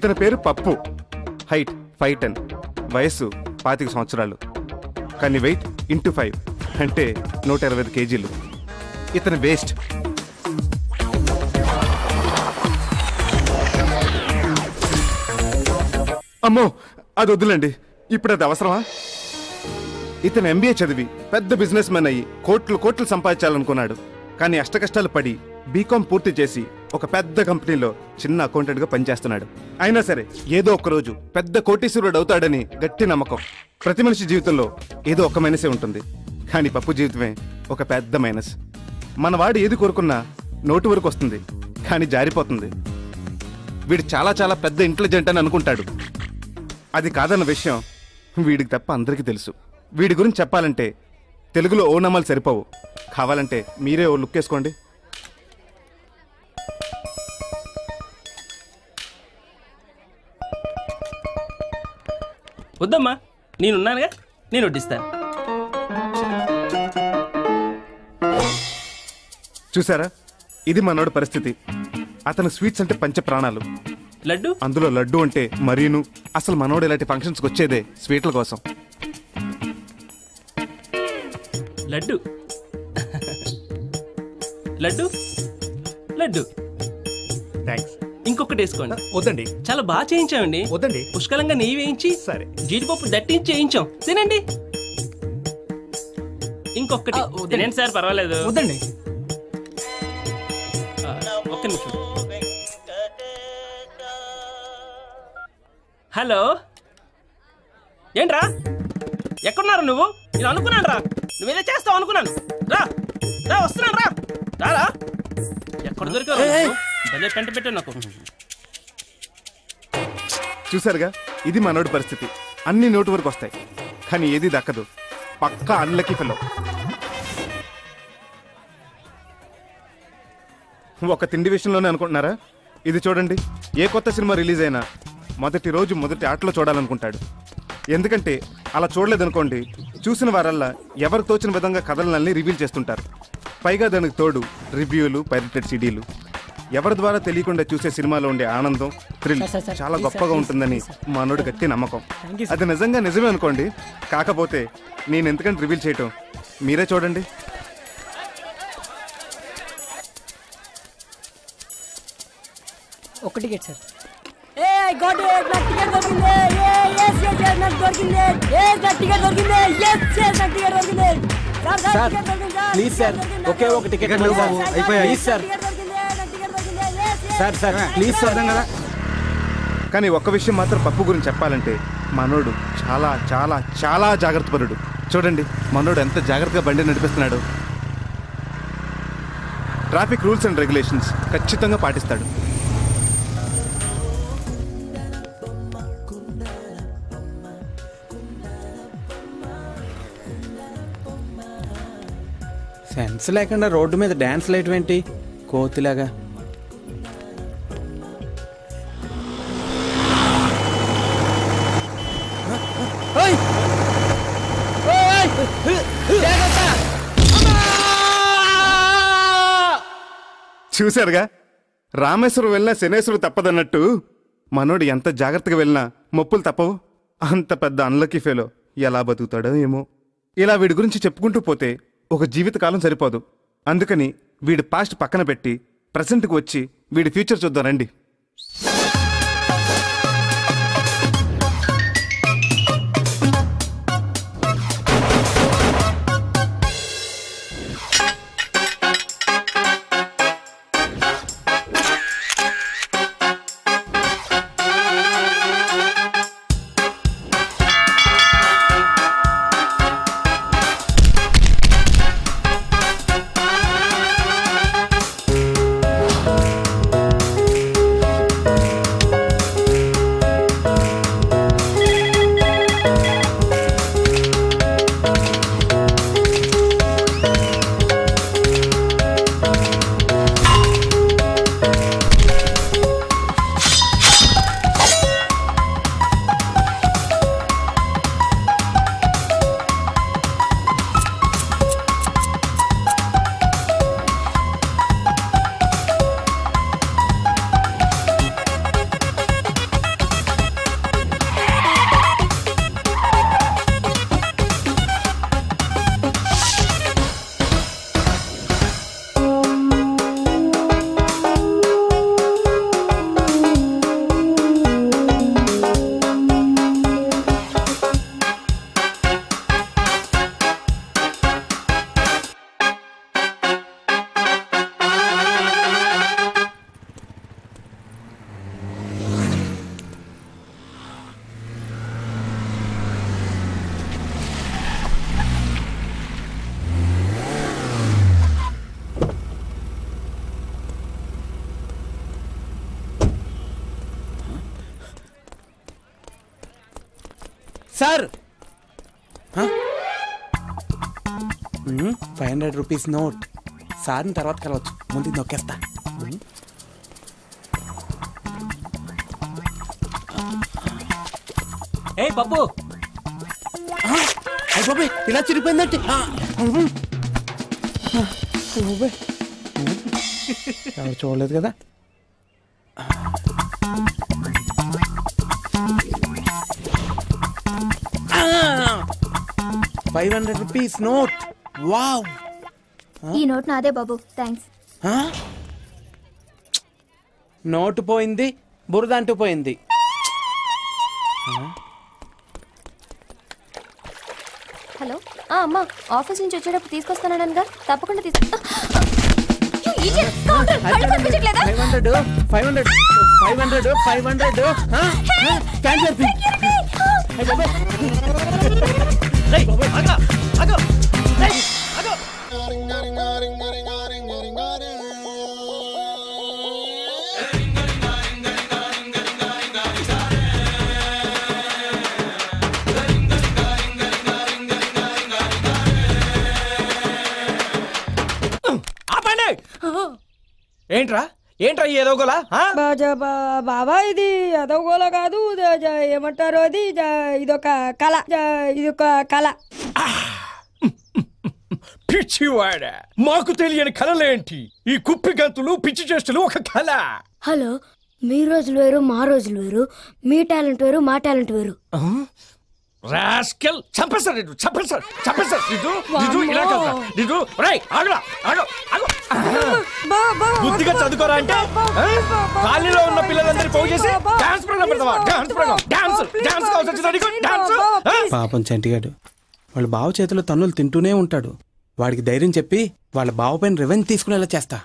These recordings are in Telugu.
ఇతని పేరు పప్పు. Height five ten. వయస్సు పాతిక సంవత్సరాలు. కానీ వెయిట్ ఇంటూ ఫైవ్. అంటే నూట ఇరవై ఐదు కేజీలు. ఇతని వేస్ట్. అమ్మో అది వద్దులండి. ఇప్పుడు అది అవసరమా? ఇతను ఎంబీఏ చదివి పెద్ద బిజినెస్ మ్యాన్ అయ్యి కోట్లు కోట్లు సంపాదించాలనుకున్నాడు. కానీ అష్టకష్టాలు పడి బీకాం పూర్తి చేసి ఒక పెద్ద కంపెనీలో చిన్న అకౌంటెంట్గా పనిచేస్తున్నాడు. అయినా సరే ఏదో ఒక రోజు పెద్ద కోటీశ్వరుడు అవుతాడని గట్టి నమ్మకం. ప్రతి మనిషి జీవితంలో ఏదో ఒక మైనసే ఉంటుంది. కానీ పప్పు జీవితమే ఒక పెద్ద మైనస్. మన వాడు ఏది కోరుకున్నా నోటి వరకు వస్తుంది. కానీ జారిపోతుంది. వీడు చాలా చాలా పెద్ద ఇంటెలిజెంట్ అని అనుకుంటాడు. అది కాదన్న విషయం వీడికి తప్ప అందరికీ తెలుసు. వీడి గురించి చెప్పాలంటే తెలుగులో ఓ సరిపోవు. కావాలంటే మీరే ఓ లుక్ వేసుకోండి. వద్దమ్మా నేనున్నానుగా నేను వడ్డిస్తాను చూసారా? ఇది మనోడి పరిస్థితి. అతను స్వీట్స్ అంటే పంచ ప్రాణాలు. లడ్డు? అందులో లడ్డు అంటే మరీను. అసలు మనోడు ఇలాంటి ఫంక్షన్స్కి వచ్చేదే స్వీట్ల కోసం. లడ్డు? లడ్డు? లడ్డు. థ్యాంక్స్ ఇంకొకటి వేసుకోండి. వద్దండి. చాలా బాగా చేయించామండి వద్దండి. పుష్కలంగా నెయ్యి వేయించి సరే. జీడిపప్పు దట్టించి చేయించాం. తినండి. ఇంకొకటి. తినండి సార్ పర్వాలేదు. వద్దండి. ఒక్క నిమిషం. హలో? ఏంట్రా? ఎక్కడున్నారు నువ్వు? నేను అనుకున్నాను రా. నువ్వేదో చేస్తావు అనుకున్నాను. రా. రా వస్తున్నాను రా. రారా? ఎక్కడ దొరికావు భలే పెంట పెట్టావు నాకు. చూసారుగా ఇది మనోడి పరిస్థితి. అన్ని నోటు వరకు వస్తాయి. కానీ ఏది దక్కదు. పక్కా అన్లకి పిల్ల ఒక తిండి విషయంలోనే అనుకుంటున్నారా? ఇది చూడండి ఏ కొత్త సినిమా రిలీజ్ అయినా మొదటి రోజు మొదటి ఆటలో చూడాలనుకుంటాడు. ఎందుకంటే అలా చూడలేదనుకోండి చూసిన వారల్లా ఎవరికి తోచిన విధంగా కథలన్నీ రివీల్ చేస్తుంటారు. పైగా దానికి తోడు రివ్యూలు పైరటెడ్ సిడీలు. ఎవరి ద్వారా తెలియకుండా చూసే సినిమాలో ఉండే ఆనందం థ్రిల్ చాలా గొప్పగా ఉంటుందని. మనోడు గట్టి నమ్మకం. అది నిజంగా నిజమే అనుకోండి. కాకపోతే నేను ఎందుకంటే రివీల్ చేయటం? మీరే చూడండి. ఒక టికెట్ సార్. ఏ గాట్ ఇట్ టికెట్ దొరికింది. ఏ దొరికింది. ఏ టికెట్ దొరికింది. టికెట్ దొరికింది. ప్లీజ్ సార్, ఒకే ఒక టికెట్ ఇవ్వండి sir. Please sir. Sir sir please sir కదా? కానీ ఒక్క విషయం మాత్రం పప్పు గురించి చెప్పాలంటే మనోడు చాలా చాలా చాలా జాగ్రత్త పరుడు. చూడండి మనోడు ఎంత జాగ్రత్తగా బండి నడిపిస్తున్నాడు. ట్రాఫిక్ రూల్స్ అండ్ రెగ్యులేషన్స్ ఖచ్చితంగా పాటిస్తాడు. సెన్స్ లేకుండా రోడ్డు మీద డాన్స్ లేయటం ఏంటి? కోతిలాగా. చూశారుగా? రామేశ్వరం వెళ్ళినా శనేశ్వరుడు తప్పదన్నట్టు. మనోడు ఎంత జాగ్రత్తగా వెళ్ళినా మొప్పులు తప్పవు. అంత పెద్ద అన్లకి ఫెలో ఎలా బతుకుతాడో ఏమో. ఇలా వీడి గురించి చెప్పుకుంటూ పోతే ఒక జీవితకాలం సరిపోదు. అందుకని వీడి పాస్ట్ పక్కన పెట్టి ప్రజెంట్కి వచ్చి వీడి ఫ్యూచర్ చూద్దాం రండి. Rupees note. సార్ని తర్వాత కలవచ్చు. ముందు నొక్కేస్తా. ఏ పప్పు! బాబాయ్ ఇలా చిరిపోయిందంటే. ఎవరు చూడలేదు కదా? Five hundred rupees note. Wow. ఈ నోట్ నాదే బాబు. థ్యాంక్స్? నోటు పోయింది బురద అంటూ పోయింది. హలో? ఆ అమ్మా ఆఫీస్ నుంచి వచ్చేటప్పుడు తీసుకొస్తాననగా తప్పకుండా తీసుకు five hundred five hundred five hundred five hundred ఏంట్రా? ఏంట్రా ఏదో గోలా బాబా ఇది అదోగోల కాదు జ- జ- ఏమంటారు అది? ఇదొక కళ. జ- ఇదొక కళ. పిచ్చివాడ. మాకు తెలియని కళలేంటి ఈ కుప్పి గంతులు పిచ్చి చేష్టలు ఒక కళ. హలో మీ రోజులు వేరు మా రోజులు వేరు మీ టాలెంట్ వేరు మా టాలెంట్ వేరు. రాస్కెల్ చంపేస్తారు నిన్ను చంపేస్తారు చంపేస్తారు నిన్ను నిన్ను ఇలా కదా నిన్ను రేయ్ ఆగరా ఆగు ఆగు. బుద్ధిగా చదువుకోరా అంటే ఉన్న పిల్లలందరినీ పోగు చేసి డాన్స్ ప్రోగ్రామ్ పెడతావా డాన్స్ ప్రోగ్రామ్ డాన్స్ డాన్స్ కావాల్సి వచ్చిందా నీకు? డాన్స్. ఆ? పాపం చంటిగాడు వాళ్ళ బావ చేతిలో తన్నులు తింటూనే ఉంటాడు. వాడికి ధైర్యం చెప్పి వాళ్ళ బావ పైన రివెంజ్ తీసుకునేలా చేస్తా.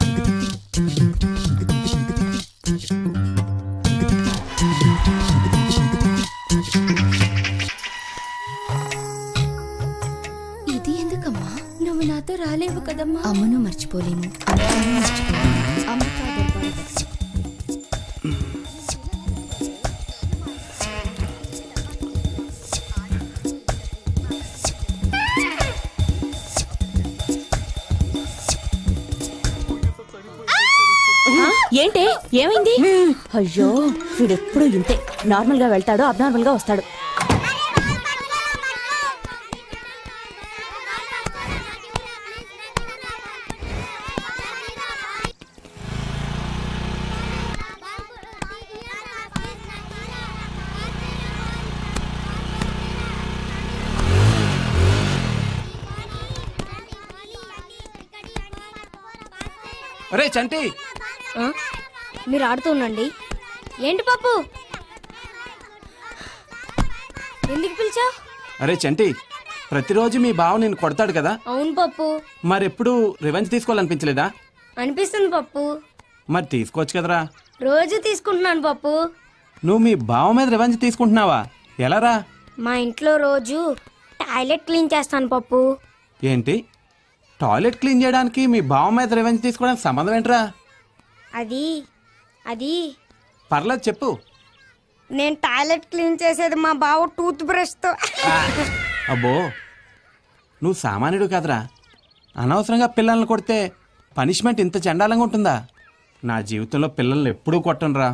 ఇది ఎందుకమ్మా? నువ్వు నాతో రాలేవు కదమ్మా? అమ్మను మర్చిపోలేను. మర్చిపోలేను. ఏంటి? ఏమైంది? అయ్యో వీడెప్పుడు ఇంతే. నార్మల్గా వెళ్తాడు అబ్నార్మల్గా వస్తాడు. రే చంటి మీరు ఆడుతుండండి ఏంటి పప్పు ఎందుకు పిలిచా అరే చంటి ప్రతిరోజు మీ బావ నిన్ను కొడతాడు కదా? అవును పప్పు మరెప్పుడు రివెంజ్ తీసుకోవాలనిపించలేదా? అనిపిస్తుంది పప్పు మరి తీసుకోవచ్చు కదరా. రోజు తీసుకుంటున్నాను పప్పు నువ్వు మీ బావ మీద రివెంజ్ తీసుకుంటున్నావా? ఎలారా మా ఇంట్లో రోజు టాయిలెట్ క్లీన్ చేస్తాను పప్పు ఏంటి? టాయిలెట్ క్లీన్ చేయడానికి మీ బావ మీద రివెంజ్ తీసుకోవడానికి సంబంధం ఏంట్రా? అది అది. పర్లేదు చెప్పు. నేను టాయిలెట్ క్లీన్ చేసేది మా బావ టూత్ బ్రష్తో. అబ్బో నువ్వు సామాన్యుడు కాదురా. అనవసరంగా పిల్లల్ని కొడితే పనిష్మెంట్ ఇంత చండాలంగా ఉంటుందా? నా జీవితంలో పిల్లల్ని ఎప్పుడూ కొట్టనురా.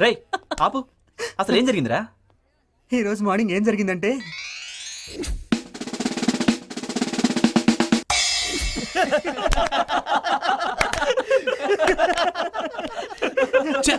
రేయ్ ఆపు. అసలు ఏం జరిగిందిరా? ఈ రోజు మార్నింగ్ ఏం జరిగిందంటే ఛే!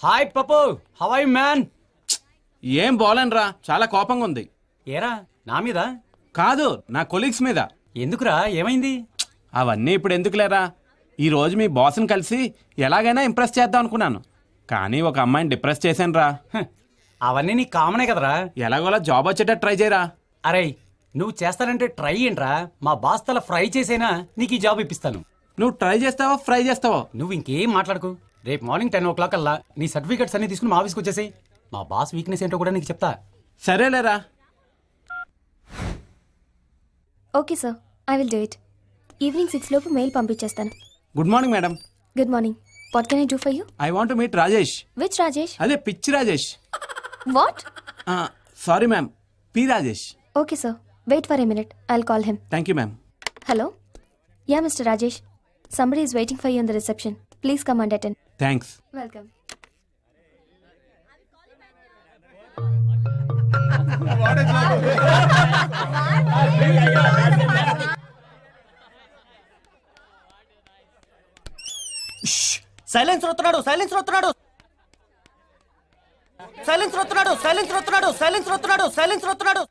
హాయ్ పప్పు హవాయ్ మ్యాన్ ఏం బాలేనరా? చాలా కోపంగా ఉంది ఏరా? నా మీద? కాదు నా కొలీగ్స్ మీద. ఎందుకురా? ఏమైంది? అవన్నీ ఇప్పుడు ఎందుకు లేరా ఈ రోజు మీ బాస్ని కలిసి ఎలాగైనా ఇంప్రెస్ చేద్దాం అనుకున్నాను. కానీ ఒక అమ్మాయిని డిప్రెస్ చేశాను రా హ, అవన్నీ నీకు కామనే కదరా? ఎలాగోలా జాబ్ వచ్చేటట్టు ట్రై చేయరా? అరే నువ్వు చేస్తానంటే ట్రై ఏంట్రా? మా బాస్ తల ఫ్రై చేసేనా నీకు ఈ జాబ్ ఇప్పిస్తాను. నువ్వు ట్రై చేస్తావా ఫ్రై చేస్తావా? నువ్వు ఇంకేం మాట్లాడుకు. రేపు మార్నింగ్ టెన్ ఓ క్లాక్ అల్లా నీ సర్టిఫికెట్స్ అన్ని తీసుకుని మా ఆఫీస్కి వచ్చేసాయి. మా బాస్ వీక్నెస్ ఏంటో కూడా నీకు చెప్తా. సరేలేరా. Okay sir I will do it evening six లోపు మెయిల్ పంపించేస్తాను. Good morning madam good morning what can I do for you I want meet Rajesh which Rajesh అదే పిచ్చి Rajesh what sorry ma'am P Rajesh okay sir wait for a minute I'll call him thank you ma'am hello yeah mister Rajesh somebody is waiting for you in the reception please come and attend thanks welcome silence వస్తున్నాడు సైలెన్స్ వస్తున్నాడు సైలెన్స్ వస్తున్నాడు సైలెన్స్ వస్తున్నాడు సైలెన్స్ వస్తున్నాడు సైలెన్స్ వస్తున్నాడు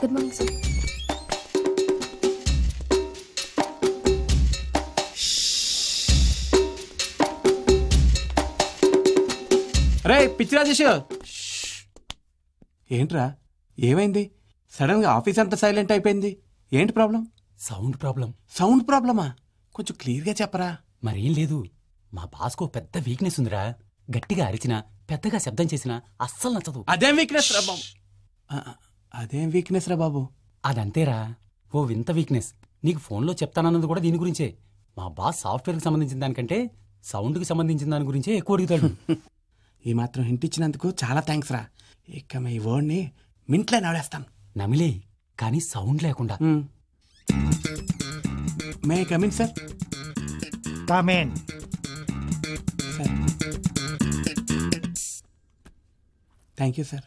గుడ్ మార్నింగ్ సార్ రే పిచ్చి రాజేష్. ఏంట్రా? ఏమైంది? సడన్గా ఆఫీస్ అంతా సైలెంట్ అయిపోయింది. ఏంటి ప్రాబ్లం? Sound problem. సౌండ్ ప్రాబ్లమా? కొంచెం క్లియర్గా చెప్పరా. మరేం లేదు. మా బాస్కో పెద్ద వీక్నెస్ ఉందిరా. గట్టిగా అరిచినా పెద్దగా శబ్దం చేసినా అస్సలు నచ్చదు. అదేం వీక్నెస్ రా బాబు? అదేం వీక్నెస్ రా బాబు? అదంతేరా. ఓ వింత వీక్నెస్ నీకు ఫోన్లో చెప్తానన్నది కూడా దీని గురించే. మా బాస్ సాఫ్ట్వేర్కి సంబంధించిన దానికంటే సౌండ్కి సంబంధించిన దాని గురించే ఎక్కువ అడుగుతాడు. ఈ మాత్రం హింట్ ఇచ్చినందుకు చాలా థ్యాంక్స్ రా. ఇక మీ వర్డ్ని మింట్లో నవడేస్తాను నమిలే కానీ సౌండ్ లేకుండా. May. Come in sir in. Thank you sir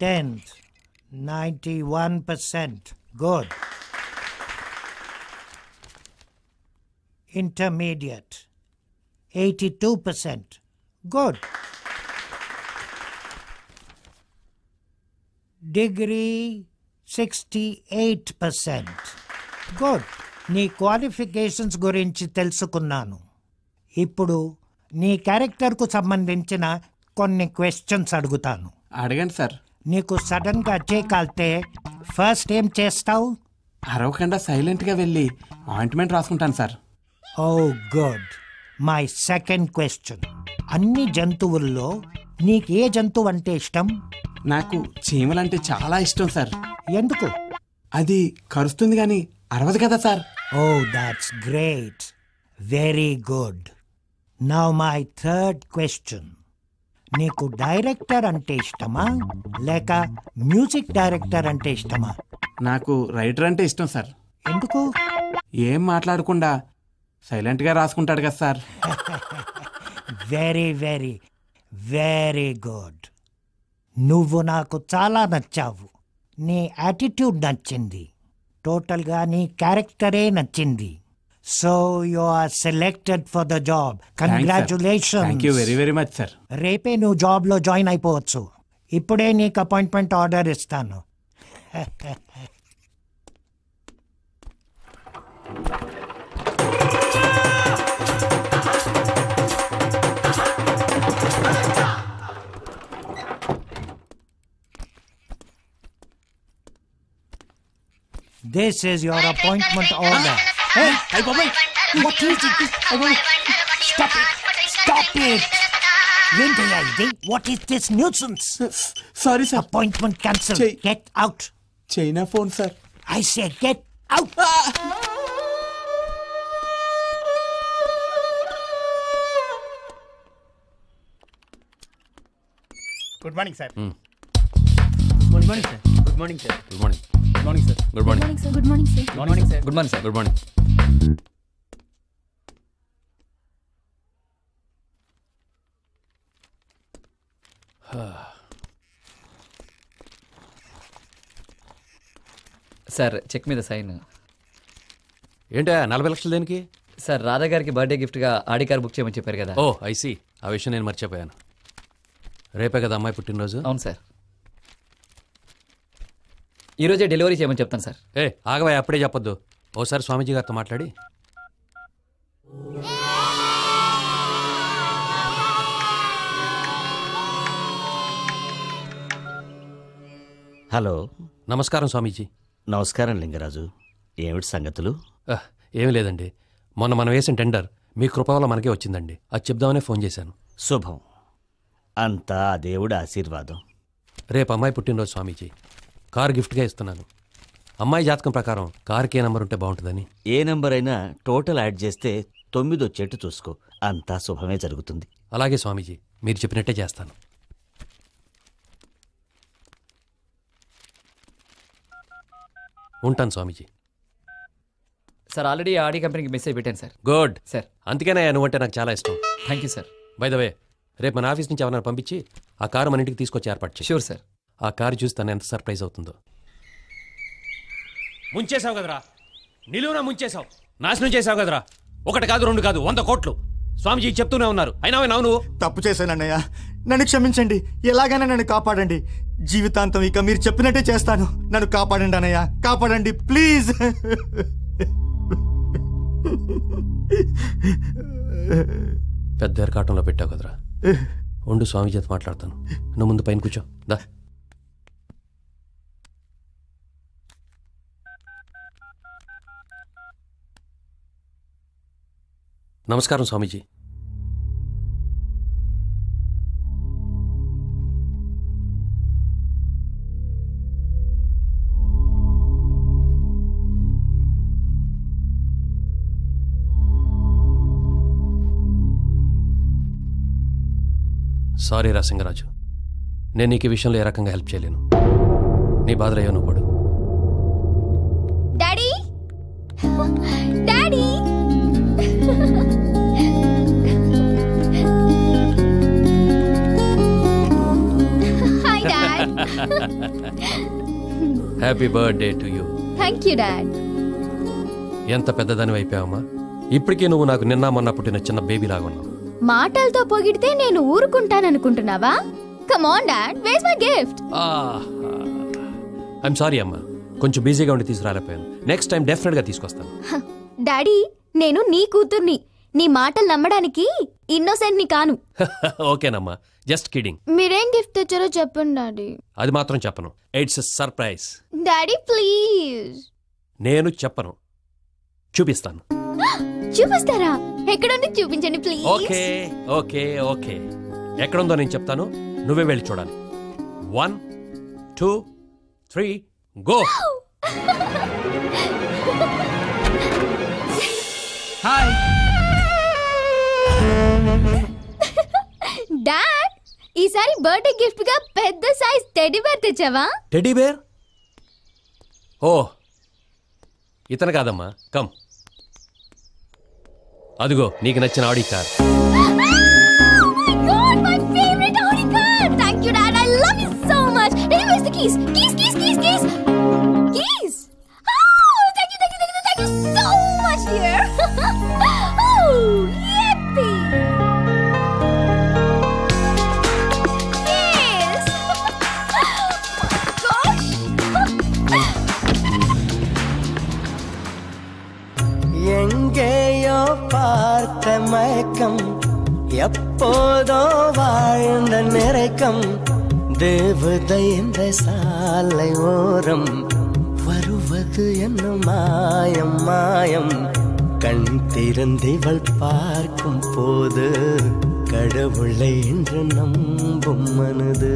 Tenth, ninety-one percent. Good. Intermediate, eighty-two percent. Good. Degree, sixty-eight percent. Good నీ క్వాలిఫికేషన్స్ గురించి తెలుసుకున్నాను ఇప్పుడు నీ క్యారెక్టర్కు సంబంధించిన కొన్ని క్వశ్చన్స్ అడుగుతాను అడగండి సార్ నీకు సడన్గా కాలితే ఫస్ట్ ఏం చేస్తావు అరవకుండా సైలెంట్గా వెళ్ళి ఆయింట్మెంట్ రాసుకుంటాను sir oh good my second question అన్ని జంతువుల్లో నీకు ఏ జంతువు అంటే ఇష్టం? నాకు చీమలంటే చాలా ఇష్టం సార్. ఎందుకు? అది కరుస్తుంది కానీ అరవదు కదా sir. Oh that's great very good now my third question నీకు డైరెక్టర్ అంటే ఇష్టమా? లేక మ్యూజిక్ డైరెక్టర్ అంటే ఇష్టమా? నాకు రైటర్ అంటే ఇష్టం సార్. ఎందుకు? ఏం మాట్లాడకుండా సైలెంట్గా రాసుకుంటాడు కదా sir. Very very very good. నువ్వు నాకు చాలా నచ్చావు. నీ యాటిట్యూడ్ నచ్చింది. టోటల్గా నీ క్యారెక్టరే నచ్చింది. So you are selected for the job. Congratulation very very much sir రేపే నువ్వు జాబ్లో జాయిన్ అయిపోవచ్చు. ఇప్పుడే నీకు అపాయింట్మెంట్ ఆర్డర్ ఇస్తాను. This is your appointment order. Hey, hey, Bobby, what is it? Hey, Bobby, Stop it! Stop it! ఏంటయ్యా ఇది what is this nuisance sorry sir appointment cancel get out China phone sir I say get out good morning sir good morning sir good morning sir good morning good morning sir good morning sir good morning sir good morning sir good morning sir good morning sir check మీద సైన్ ఏంటా నలభై లక్షలు దేనికి? సార్ రాధా గారికి బర్త్డే గిఫ్ట్గా ఆడి కార్ బుక్ చేయమని చెప్పారు కదా. ఓ ఐసి ఆ విషయం నేను మర్చిపోయాను. రేపే కదా అమ్మాయి పుట్టినరోజు? అవును సార్ ఈ రోజే డెలివరీ చేయమని చెప్తాను సార్. ఏ ఆగవా అప్పుడే చెప్పొద్దు. ఓసారి స్వామీజీ గారితో మాట్లాడి. హలో. నమస్కారం స్వామీజీ. నమస్కారం లింగరాజు. ఏమిటి సంగతులు? ఏమి లేదండి. మొన్న మనం వేసిన టెండర్ మీ కృప వల్ల మనకే వచ్చిందండి. అది చెప్దామనే ఫోన్ చేశాను. శుభం. అంతా దేవుడు దేవుడి ఆశీర్వాదం. రేపు అమ్మాయి పుట్టినరోజు స్వామీజీ. కారు గిఫ్ట్గా ఇస్తున్నాను. అమ్మాయి జాతకం ప్రకారం కారుకి ఏ నెంబర్ ఉంటే బాగుంటుందని. ఏ నెంబర్ అయినా టోటల్ యాడ్ చేస్తే తొమ్మిది వచ్చేట్టు చూసుకో. అంతా శుభమే జరుగుతుంది. అలాగే స్వామీజీ మీరు చెప్పినట్టే చేస్తాను. ఉంటాను స్వామీజీ. సార్ ఆల్రెడీ ఆడి కంపెనీకి మెసేజ్ పెట్టాను సార్. గుడ్. సార్. అందుకేనా నువ్వంటే నాకు చాలా ఇష్టం. Thank you sir. By the way రేపు మన ఆఫీస్ నుంచి ఎవరైనా పంపించి ఆ కారు మన ఇంటికి తీసుకొచ్చి ఏర్పాటు చేయి. Sure sir. ఆ కారు చూసి తను ఎంత సర్ప్రైజ్ అవుతుందో. ముంచేశావు కదరా. నిలువునా ముంచేశావు. నాశనం చేశావు కదరా. ఒకటి కాదు రెండు కాదు వంద కోట్లు. స్వామిజీ చెప్తూనే ఉన్నారు. అయినా నవ్వు నువ్వు తప్పు చేశానన్నయ్య నన్ను క్షమించండి. ఎలాగైనా నన్ను కాపాడండి. జీవితాంతం ఇక మీరు చెప్పినట్టే చేస్తాను. నన్ను కాపాడండి అన్నయ్య. కాపాడండి ప్లీజ్. పెద్ద ఎరకాటంలో పెట్టావు కదరా. ఉండు స్వామి చేత మాట్లాడతాను. నువ్వు ముందు పైన కూర్చో. దా. నమస్కారం స్వామీజీ. సారీ రా సింగరాజు. నేను నీకు ఈ విషయంలో ఏ రకంగా హెల్ప్ చేయలేను. నీ బాధలు అయ్యో నువ్వు daddy! Happy birthday to you thank you dad ఎంత పెద్దదాని అయిపోయావమ్మా ఇప్పటికీ నువ్వు నాకు నిన్న మొన్న పుట్టిన చిన్న బేబీ లాగా ఉన్నావు. మాటలతో పొగిడితే నేను ఊరుకుంటాననుకుంటున్నావా? Come on dad where's my gift I'm sorry అమ్మా. కొంచెం బిజీగా ఉండి తీసుకురాలేకపోయాను. నెక్స్ట్ టైం డెఫినెట్గా తీసుకొస్తాను. డాడీ నేను నీ కూతుర్ని. నీ మాటలు నమ్మడానికి ఇన్నోసెంట్ని కాను. ఓకేనమ్మా. జస్ట్ కిడింగ్ మీరేం గిఫ్ట్ తెచ్చారో చెప్పండి డాడీ. అది మాత్రం చెప్పను. ఇట్స్ సర్ప్రైజ్ డాడీ ప్లీజ్ నేను చెప్పను. చూపిస్తాను. చూపిస్తారా? ఎక్కడుంది? చూపించండి ప్లీజ్ ఓకే ఓకే ఓకే. ఎక్కడుందో నేను చెప్తాను. నువ్వే వెళ్ళి చూడాలి. One two three go hi ఈసారి బర్త్డే గిఫ్ట్గా పెద్ద సైజ్ టెడ్డీ బేర్ తెచ్చావా? టెడ్డీ బేర్ ఓ ఇతను కాదమ్మా. కమ్ అదిగో నీకు నచ్చిన ఆడి కార్ மயக்கம். எப்போதோ வாழ்ந்த நிறைக்கம். தேவதை என்ற சாலை ஓரம். வருவது என்ன மாயம் மாயம். கண் திறந்திவள் பார்க்கும் போது கடவுளை என்று நம்பும் மனது.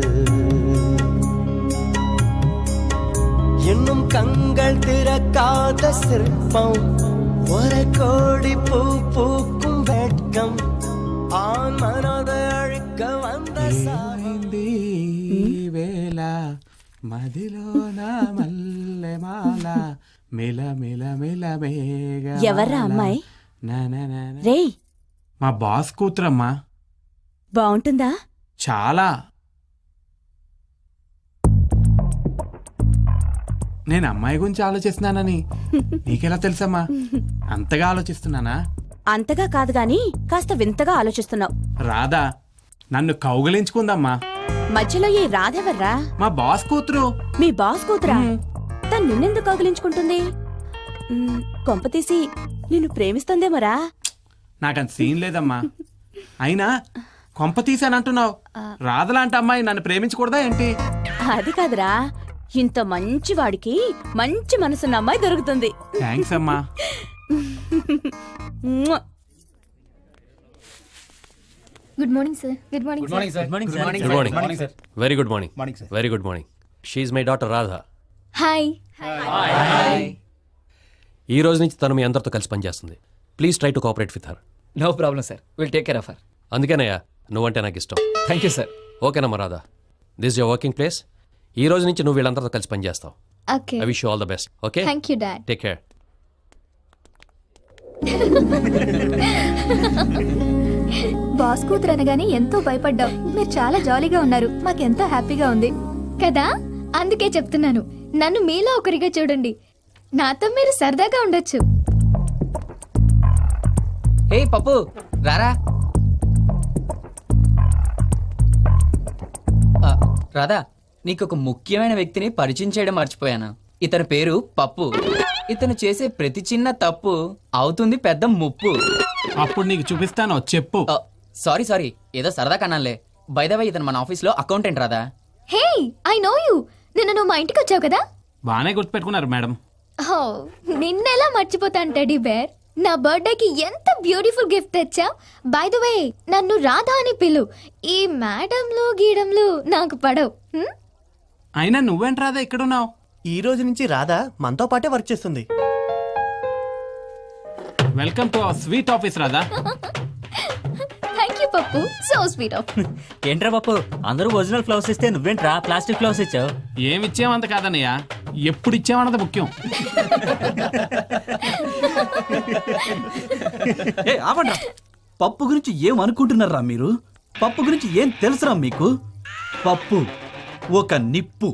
இன்னும் கண்கள் திறக்காத சிற்பம். ஒரு கோடி பூ பூக்கும் வெட்கம் ஆண் மனதை அழிக்க வந்த ఏమైంది ఈ వేళ మదిలోన మల్లెమాల మిల మిల మిల మేఘ ఎవర్రా అమ్మాయి? రేయ్ మా బాస్ కూతురమ్మా బాగుంటుందా చాలా నేను అమ్మాయి గురించి ఆలోచిస్తున్నానని నీకెలా తెలుసమ్మా అంతగా ఆలోచిస్తున్నానా అంతగా కాదు గాని కాస్త వింతగా ఆలోచిస్తున్నావు. రాధా నన్ను కౌగిలించుకుందమ్మా. మధ్యలో ఈ రాధెవర్రా మా బాస్ కూతురు. మీ బాస్ కూతురా? తను నిన్నెందుకు కౌగిలించుకుంటుంది? కొంపతీసి నిన్ను ప్రేమిస్తుందేమరా? నాకంత సీన్ లేదమ్మా. అయినా కొంప తీసానంటున్నావు రాధలాంటి అమ్మాయి నన్ను ప్రేమించకూడదా ఏంటి? అది కాదురా. ఇంత మంచి వాడికి మంచి మనసున్న అమ్మాయి దొరుకుతుంది. థ్యాంక్స్ అమ్మా. మ్మ్. Good morning sir good morning Good morning, sir. Good morning, sir. Good morning Morning, sir. Very good morning Morning, sir. Very good morning she's my daughter Radha hi ఈ రోజు నుంచి తను మీ అందరితో కలిసి పనిచేస్తుంది. Please try to cooperate with her no problem sir will take care of her అందుకేనయ్యా నువ్వంటే నాకు ఇష్టం. థ్యాంక్ యూ సార్ ఓకేనమ్మా Radha this your working place ఈ రోజు నుంచి నువ్వు వీళ్ళందరితో కలిసి పనిచేస్తావు. Okay I wish you all the best okay thank you dad take care boss కూతురు అనగానే ఎంతో భయపడ్డావు. మీరు చాలా జాలీగా ఉన్నారు. మాకెంతో హ్యాపీగా ఉంది. కదా? అందుకే చెప్తున్నాను. నన్ను మీలో ఒకరిగా చూడండి. నాతో మీరు సరదాగా ఉండొచ్చు. హే పప్పు. రారా? ఆ, రాధా నీకు ఒక ముఖ్యమైన వ్యక్తిని పరిచయం చేయడం మర్చిపోయాను. ఇతని పేరు పప్పు. ఇతను చేసే ప్రతి చిన్న తప్పు అవుతుంది పెద్ద ముప్పు. అప్పుడు నీకు చూపిస్తాను చెప్పు. Sorry sorry. ఏదో సరదా కన్నాలే బైదవై ఇతను మన ఆఫీస్లో అకౌంటెంట్ రాదా? Hey I know you. నిన్న నువ్వు మా ఇంటికి వచ్చావు కదా? బాగానే గుర్తుపెట్టుకున్నారు మేడం. హో నిన్నెలా మర్చిపోతాను టెడీ బేర్. నా బర్త్డేకి ఎంత బ్యూటిఫుల్ గిఫ్ట్ తెచ్చావు. బై ద వే నన్ను రాధా అని పిలు. ఈ మేడంలు గీడంలు నాకు పడవు? అయినా నువ్వేంటి రాదా ఇక్కడున్నావు? ఈ రోజు నుంచి రాధా మనతో పాటే వర్క్ చేస్తుంది. Welcome to our sweet office Radha thank you Pappu so sweet of ఏంట్రా బాపు? అందరూ ఒరిజినల్ ఫ్లవర్స్ ఇస్తే నువ్వేంట్రా ప్లాస్టిక్ ఫ్లవర్స్ ఇచ్చావు? ఏమి ఇచ్చామంత కాదన్నయ్య? ఎప్పుడు ఇచ్చామన్నది ముఖ్యం. ఏ ఆపండ్రా. పప్పు గురించి ఏం అనుకుంటున్నారా మీరు? పప్పు గురించి ఏం తెలుసురా మీకు? పప్పు ఒక నిప్పు.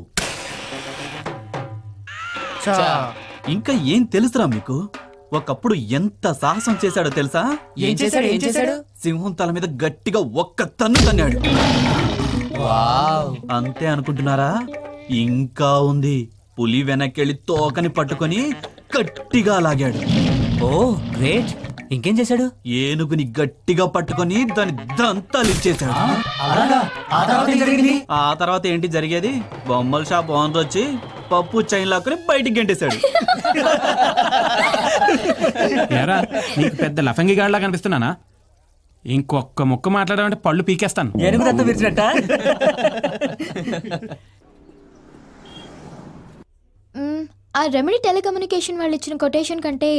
ఇంకా ఏం తెలుసురా మీకు? ఒకప్పుడు ఎంత సాహసం చేశాడో తెలుసా? ఏం చేశాడు, ఏం చేశాడు? సింహం తల మీద గట్టిగా ఒక్క తన్ను తన్నాడు. అంతే అనుకుంటున్నారా? ఇంకా ఉంది. పులి వెనక్కెళ్ళి తోకని పట్టుకొని గట్టిగా లాగాడు. Oh great. ఇంకేం చేశాడు? ఏనుగుని గట్టిగా పట్టుకొని దాని దంతాలు ఇచ్చేశాడు. ఆ తర్వాత ఏంటి జరిగేది? బొమ్మల షాప్ ఓనర్ వచ్చి పప్పు చైన్ లాక్కుని బయటికి గంటేశాడు. ఏరా నీకు పెద్ద లఫంగి గాడిలా కనిపిస్తున్నానా? ఇంకొక్క ముక్క మాట్లాడాలంటే పళ్ళు పీకేస్తాను. ఏనుగు విరిచినట్ట? మ్మ్, ఆ రెమెడీ టెలికమ్యూనికేషన్ వాళ్ళు ఇచ్చిన కొటేషన్ కంటే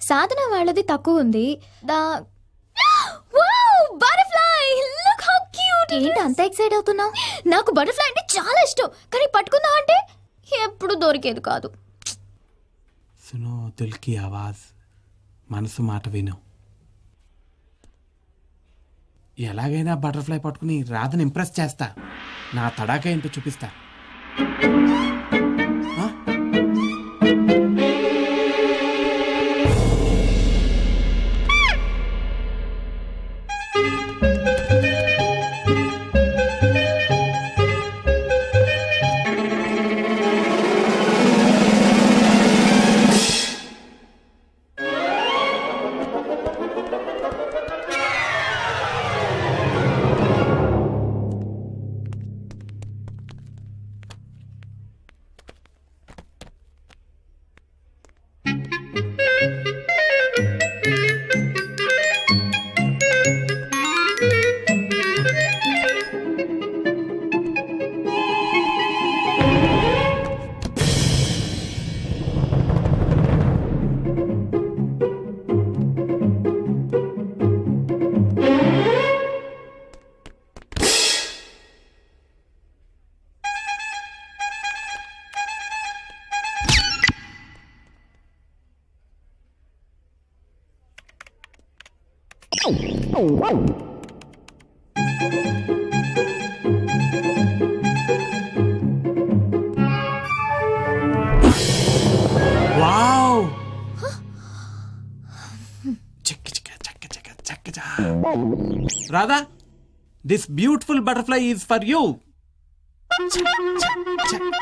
సాధన వాళ్ళది తక్కువ ఉంది. దా బటర్ఫ్లై! లుక్ హౌ క్యూట్ ఏంటి అంత ఎక్సైట్ అవుతున్నావు? నాకు బటర్ఫ్లై అంటే చాలా ఇష్టం. కానీ పట్టుకుందాం అంటే ఎప్పుడు దొరికేది కాదు. సునో దిల్కి ఆవాజ్. మనసు మాట విను. ఎలాగైనా బటర్ఫ్లై పట్టుకుని రాధని ఇంప్రెస్ చేస్తా. నా తడాక ఏంటో చూపిస్తా. This beautiful butterfly is for you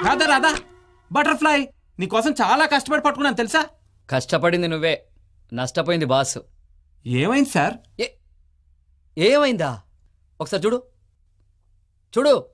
Radha Radha. Butterfly నీకోసం చాలా కష్టపడి పట్టుకున్నాను తెలుసా? కష్టపడింది నువ్వే. నష్టపోయింది బాస్. ఏమైంది సార్? ఏమైందా? ఒకసారి చూడు. చూడు.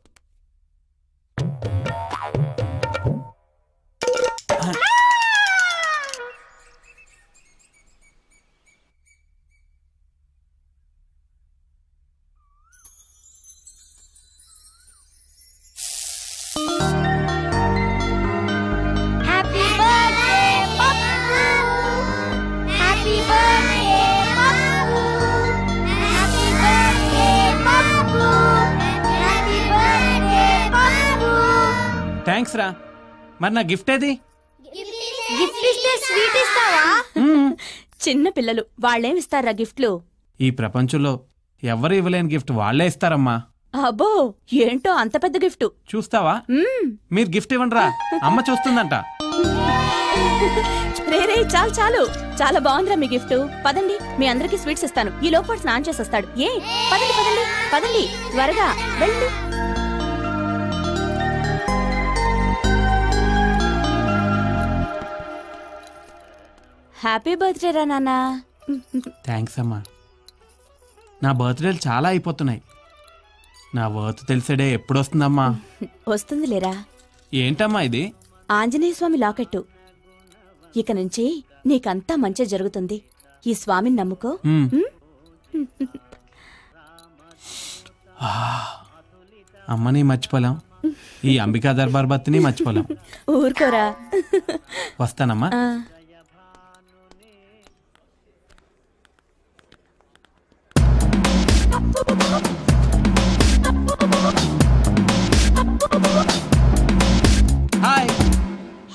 మరి నా గిఫ్ట్ ఏది? గిఫ్ట్ ఇస్తే స్వీట్ ఇస్తావా? చిన్న పిల్లలు వాళ్ళేం ఇస్తారా గిఫ్ట్లు ఈ ప్రపంచంలో ఎవరు ఇవ్వలేని గిఫ్ట్ వాళ్ళే ఇస్తారమ్మా. అబ్బో ఏంటో అంత పెద్ద గిఫ్ట్ చూస్తావా? మీరు గిఫ్ట్ ఇవ్వండి రా అమ్మ చూస్తుందంట. రే రే చాలు చాలు. చాలా బాగుందిరా మీ గిఫ్ట్ పదండి మీ అందరికి స్వీట్స్ ఇస్తాను. ఈ లోపల స్నానం చేసి వస్తాడు. ఏ పదండి పదండి పదండి త్వరగా వెళ్ళండి హ్యాపీ బర్త్డే రా నాన్న. థ్యాంక్స్ అమ్మా. నా బర్త్డేలు చాలా అయిపోతున్నాయి. నా వర్త్ తెలిసేడే ఎప్పుడు వస్తుందమ్మా వస్తుంది లేరా ఏంటమ్మా ఇది? ఆంజనేయ స్వామి లాకెట్టు. ఇక నుంచి నీకంతా మంచి జరుగుతుంది. ఈ స్వామిని నమ్ముకో. అమ్మని మర్చిపోలేం. ఈ అంబికా దర్బార్ బత్తిని మర్చిపోలేం. ఊరుకోరా. వస్తానమ్మా.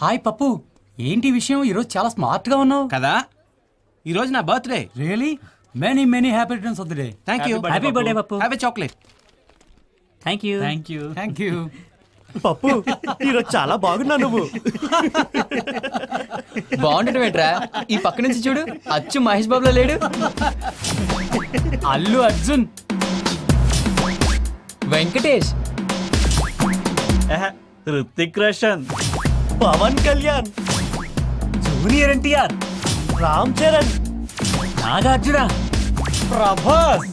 హాయ్ పప్పు. ఏంటి విషయం? ఈరోజు చాలా స్మార్ట్గా ఉన్నావు. కదా? ఈరోజు నా birthday. Really many many happy returns of the day thank you happy birthday Pappu. Have a chocolate thank you thank you thank you Pappu ఈరోజు చాలా బాగున్నా నువ్వు. బాగుండటం ఏంట్రా? ఈ పక్క నుంచి చూడు అచ్చు మహేష్ బాబులో లేడు. అల్లు అర్జున్. వెంకటేష్. రుతిక్ రోషన్. పవన్ కళ్యాణ్ జూనియర్ ఎన్టీఆర్ రామ్ చరణ్ నాగార్జున ప్రభాస్.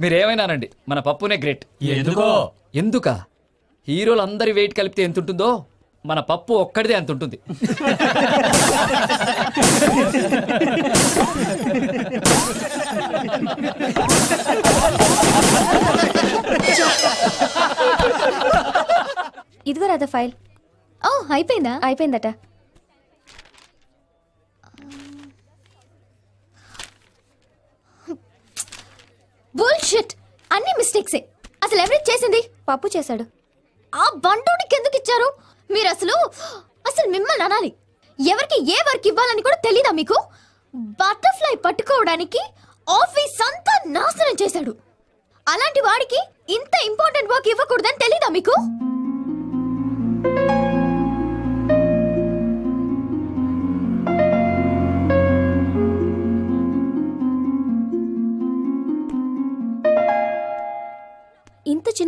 మీరేమైనానండి? మన పప్పునే గ్రేట్. ఎందుకో? ఎందుక? హీరోలు అందరి వెయిట్ కలిపితే ఎంత ఉంటుందో మన పప్పు ఒక్కడిదే అంత ఉంటుంది ఇదిగో రాదా ఫైల్. ఓ అయిపోయిందా? అయిపోయిందట. బుల్షిట్. అన్ని మిస్టేక్సే. అసలు ఎవరు చేసింది? పప్పు చేశాడు. ఆ బండోడికి ఎందుకు ఇచ్చారు? మీరు అసలు అసలు మిమ్మల్ని అనాలి. ఎవరికి ఏ వర్క్ ఇవ్వాలని కూడా తెలీదా మీకు? బటర్ఫ్లై పట్టుకోవడానికి ఆఫీస్ అంతా నాశనం చేశాడు. అలాంటి వాడికి ఇంత ఇంపార్టెంట్ వర్క్ ఇవ్వకూడదని తెలీదా మీకు?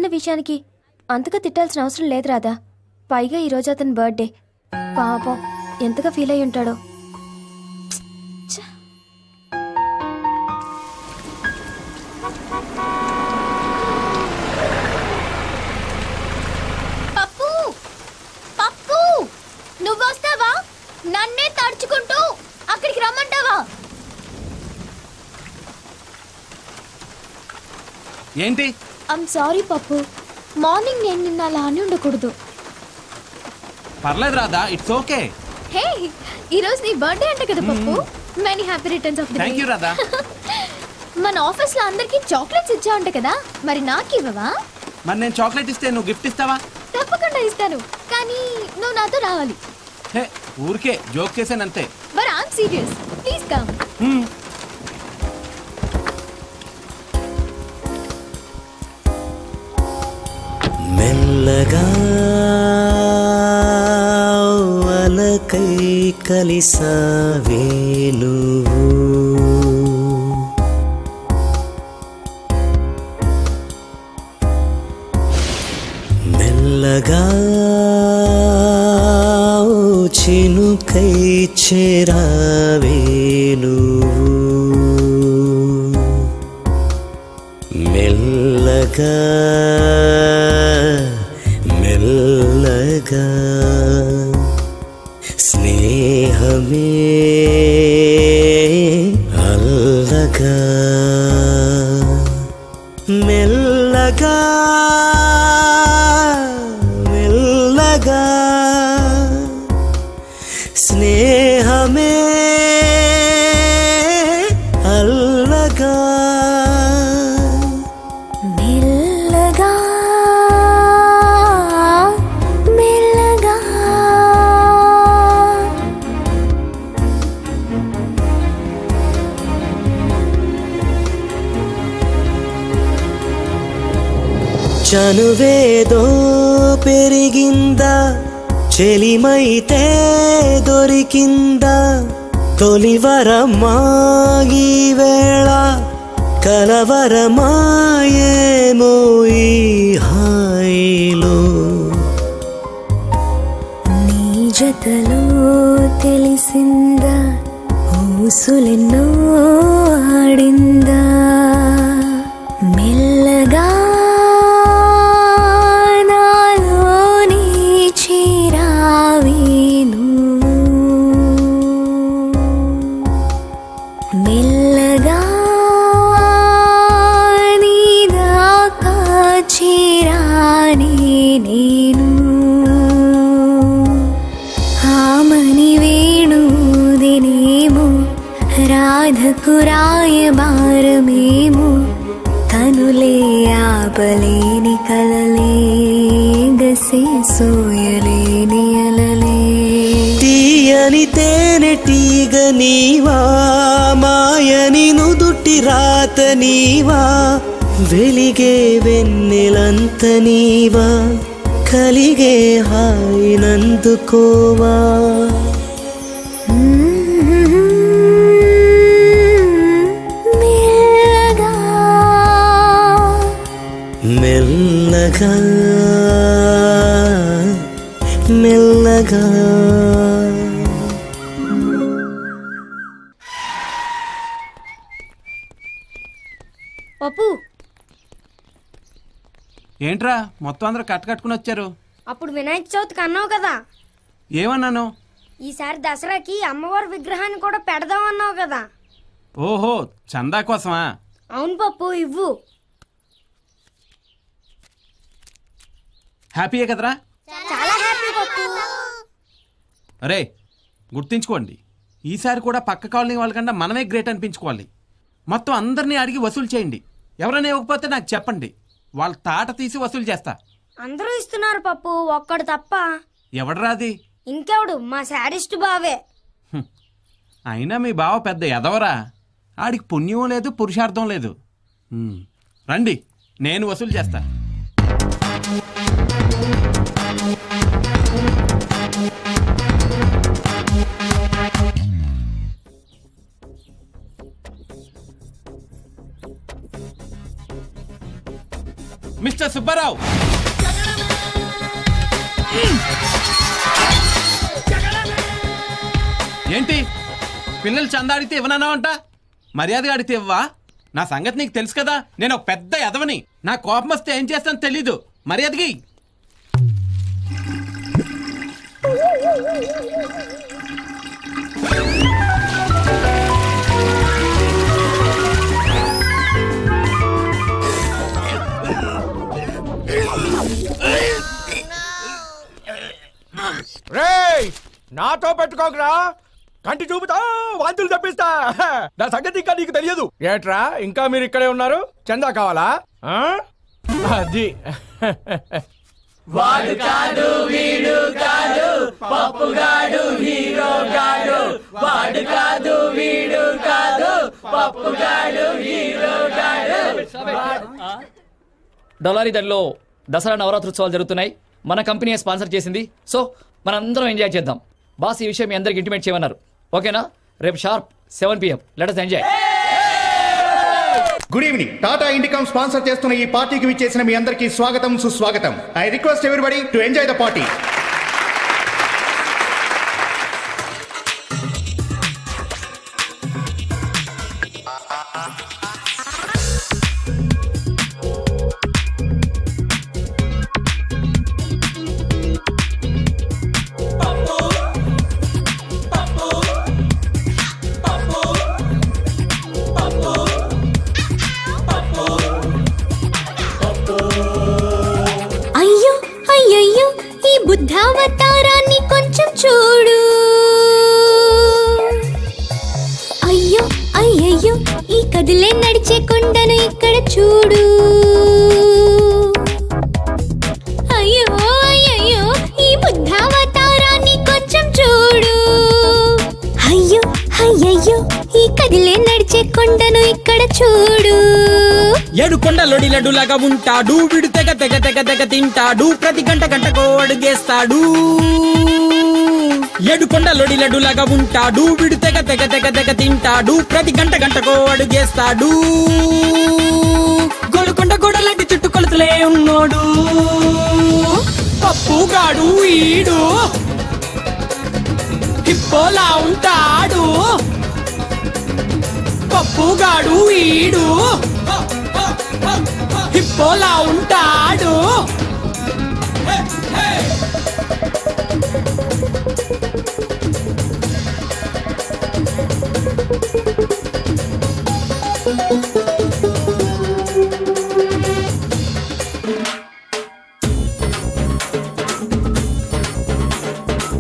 చిన్న విషయానికి అంతగా తిట్టాల్సిన అవసరం లేదు రాదా పైగా ఈరోజు అతని బర్త్డే. పాపం ఎంతగా ఫీల్ అయి ఉంటాడో. నన్నే తడుచుకుంటూ అక్కడికి రమ్మంటావా? ఏంటి? ఐమ్ సారీ పప్పు మార్నింగ్ నేను నిన్న అలా అని ఉండకూడదు. పర్లేదు రాదా ఇట్స్ ఓకే హే ఈ రోజు నీ బర్త్డే అంట కదా Pappu many happy returns of the thank you Radha మన ఆఫీస్లో అందరికి చాక్లెట్స్ ఇచ్చావంట కదా మరి నాకు ఇవ్వవా? మరి నేను చాక్లెట్ ఇస్తే నువ్వు గిఫ్ట్ ఇస్తావా? తప్పకుండా ఇస్తాను కానీ నువ్వు నాతో రావాలి. హే ఊరికే joke చేశానంతే. But I'm serious please come మెల్లగా అలకై కలిసావే నువ్వు మెల్లగా చినుకై చేరావే నువ్వు మెల్లగా మెల్లగా స్నేహమే అల్లగా మెల్లగా ప్రేమైతే దొరికిందా? తొలివరమాగి వేళ కలవరమాయేమో ఈ హాయిలో. నీ జతలో తెలిసిందా? ఊసులెన్నో ఆడిందా? ఆపలేని కలలే గసే సోయలేని అలలే తీయని తేనెటీగ నీవా మాయని నుదుటి రాత నీవా వెలిగే వెన్నెలంత నీవా కలిగే హాయినందుకోవా పప్పు. ఏంట్రా? మొత్తం అందరూ కట్ట కట్టుకుని వచ్చారు. అప్పుడు వినాయక చవితికి అన్నావు కదా. ఏమన్నాను? ఈసారి దసరాకి అమ్మవారి విగ్రహాన్ని కూడా పెడదాం అన్నావు కదా. ఓహో చందా కోసమా? అవును పప్పు ఇవ్వు. హ్యాపీయే కదరా? చాలా హ్యాపీ పప్పు. అరే గుర్తించుకోండి. ఈసారి కూడా పక్క కాలనీ వాళ్ళకన్నా మనమే గ్రేట్ అనిపించుకోవాలి. మొత్తం అందరినీ అడిగి వసూలు చేయండి. ఎవరైనా ఇవ్వకపోతే నాకు చెప్పండి. వాళ్ళ తాట తీసి వసూలు చేస్తా. అందరూ ఇస్తున్నారు పప్పు ఒక్కడు తప్ప. ఎవడరా అది? ఇంకెవడు? మా శాడిస్ట్ బావే. అయినా మీ బావ పెద్ద ఎదవరా? ఆడికి పుణ్యం లేదు పురుషార్థం లేదు. రండి నేను వసూలు చేస్తా. మిస్టర్ సుబ్బారావు. ఏంటి? పిల్లలు చందా అడిగితే ఇవ్వనన్నా అంట మర్యాదగా అడిగితే ఇవ్వా నా సంగతి నీకు తెలుసు కదా? నేను ఒక పెద్ద ఎదవని నా కోపం వస్తే ఏం చేస్తాను తెలీదు. మర్యాదకి నాతో పెట్టుకోకరా. కంటి చూపుతా వాంతులు తప్పిస్తా. నా సంగతి ఇంకా నీకు తెలియదు. ఏట్రా ఇంకా మీరు ఇక్కడే ఉన్నారు? చందా కావాలా? అది. వాడు కాదు వీడు కాదు పప్పుగాడు హీరో గాడు. వాడు కాదు వీడు కాదు పప్పుగాడు హీరో గాడు. డొలారీ దడిలో దసరా నవరాత్రోత్సవాలు జరుగుతున్నాయి. మన కంపెనీ స్పాన్సర్ చేసింది. సో మనందరం ఎంజాయ్ చేద్దాం. బాస్ ఈ విషయం మీ అందరికి ఇంటిమేట్ చేయమన్నారు. ఓకేనా? రేపు sharp seven PM let's enjoy good evening Tata Indicom sponsor చేస్తున్న ఈ పార్టీకి విచ్చేసిన మీ అందరికీ స్వాగతం సుస్వాగతం. I request everybody to enjoy the party కొండలోడి ఉంటాడు. విడు తెగ తెగ తెగ తెగ తింటాడు. ప్రతి గంట గంటకో అడుగేస్తాడు ఎడుకొండ కొండలోడి లడ్డులాగా ఉంటాడు. విడు తెగ తెగ తెగ తెగ తింటాడు. ప్రతి గంట గంటకో అడుగేస్తాడు గోలుకొండ గోడలాంటి చుట్టుకొలతలే కొలతలే పప్పు పప్పుగాడు ఈడు. హిప్పోలా ఉంటాడు. పప్పుగాడు ఈడు. హిప్పోలా ఉంటాడు.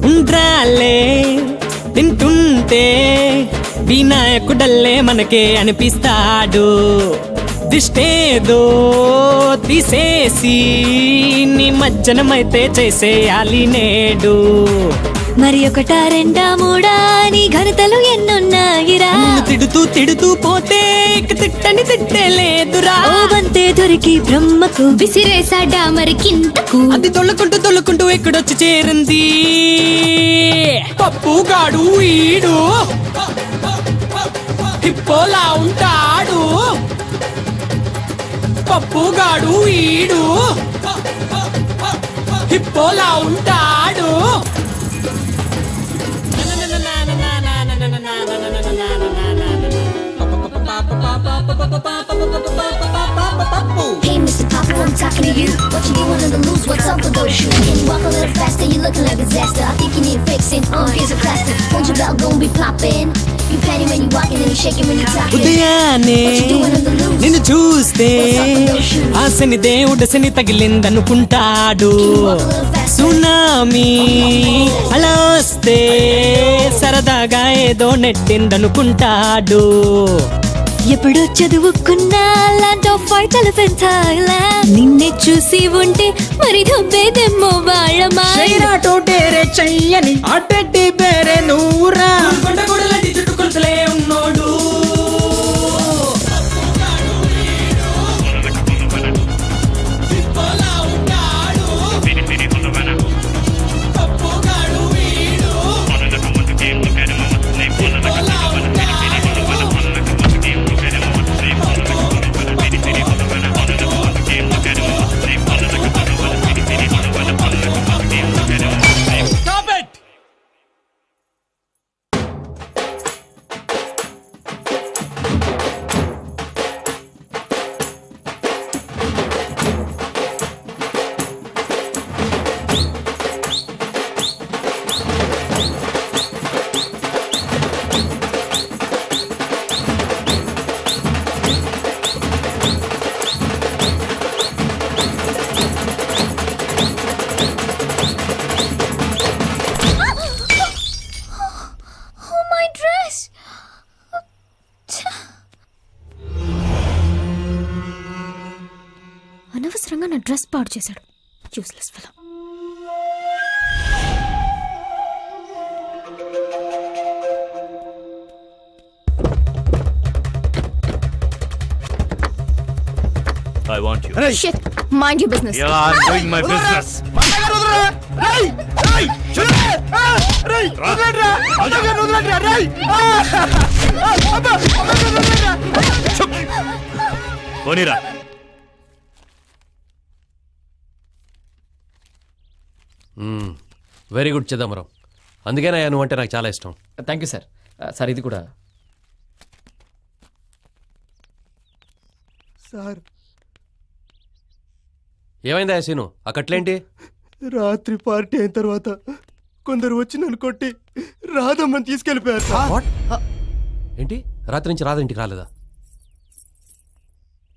ఉండ్రాలే తింటుంటే వినాయకుడల్లే మనకే అనిపిస్తాడు. దిష్టేదో తీసేసి నిమజ్జనమైతే చేసేయాలి నేడు. మరి ఒకటా రెండా మూడా నీ ఘనతలు ఎన్నున్నాయిరా? నిన్ను తిడుతూ తిడుతూ పోతే తిట్టని తిట్టే లేదురా. ఓ బంతే దొరికి బ్రహ్మకు విసిరేసాడా మరి కిందకు. అది తొల్లుకుంటూ తొల్లుకుంటూ ఎక్కడొచ్చి చేరింది. పప్పుగాడు ఈడు. హిప్పోలా ఉంటాడు. పప్పుగాడు ఈడు హిప్పోలా ఉంటాడు Hey, Mr. I'm talking to you. What you doing on the loose? What's up with those shoes? Can you walk a little faster? You looking like a disaster. I think you need fixing. Uh, here's a plaster. Won't your belt gonna be popping? You panty when you walking and you shaking when you talking. ఉదయాన్నే on? నిన్ను చూస్తే ఆ శని దేవుడు శని తగిలిందనుకుంటాడు సునామీ అలా వస్తే సరదాగా ఏదో నెట్టిందనుకుంటాడు ఎప్పుడో చదువుకున్నా ల్యాండ్ ఆఫ్ వైట్ ఎలిఫెంట్ నిన్నే చూసి ఉంటే మరి దుబ్బేదేమో వాళ్ళ చైనాటో డేరే చెయ్యని అడ్డడ్డి బేరే నూరా. చుట్టుకొలతలే ఉన్నోడు. Mind your business. Yeah, I'm doing my business. పోనీరా వెరీ గుడ్ చిదంబరం అందుకేనా నువ్వు అంటే నాకు చాలా ఇష్టం. థ్యాంక్ యూ సార్ సార్ ఇది కూడా. సార్ ఏమైందా సీను? ఆ కట్లేంటి రాత్రి పార్టీ అయిన తర్వాత కొందరు వచ్చి నన్ను కొట్టి రాధమ్మని తీసుకెళ్ళిపోయారు సార్. ఏంటి? రాత్రి నుంచి రాదు ఇంటికి రాలేదా?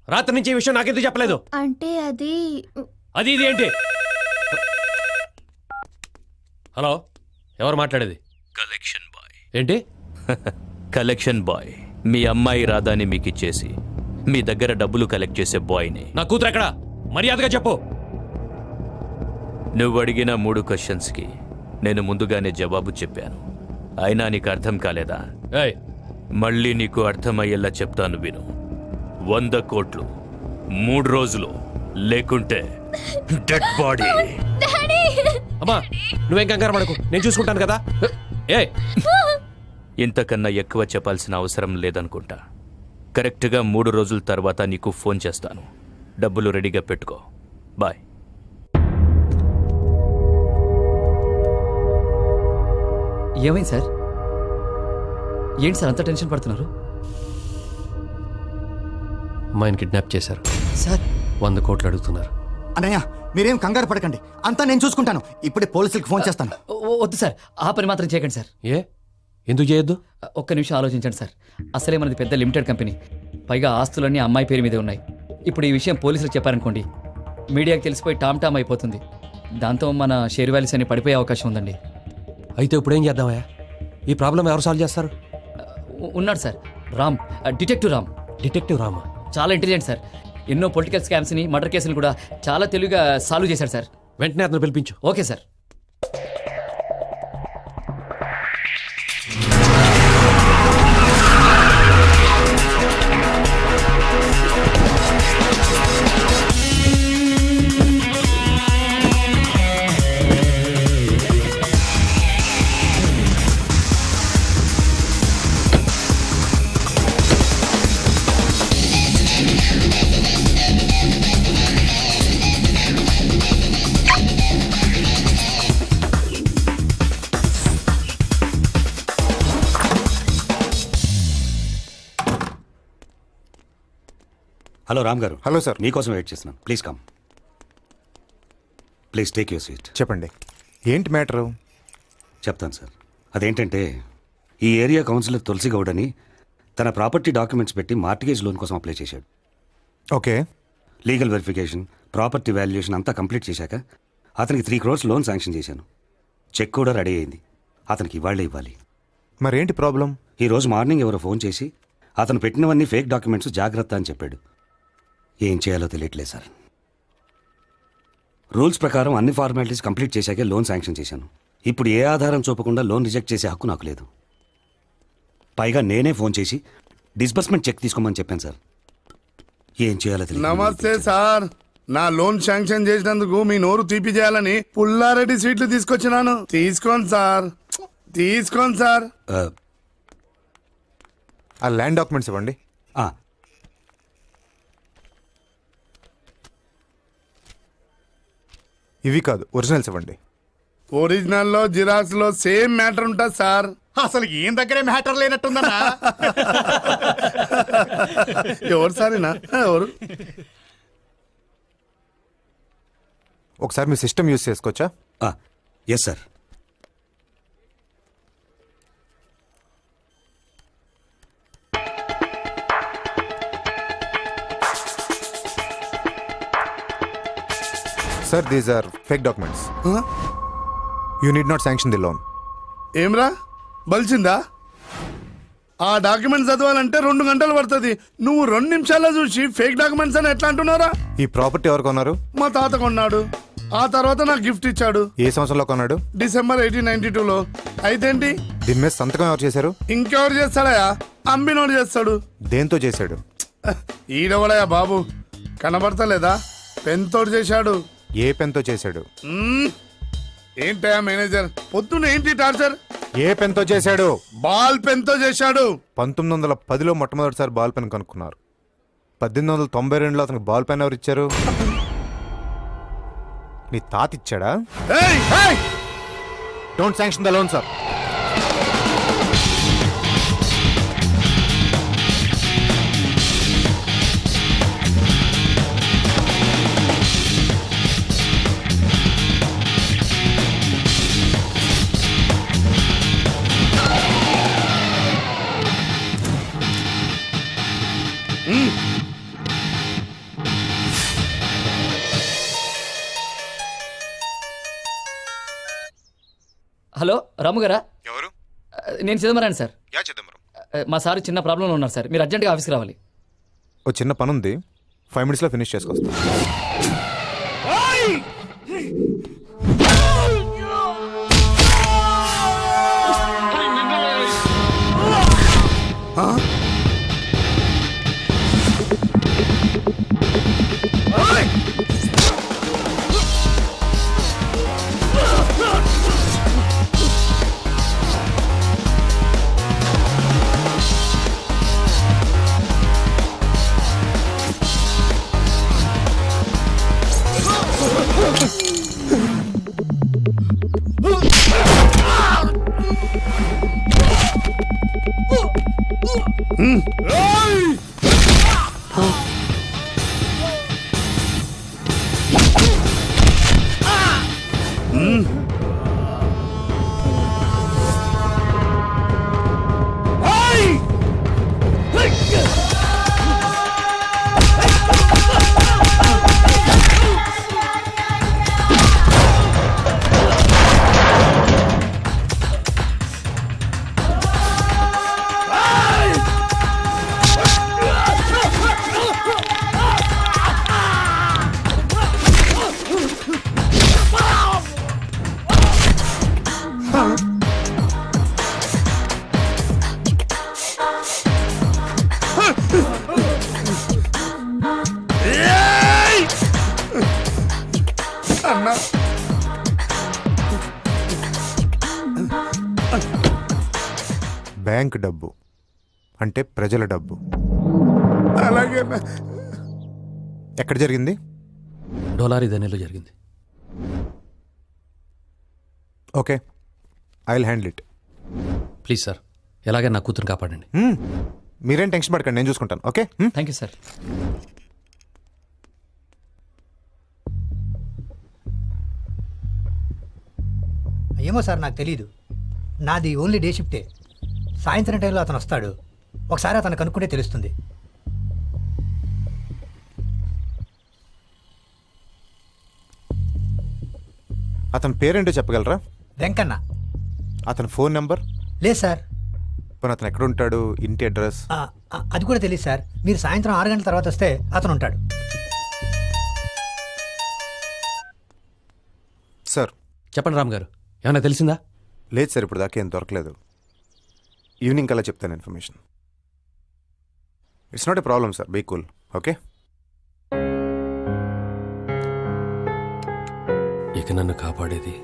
రాత్రి నుంచి ఈ విషయం నాకెందుకు చెప్పలేదు? అంటే అది అది ఇది ఏంటి? హలో ఎవరు మాట్లాడేది? Collection boy. ఏంటి? Collection boy. మీ అమ్మాయి రాధాని మీకు ఇచ్చేసి మీ దగ్గర డబ్బులు కలెక్ట్ చేసే బాయ్ని. నా కూతురు ఎక్కడా? మర్యాదగా చెప్పు. నువ్వు అడిగిన మూడు క్వశ్చన్స్కి నేను ముందుగానే జవాబు చెప్పాను. అయినా నీకు అర్థం కాలేదా? మళ్ళీ నీకు అర్థమయ్యేలా చెప్తాను విను. వంద కోట్లు మూడు రోజులు లేకుంటే డెడ్. బాడీ అమ్మా నువ్వేం కంగారు పడకు. నేను చూసుకుంటాను కదా. ఏ ఇంతకన్నా ఎక్కువ చెప్పాల్సిన అవసరం లేదనుకుంటా. కరెక్ట్గా మూడు రోజుల తర్వాత నీకు ఫోన్ చేస్తాను. డబ్బులు రెడీగా పెట్టుకో. బాయ్. ఏమైంది సార్? ఏంటి సార్ అంత టెన్షన్ పడుతున్నారు? అమ్మాయిని కిడ్నాప్ చేశారు. సార్. వంద కోట్లు అడుగుతున్నారు. అన్నయ్య మీరేం కంగారు పడకండి. అంతా నేను చూసుకుంటాను. ఇప్పుడే పోలీసులకు ఫోన్ చేస్తాను. ఓ- వద్దు సార్. ఆ పని మాత్రం చేయకండి సార్. ఏ? ఎందుకు చేయొద్దు? ఒక్క నిమిషం ఆలోచించండి సార్. అసలే మనది పెద్ద లిమిటెడ్ కంపెనీ. పైగా ఆస్తులన్నీ అమ్మాయి పేరు మీదే ఉన్నాయి. ఇప్పుడు ఈ విషయం పోలీసులకు చెప్పారనుకోండి మీడియాకి తెలిసిపోయి టామ్ టామ్ అయిపోతుంది. దాంతో మన షేర్ వాల్యూస్ అన్ని పడిపోయే అవకాశం ఉందండి. అయితే ఇప్పుడు ఏం చేద్దామయ్యా? ఈ ప్రాబ్లం ఎవరు సాల్వ్ చేస్తారు? ఉన్నాడు sir. Ram detective Ram. Detective Rama? చాలా ఇంటెలిజెంట్ సార్. ఎన్నో పొలిటికల్ స్కామ్స్ని మర్డర్ కేసులు కూడా చాలా తెలివిగా సాల్వ్ చేశాడు సార్. వెంటనే అతను పిలిపించు. Okay sir. Hello Ram garu. Hello sir. మీకోసం వెయిట్ చేస్తున్నాను. Please come. Please take your seat. చెప్పండి. ఏంటి మ్యాటరు? చెప్తాను సార్. అదేంటంటే ఈ ఏరియా కౌన్సిలర్ తులసి గౌడ్ అని తన ప్రాపర్టీ డాక్యుమెంట్స్ పెట్టి మార్టిగేజ్ లోన్ కోసం అప్లై చేశాడు. Okay. Legal verification property valuation అంతా కంప్లీట్ చేశాక అతనికి త్రీ క్రోర్స్ లోన్ శాంక్షన్ చేశాను. చెక్ కూడా రెడీ అయింది. అతనికి ఇవాళ్ళే ఇవ్వాలి. మరేంటి ప్రాబ్లం? ఈ రోజు మార్నింగ్ ఎవరో ఫోన్ చేసి అతను పెట్టినవన్నీ ఫేక్ డాక్యుమెంట్స్ జాగ్రత్త అని చెప్పాడు. ఏం చేయాలో తెలియట్లేదు సార్. రూల్స్ ప్రకారం అన్ని ఫార్మాలిటీస్ కంప్లీట్ చేశాకే లోన్ శాంక్షన్ చేశాను. ఇప్పుడు ఏ ఆధారం చూపకుండా లోన్ రిజెక్ట్ చేసే హక్కు నాకు లేదు. పైగా నేనే ఫోన్ చేసి డిస్బర్స్మెంట్ చెక్ తీసుకోమని చెప్పాను సార్. ఏం చేయాలో తెలియదు నమస్తే సార్. నా లోన్ శాంక్షన్ చేసినందుకు మీ నోరు తీపి చేయాలని పుల్లారెడ్డి స్వీట్లు తీసుకొచ్చినాను. తీసుకోండి సార్. తీసుకోండి సార్. ఆ ల్యాండ్ డాక్యుమెంట్స్ ఇవ్వండి. ఇవి కాదు ఒరిజినల్స్ ఇవ్వండి. ఒరిజినల్లో జిరాక్స్లో సేమ్ మ్యాటర్ ఉంటుంది సార్. అసలు ఏం దగ్గరే మ్యాటర్ లేనట్టుందన్నా? ఎవరు సారేనా ఎవరు? ఒకసారి మీ సిస్టమ్ యూస్ చేసుకోవచ్చా? Yes sir sir these are fake documents you need not sanction the loan ఏమ్రా? బలిసిందా ఆ డాక్యుమెంట్స్ చదవాలంటే రెండు గంటలు పడుతుంది. నువ్వు రెండు నిమిషాల్లో చూసి ఫేక్ డాక్యుమెంట్స్ అని ఎట్లా అంటున్నారా ఈ ప్రాపర్టీ ఎవరు కొన్నారు? మా తాత కొన్నాడు. ఆ తర్వాత నాకు గిఫ్ట్ ఇచ్చాడు. ఏ సంవత్సరంలో కొన్నాడు? డిసెంబర్ ఎయిటీన్ నైన్టీ టూలో. అయితేంటి? దీని మీద సంతకం ఎవరు చేశారు? ఇంకెవరు చేస్తాడయా అమ్మినోడు చేస్తాడు. దేంతో చేశాడు? ఈడవడయా బాబు? కనబడతలేదా? పెన్తోడు చేశాడు. ఏ పెన్తో చేశాడు. ఏంటయా మేనేజర్? పొద్దున ఏంటి టార్చర్? ఏ పెన్తో చేశాడు? బాల్ పెన్తో చేశాడు. పంతొమ్మిది వందల పదిలో మొట్టమొదటిసారి బాల్ పెన్ కనుక్కున్నారు. పద్దెనిమిది వందల తొంభై రెండులో అతనికి బాల్ పెన్ ఎవరు ఇచ్చారు? నీ తాత ఇచ్చాడా? Don't sanction the loan sir hello Ramu గారా? ఎవరు? నేను చిదంబరాన్ని సార్. యా చిదంబరం. మా సార్ చిన్న ప్రాబ్లంలో ఉన్నారు సార్. మీరు అర్జెంట్గా ఆఫీస్కి రావాలి. ఓ చిన్న పని ఉంది ఫైవ్ మినిట్స్లో ఫినిష్ చేసుకొస్తా. ప్రజల డబ్బు. అలాగే ఎక్కడ జరిగింది? డోలారీ ధనిలో జరిగింది. Okay. I will handle it please sir ఎలాగే నా కూతురు కాపాడండి. మీరేం టెన్షన్ పడకండి నేను చూసుకుంటాను. ఓకే? థ్యాంక్ యూ సార్ ఏమో సార్ నాకు తెలీదు. నాది ఓన్లీ డే షిఫ్టే సాయంత్రం టైంలో అతను వస్తాడు. ఒకసారి అతను కనుక్కుంటే తెలుస్తుంది. అతని పేరేంటో చెప్పగలరా? వెంకన్న. అతని ఫోన్ నెంబర్? లేదు సార్. పోనీ అతను ఎక్కడ ఉంటాడు ఇంటి అడ్రస్? ఆ, ఆ, అది కూడా తెలియదు సార్. మీరు సాయంత్రం ఆరు గంటల తర్వాత వస్తే అతను ఉంటాడు. సార్. చెప్పండి రామ్ గారు ఏమైనా తెలిసిందా? లేదు సార్ ఇప్పుడు దాకా ఏం దొరకలేదు. ఈవినింగ్ కల్లా చెప్తాను information. It's not a problem sir be cool okay ఇక నన్ను కాపాడేది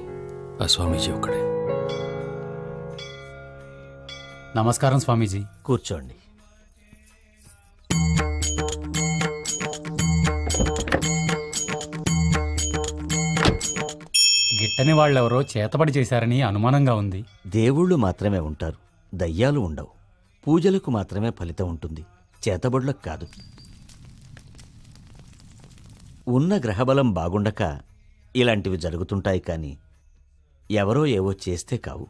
ఆ స్వామీజీ ఒక్కడే. నమస్కారం స్వామీజీ. కూర్చోండి. గిట్టని వాళ్ళెవరో చేతబడి చేశారని అనుమానంగా ఉంది. దేవుళ్ళు మాత్రమే ఉంటారు. దయ్యాలు ఉండవు. పూజలకు మాత్రమే ఫలితం ఉంటుంది. చేతబడులకు కాదు. ఉన్న గ్రహబలం బాగుండక ఇలాంటివి జరుగుతుంటాయి కానీ ఎవరో ఏవో చేస్తే కావు.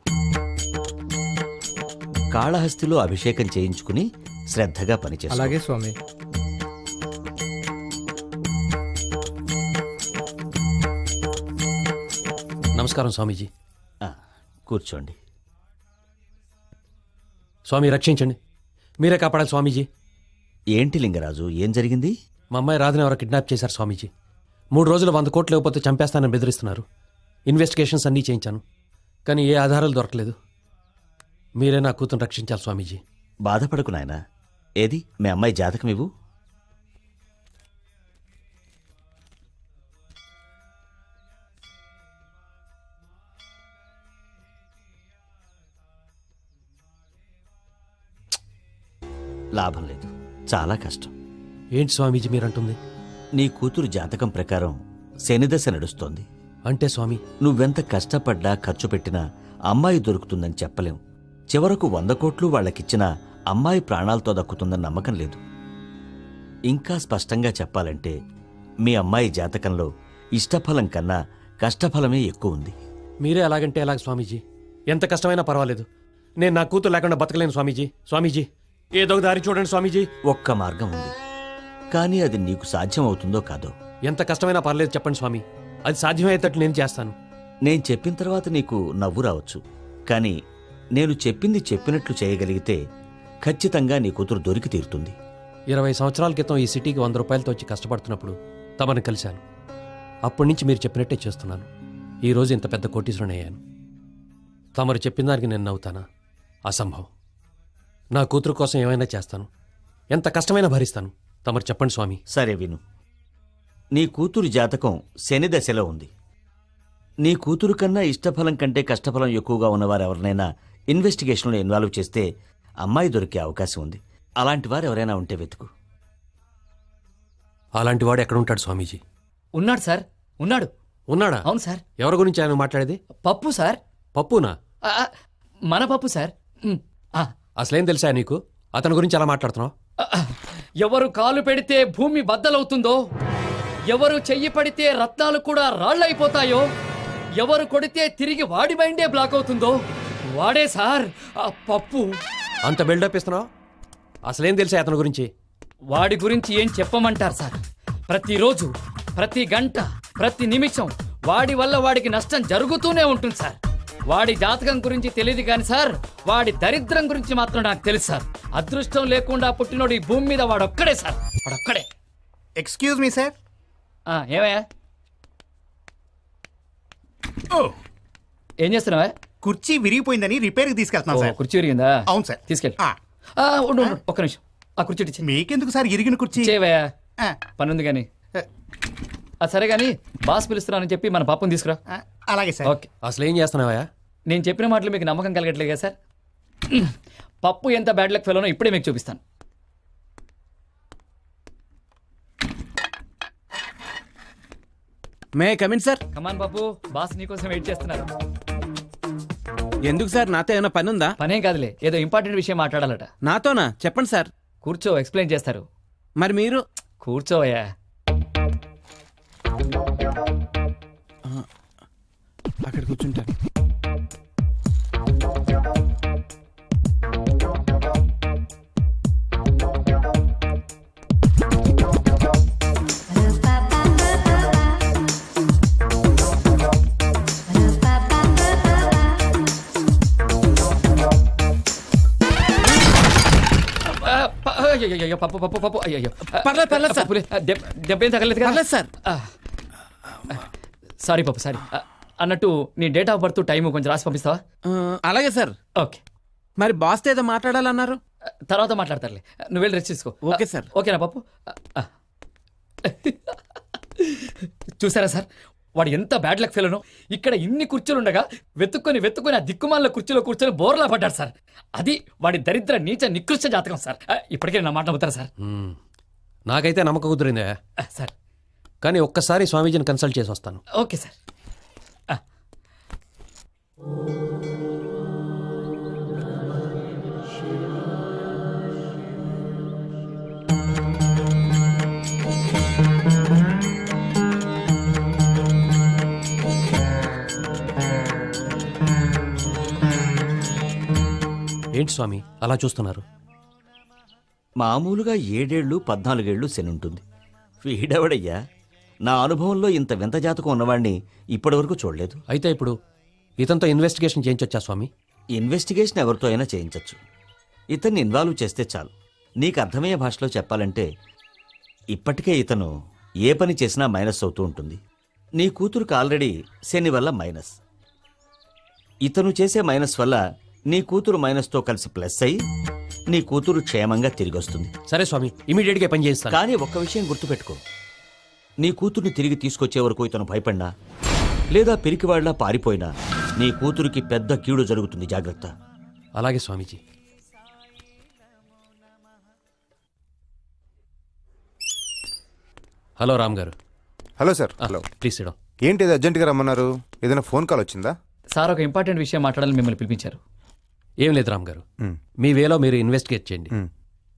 కాళహస్తిలో అభిషేకం చేయించుకుని శ్రద్ధగా పనిచేస్తారు అలాగే స్వామి. నమస్కారం స్వామీజీ. కూర్చోండి. స్వామి రక్షించండి. మీరే కాపాడాలి స్వామీజీ. ఏంటి లింగరాజు? ఏం జరిగింది? మా అమ్మాయి రాధని ఎవరో కిడ్నాప్ చేశారు స్వామీజీ. మూడు రోజులు వంద కోట్లు లేకపోతే చంపేస్తానని బెదిరిస్తున్నారు. ఇన్వెస్టిగేషన్స్ అన్నీ చేయించాను. కానీ ఏ ఆధారాలు దొరకలేదు. మీరే నా కూతురు రక్షించాలి స్వామీజీ. బాధపడకు నాయనా. ఏది? మీ అమ్మాయి జాతకం ఇవ్వు. లాభం లేదు. చాలా కష్టం. ఏంటి స్వామీజీ మీరంటుంది? నీ కూతురు జాతకం ప్రకారం శనిదశ నడుస్తోంది. అంటే స్వామి. నువ్వెంత కష్టపడ్డా ఖర్చు పెట్టినా అమ్మాయి దొరుకుతుందని చెప్పలేం. చివరకు వంద కోట్లు వాళ్ళకిచ్చినా అమ్మాయి ప్రాణాలతో దక్కుతుందని నమ్మకం లేదు. ఇంకా స్పష్టంగా చెప్పాలంటే మీ అమ్మాయి జాతకంలో ఇష్టఫలం కన్నా కష్టఫలమే ఎక్కువ ఉంది. మీరే అలాగంటే ఎలాగ స్వామీజీ? ఎంత కష్టమైనా పర్వాలేదు. నేను నా కూతురు లేకుండా బతకలేను స్వామీజీ. స్వామీజీ. ఏదో ఒక దారి చూడండి స్వామీజీ. ఒక్క మార్గం ఉంది. కానీ అది నీకు సాధ్యం అవుతుందో కాదో? ఎంత కష్టమైనా పర్లేదు చెప్పండి స్వామి. అది సాధ్యమయ్యేటట్లు నేను చేస్తాను. నేను చెప్పిన తర్వాత నీకు నవ్వు రావచ్చు. కానీ నేను చెప్పింది చెప్పినట్లు చేయగలిగితే ఖచ్చితంగా నీ కూతురు దొరికి తీరుతుంది. ఇరవై సంవత్సరాల క్రితం ఈ సిటీకి వంద రూపాయలతో వచ్చి కష్టపడుతున్నప్పుడు తమను కలిశాను. అప్పటి నుంచి మీరు చెప్పినట్టే చేస్తున్నాను. ఈ రోజు ఇంత పెద్ద కోటీశ్వరుని అయ్యాను. తమరు చెప్పిన దానికి నేను నవ్వుతానా? అసంభవం. నా కూతురు కోసం ఏమైనా చేస్తాను. ఎంత కష్టమైనా భరిస్తాను. తమరు చెప్పండి స్వామి. సరే విను. నీ కూతురు జాతకం శని దశలో ఉంది. నీ కూతురు కన్నా ఇష్టఫలం కంటే కష్టఫలం ఎక్కువగా ఉన్నవారు ఎవరినైనా ఇన్వెస్టిగేషన్లో ఇన్వాల్వ్ చేస్తే అమ్మాయి దొరికే అవకాశం ఉంది. అలాంటి వారు ఎవరైనా ఉంటే వెతుకు. అలాంటి వాడు ఎక్కడ ఉంటాడు స్వామీజీ? ఉన్నాడు సార్. ఉన్నాడు. ఉన్నాడా? అవును సార్. ఎవరి గురించి ఆయన మాట్లాడేది? పప్పు సార్. పప్పునా? మన పప్పు సార్. అసలేం తెలుసా నీకు? అతని గురించి ఎలా మాట్లాడుతున్నావు? ఎవరు కాలు పెడితే భూమి బద్దలవుతుందో ఎవరు చెయ్యి పడితే రత్నాలు కూడా రాళ్ళైపోతాయో ఎవరు కొడితే తిరిగి వాడి మైండే బ్లాక్ అవుతుందో వాడే సార్ ఆ పప్పు. అంత బిల్డప్ ఇస్తున్నావు? అసలేం తెలుసా అతని గురించి? వాడి గురించి ఏం చెప్పమంటారు సార్? ప్రతిరోజు ప్రతి గంట ప్రతి నిమిషం వాడి వల్ల వాడికి నష్టం జరుగుతూనే ఉంటుంది సార్. వాడి జాతకం గురించి తెలియదు కానీ సార్ వాడి దరిద్రం గురించి మాత్రం నాకు తెలుసు సార్. అదృష్టం లేకుండా పుట్టినోడు ఈ భూమి మీద వాడొక్కడే సార్. వాడొక్కడే. ఎక్స్క్యూజ్ మీ సార్ ఏమయ్యా? ఏం చేస్తున్నావా? కుర్చీ విరిగిపోయిందని రిపేర్కి తీసుకెళ్తున్నాం సార్ కుర్చీ విరిగిందా? అవును సార్ తీసుకెళ్ళి. ఉండు ఒక్క నిమిషం. ఆ కుర్చీ మీకెందుకు సార్ ఇరిగిన కుర్చీ? చేయవయ్యా పని ఉంది కానీ. సరే కానీ బాస్ పిలుస్తున్నానని చెప్పి మన పాపం తీసుకురా. అలాగే సార్. ఓకే. అసలు ఏం చేస్తున్నావా నేను చెప్పిన మాటలు మీకు నమ్మకం కలగట్లేదు కదా సార్? పప్పు ఎంత బ్యాడ్ లక్ ఫెలోనో ఇప్పుడే మీకు చూపిస్తాను. May come in sir come on Pappu boss నీకోసం వెయిట్ చేస్తున్నారు. ఎందుకు సార్ నాతో ఏమైనా పని ఉందా పనేం కాదులే. ఏదో ఇంపార్టెంట్ విషయం మాట్లాడాలట. నాతోనా? చెప్పండి సార్ కూర్చో ఎక్స్ప్లెయిన్ చేస్తారు. మరి మీరు? కూర్చోవయ్యా. అక్కడ కూర్చుంటాను ఆ, ప- అయ్యయ్యయ్యో, పప్పు పప్పు పప్పు అయ్యయ్యో పర్లేదు, పర్లేదు సార్. పప్పులే. ఆ, దెబ్- దెబ్బ ఏం తగలేదు కదా పర్లేదు సార్. సారీ పప్పు సారీ ఆ, అన్నట్టు నీ డేట్ ఆఫ్ బర్త్ టైం కొంచెం రాసి పంపిస్తావా? అలాగే సార్. ఓకే. మరి బాస్తో ఏదో మాట్లాడాలన్నారు? తర్వాత మాట్లాడతారులే. నువ్వు వెళ్ళి రెస్ట్ తీసుకో. Okay sir. ఓకేనా పప్పు. చూసారా సార్? వాడు ఎంత బ్యాడ్ లక్ ఫెయిల్ ఇక్కడ ఇన్ని కుర్చీలు ఉండగా వెతుక్కొని వెతుక్కొని ఆ దిక్కుమాల కుర్చీలో కూర్చొని బోర్లా పడ్డాడు సార్. అది వాడి దరిద్ర నీచ నికృష్ట జాతకం సార్. ఇప్పటికే నా మాట నమ్ముతారా సార్. నాకైతే నమ్మకం కుదిరిందే. సార్. కానీ ఒక్కసారి స్వామీజీని కన్సల్ట్ చేసి వస్తాను. Okay sir. ఏంటి స్వామి అలా చూస్తున్నారు? మామూలుగా ఏడేళ్ళు పద్నాలుగేళ్ళు శని ఉంటుంది వీడెవడయ్యా? నా అనుభవంలో ఇంత వింత జాతకం ఉన్నవాడిని ఇప్పటివరకు చూడలేదు. అయితే ఇప్పుడు ఇతనితో ఇన్వెస్టిగేషన్ చేయించొచ్చా స్వామి? ఇన్వెస్టిగేషన్ ఎవరితో అయినా చేయించవచ్చు ఇతన్ని ఇన్వాల్వ్ చేస్తే చాలు. నీకు అర్థమయ్యే భాషలో చెప్పాలంటే ఇప్పటికే ఇతను ఏ పని చేసినా మైనస్ అవుతూ ఉంటుంది. నీ కూతురుకు ఆల్రెడీ శని వల్ల మైనస్ ఇతను చేసే మైనస్ వల్ల నీ కూతురు మైనస్తో కలిసి ప్లస్ అయ్యి నీ కూతురు క్షేమంగా తిరిగి వస్తుంది. సరే స్వామి ఇమీడియట్గా పని చేయిస్తాను. కానీ ఒక్క విషయం గుర్తుపెట్టుకో. నీ కూతుర్ని తిరిగి తీసుకొచ్చే వరకు ఇతను భయపడినా లేదా పిరికివాళ్ళా పారిపోయినా నీ కూతురికి పెద్ద కీడు జరుగుతుంది జాగ్రత్త. అలాగే Swamiji. Hello Ram garu. Hello sir. Hello. Please sit down ఏంటి ఇది అర్జెంట్గా రమ్మన్నారు? ఏదైనా ఫోన్ కాల్ వచ్చిందా? సార్ ఒక ఇంపార్టెంట్ విషయం మాట్లాడాలని మిమ్మల్ని పిలిపించారు. ఏం లేదు రామ్ గారు. మ్. వేలో మీరు ఇన్వెస్టిగేట్ చేయండి.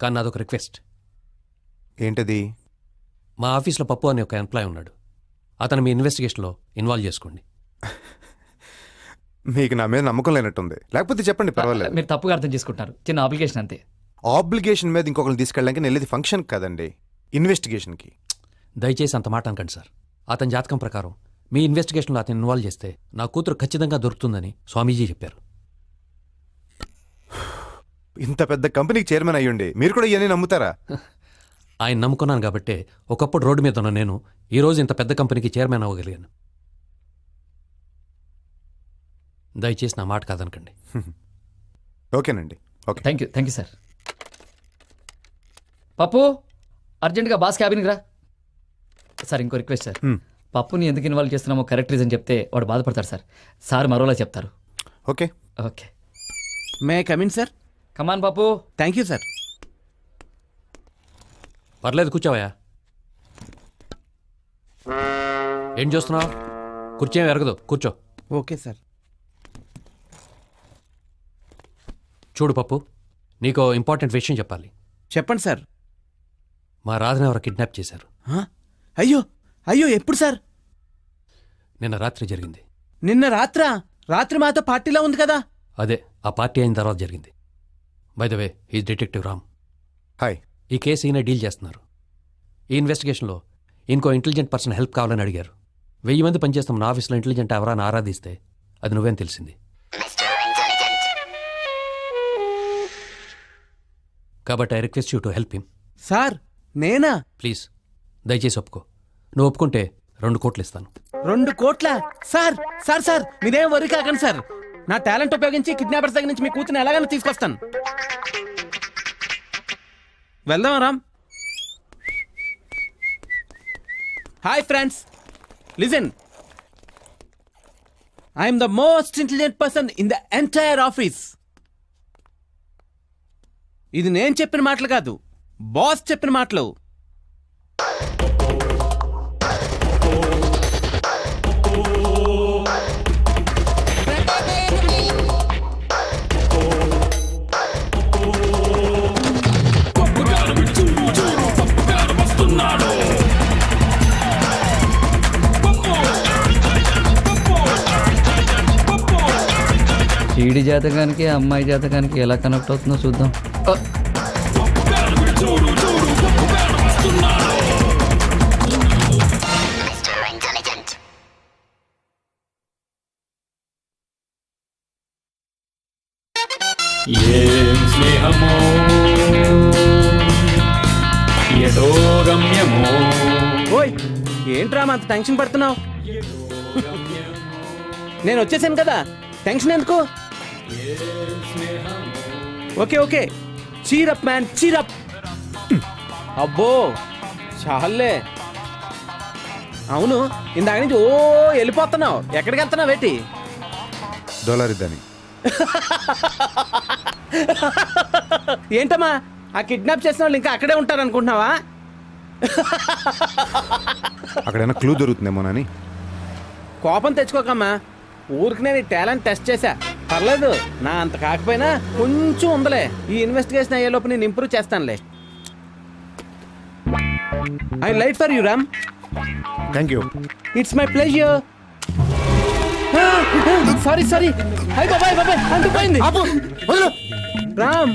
కానీ నాదొక రిక్వెస్ట్. ఏంటది? మా ఆఫీస్లో పప్పు అనే ఒక ఎంప్లాయ్ ఉన్నాడు. అతను మీ ఇన్వెస్టిగేషన్లో ఇన్వాల్వ్ చేసుకోండి. మీకు నా మీద నమ్మకం లేనట్టుంది. లేకపోతే చెప్పండి పర్వాలేదు. మీరు తప్పుగా అర్థం చేసుకుంటున్నారు. చిన్న అప్లికేషన్ అంతే. ఆబ్లిగేషన్ మీద ఇంకొకరిని తీసుకెళ్ళడానికి నేను వెళ్ళేది ఫంక్షన్ కదండి. ఇన్వెస్టిగేషన్కి దయచేసి అంత మాట అనకండి సార్. అతని జాతకం ప్రకారం మీ ఇన్వెస్టిగేషన్లో అతను ఇన్వాల్వ్ చేస్తే నా కూతురు ఖచ్చితంగా దొరుకుతుందని స్వామీజీ చెప్పారు. ఇంత పెద్ద కంపెనీకి చైర్మన్ అయ్యుండి మీరు కూడా ఇవన్నీ నమ్ముతారా? ఆయన నమ్ముకున్నాను కాబట్టే ఒకప్పుడు రోడ్డు మీద ఉన్న నేను ఈ రోజు ఇంత పెద్ద కంపెనీకి చైర్మన్ అవ్వగలిగాను. దయచేసి నా మాట కాదనకండి. ఓకేనండి. Okay. Thank you thank you sir Pappu అర్జెంటుగా బాస్ క్యాబిన్కి రా. సార్ ఇంకో రిక్వెస్ట్ సార్. పప్పుని ఎందుకు ఇన్వాల్వ్ చేస్తున్నామో కరెక్ట్ రీజన్ చెప్తే వాడు బాధపడతాడు సార్. సార్ మరోలా చెప్తారు. Okay. Okay. May come in sir come on Pappu. Thank you sir పర్లేదు కూర్చోవయ్యా. ఏం చూస్తున్నావు? కుర్చీ ఎరగదు. కూర్చో. ఓకే సార్ చూడు పప్పు నీకో ఇంపార్టెంట్ విషయం చెప్పాలి. చెప్పండి సార్. మా రాధని ఎవరు కిడ్నాప్ చేశారు. అయ్యో అయ్యో ఎప్పుడు సార్? నిన్న రాత్రి జరిగింది. నిన్న రాత్రా? రాత్రి మాతో పార్టీలో ఉంది కదా? అదే ఆ పార్టీ అయిన తర్వాత జరిగింది. బై ద వే ఈ డిటెక్టివ్ రామ్ హాయ్ ఈ కేసు ఈయన డీల్ చేస్తున్నారు. ఈ ఇన్వెస్టిగేషన్లో ఇంకో ఇంటెలిజెంట్ పర్సన్ హెల్ప్ కావాలని అడిగారు. వెయ్యి మంది పనిచేస్తాం నా ఆఫీస్లో ఇంటెలిజెంట్ ఎవరైనా ఆరాధిస్తే అది నువ్వేం తెలిసింది? కాబట్టి I request you to help him sir నేనా? ప్లీజ్ దయచేసి ఒప్పుకో. నువ్వు ఒప్పుకుంటే రెండు కోట్లు ఇస్తాను. రెండు కోట్ల? సార్ సార్ సార్ మీరేం వరి కాకండి సార్. నా టాలెంట్ ఉపయోగించి కిడ్నాపర్స్ దగ్గర నుంచి మీ కూతురు ఎలాగైనా తీసుకొస్తాను. వెళ్దామా Ram? Hi friends listen I'm the most intelligent person in the entire office ఇది నేను చెప్పిన మాటలు కాదు. బాస్ చెప్పిన మాటలు. చీడి జాతకానికి అమ్మాయి జాతకానికి ఎలా కనెక్ట్ అవుతుందో చూద్దాం. ఏం స్నేహమో? ఎటో గమ్యమో ఓయ్ ఏంట్రా అంత టెన్షన్ పడుతున్నావు? నేను వచ్చేసాను కదా. టెన్షన్ ఎందుకు? Okay okay. Cheer up man cheer up. అబ్బో చాలే. అవును ఇందాక నుంచి ఓ వెళ్ళిపోతున్నావు. ఎక్కడికి వెళ్తున్నావు వేటి? డోలారిద్దని ఏంటమ్మా ఆ కిడ్నాప్ చేసిన వాళ్ళు ఇంకా అక్కడే ఉంటారు అనుకుంటున్నావా అక్కడైనా క్లూ దొరుకుతుందేమోనని. కోపం తెచ్చుకోకమ్మా. ఊరికి నేను టాలెంట్ టెస్ట్ చేశా. పర్లేదు నా అంత కాకపోయినా కొంచెం ఉందలే. ఈ ఇన్వెస్టిగేషన్ అయ్యేలోపు నేను ఇంప్రూవ్ చేస్తానులే. I light for you Ram. Thank you it's my pleasure sorry sorry అయ్యి బాబాయ్ బాబాయ్ అంటుపోయింది రామ్.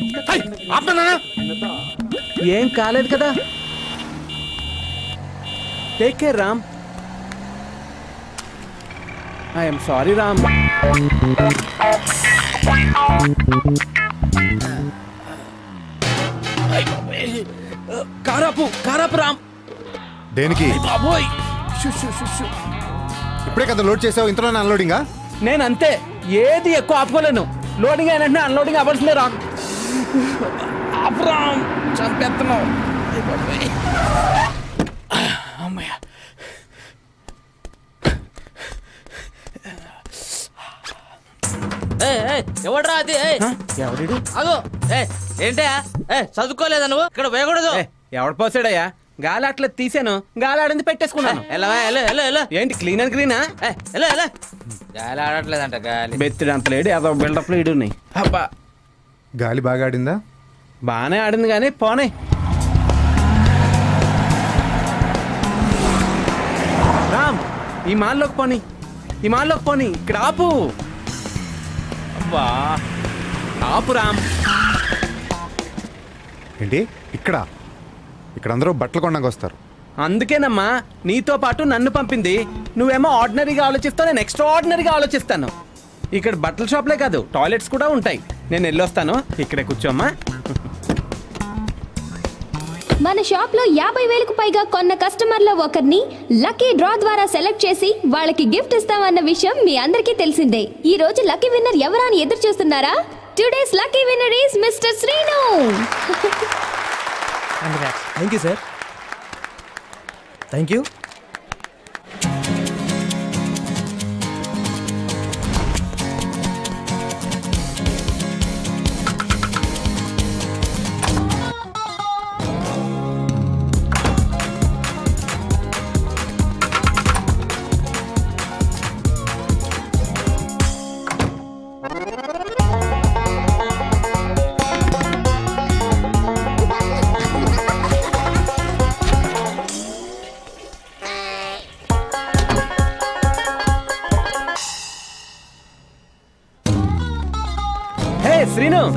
ఏం కాలేదు కదా. Take care Ram. I'm sorry Ram కారాపు కారాపు రామ్. దేనికి? బాబోయ్. ఇప్పుడే కదా లోడ్ చేసావు? ఇంతలో అన్లోడింగా నేను అంతే ఏది ఎక్కువ ఆపుకోలేను. లోడింగ్ అయినంటే అన్లోడింగ్ అవ్వాల్సిందే రామ్. ఆపురామ్ చంపేస్తున్నావు. అమ్మయ్య. ఎవడ్రా అది? ఏయ్, ఎవరిడు అగో ఏ ఏంటే? ఏ చదువుకోలేదా నువ్వు? ఇక్కడ వేయకూడదు. ఎవడు పోసాడయ్యా? గాలి అట్లా తీసాను. గాలి ఆడింది పెట్టేసుకున్నాను ఎలా ఎలా ఎలా ఎలా ఏంటి క్లీన్ అండ్ గ్రీనా ఎలా ఎలా గాలి ఆడట్లేదంట గాలి. బెత్తిడి అంత లేడు ఏదో బిల్డప్ లేడు ఉన్నాయి. అబ్బా. గాలి బాగా ఆడిందా? బాగానే ఆడింది కానీ పోనే. రామ్ ఈ మాల్లోకి పోని. ఈ మాల్లోకి పోని. ఇక్కడ ఆపు. అబ్బా. ఆపు రామ్. ఏంటి? ఇక్కడ? ఇక్కడ అందరూ బట్టలు కొనడానికి వస్తారు. అందుకేనమ్మా నీతో పాటు నన్ను పంపింది. నువ్వేమో ఆర్డినరీగా ఆలోచిస్తావు నేను ఎక్స్ట్రా ఆర్డినరీగా ఆలోచిస్తాను. ఇక్కడ బట్టల షాప్లే కాదు టాయిలెట్స్ కూడా ఉంటాయి. నేను వెళ్ళొస్తాను ఇక్కడే కూర్చోమ్మా. మన షాప్లో యాభై వేలకు పైగా కొన్న కస్టమర్ల ఒకరిని లక్కీ డ్రా ద్వారా సెలెక్ట్ చేసి వాళ్ళకి గిఫ్ట్ ఇస్తామన్న విషయం మీ అందరికీ తెలిసిందే. ఈ రోజు లక్కీ విన్నర్ ఎవరా ఎదురు చూస్తున్నారా? Today's lucky winner is mister Srinu. Thank you sir thank you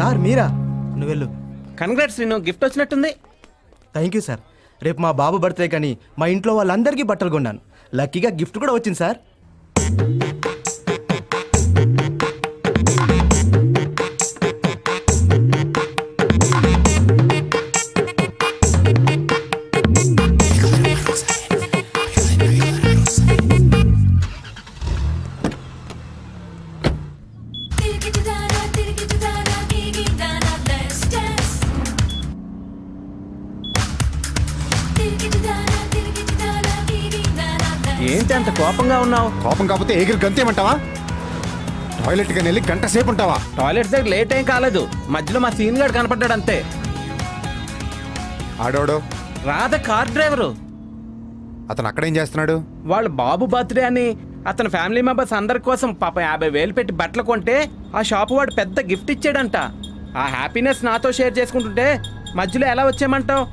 sir మీరా? నువ్వు వెళ్ళు. కంగ్రాట్స్ శ్రీను. గిఫ్ట్ వచ్చినట్టుంది. థ్యాంక్ యూ సార్ రేపు మా బాబు బర్త్డే కానీ మా ఇంట్లో వాళ్ళందరికీ బట్టలు కొన్నాను. లక్కీగా గిఫ్ట్ కూడా వచ్చింది సార్ ఉన్నావు? కోపం కాకపోతే ఎగిరి గంతేమంటావా? టాయిలెట్ కానీ వెళ్ళి గంట సేపు ఉంటావా టాయిలెట్స్ దగ్గర లేట్ ఏం కాలేదు. మధ్యలో మా సీన్ గార్డ్ కనపడ్డాడు అంతే. ఆడోడు? Radha car driver. అతను అక్కడేం చేస్తున్నాడు? వాళ్ళ బాబు బర్త్డే అని అతని ఫ్యామిలీ మెంబర్స్ అందరి కోసం పాప యాభై వేలు పెట్టి బట్టలు కొంటే ఆ షాపు వాడు పెద్ద గిఫ్ట్ ఇచ్చాడంట. ఆ హ్యాపీనెస్ నాతో షేర్ చేసుకుంటుంటే మధ్యలో ఎలా వచ్చేయమంటావు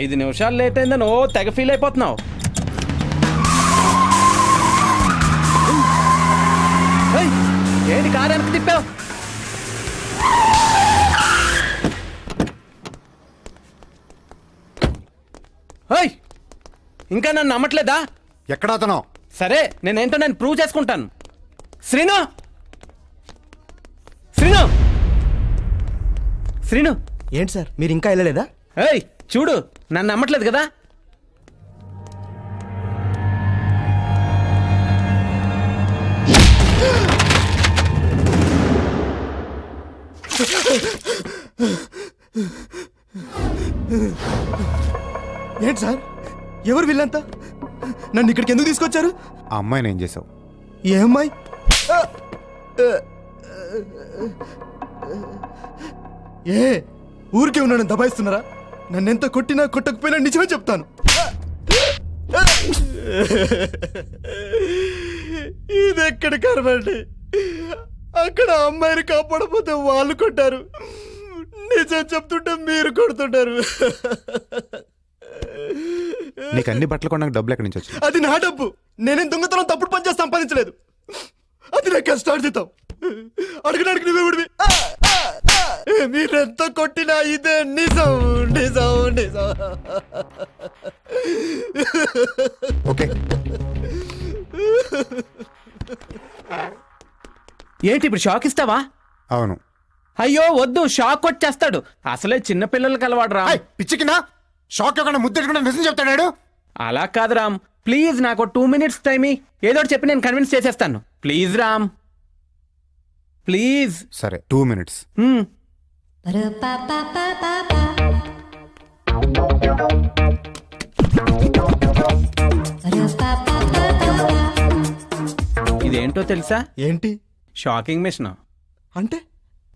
ఐదు నిమిషాలు లేట్ అయిందని ఓ తెగ ఫీల్ అయిపోతున్నావు. ఏంటి కారు వెనక్కి తిప్పావు ఇంకా నన్ను నమ్మట్లేదా? ఎక్కడ అతను? సరే నేనేంటో నేను ప్రూవ్ చేసుకుంటాను. శ్రీను! శ్రీను! శ్రీను! ఏంటి సార్ మీరు ఇంకా వెళ్ళలేదా? ఏయ్ చూడు నన్ను నమ్మట్లేదు కదా? ఏంటి సార్? ఎవరు వీళ్ళంతా? నన్ను ఇక్కడికి ఎందుకు తీసుకొచ్చారు? ఆ అమ్మాయిని ఏం చేసావు? ఏ అమ్మాయి? ఏ ఊరికే ఉన్నాను దబాయిస్తున్నారా? నన్ను ఎంత కొట్టినా కొట్టకపోయినా నిజమే చెప్తాను. ఇది ఎక్కడ కరమండి అక్కడ అమ్మాయిని కాపాడపోతే వాళ్ళు కొట్టారు. నిజం చెప్తుంటే మీరు కొడుతుంటారు. నీకు అన్ని బట్టలు కొనడానికి డబ్బులు ఎక్కడి నుంచి వచ్చాయి అది నా డబ్బు. నేనేం దొంగతనం తప్పుడు పని చేసి సంపాదించలేదు. అది నా కష్టార్జితం అడగడానికి నువ్వెవడివి మీరెంత కొట్టినా ఇదే నిజం నిజం నిజం. ఓకే. ఏంటి ఇప్పుడు షాక్ ఇస్తావా? అవును. అయ్యో వద్దు షాక్ వచ్చేస్తాడు అసలే చిన్న పిల్లలకి అలవాడు రా. పిచ్చికినా షాక్ ఇవ్వకుండా ముద్దెట్టుకుండా నిజం చెప్తాడు అలా కాదు రామ్. ప్లీజ్ నాకు టూ మినిట్స్ టైం ఏదో ఒకటి చెప్పి నేను కన్విన్స్ చేసేస్తాను. ప్లీజ్ రామ్. ప్లీజ్. సరే టూ మినిట్స్. ఇదేంటో తెలుసా? ఏంటి? Shocking mission. అంటే?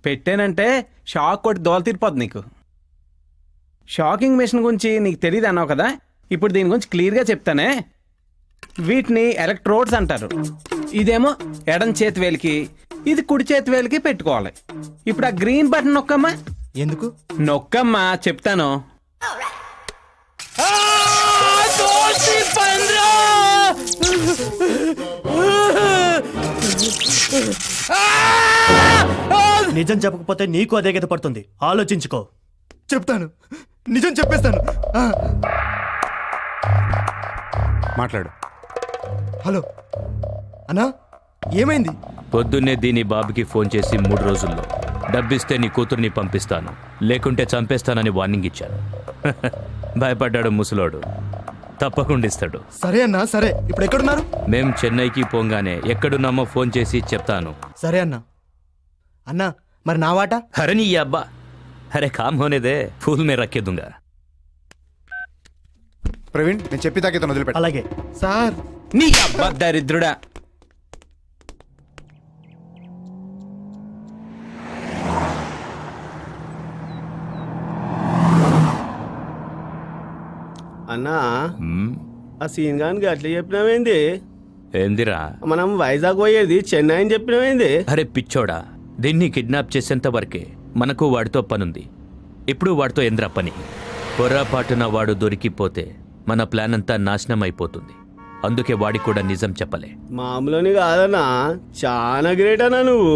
పెట్టానంటే షాక్ కొట్టి దోల తీరిపోద్ది నీకు. షాకింగ్ మిషన్ గురించి నీకు తెలియదు అన్నావు కదా? ఇప్పుడు దీని గురించి క్లియర్గా చెప్తానే. వీటిని ఎలక్ట్రోడ్స్ అంటారు. ఇదేమో ఎడం చేతి వేలికి ఇది కుడి చేతి వేలికి పెట్టుకోవాలి. ఇప్పుడు ఆ గ్రీన్ బటన్ నొక్కమ్మా. ఎందుకు? నొక్కమ్మా చెప్తాను. నిజం చెప్పకపోతే నీకు అదే గత పడుతుంది. ఆలోచించుకో. చెప్తాను. నిజం చెప్పేస్తాను. మాట్లాడు. హలో. అన్నా ఏమైంది? పొద్దున్నే దీని బాబుకి ఫోన్ చేసి మూడు రోజుల్లో. డబ్బిస్తే నీ కూతుర్ని పంపిస్తాను. లేకుంటే చంపేస్తానని వార్నింగ్ ఇచ్చాను. భయపడ్డాడు ముసలోడు. తప్పకుండా ఇస్తాడు. సరే అన్నా సరే. ఇప్పుడు ఎక్కడున్నారు? మేం చెన్నైకి పోగానే ఎక్కడున్నామో ఫోన్ చేసి చెప్తాను. సరే అన్నా. అన్నా మరి నా వాటా? అరే నీ అబ్బా. అరే కామ్ హోనేదే ఫూల్ మే రక్కేదుంగా ప్రవీణ్ నేను చెప్పి తాకి వదిలిపెట్టు. అలాగే. సార్. నీ అబ్బా దరిద్రుడా. అన్నా ఆ సీన్ గానికి అట్లా చెప్పినావేంది? ఏందిరా? మనం వైజాగ్ పోయేది చెన్నై అని చెప్పినావేంది? అరే పిచ్చోడా దీన్ని కిడ్నాప్ చేసేంత వరకే మనకు వాడితో పనుంది. ఇప్పుడు వాడితో ఎంద్రా పని? పొర్రాపాటున వాడు దొరికిపోతే మన ప్లాన్ అంతా నాశనం అయిపోతుంది అందుకే వాడికి కూడా నిజం చెప్పలే. మామూలుని కాదన్నా చాలా గ్రేట్ అన్నా నువ్వు.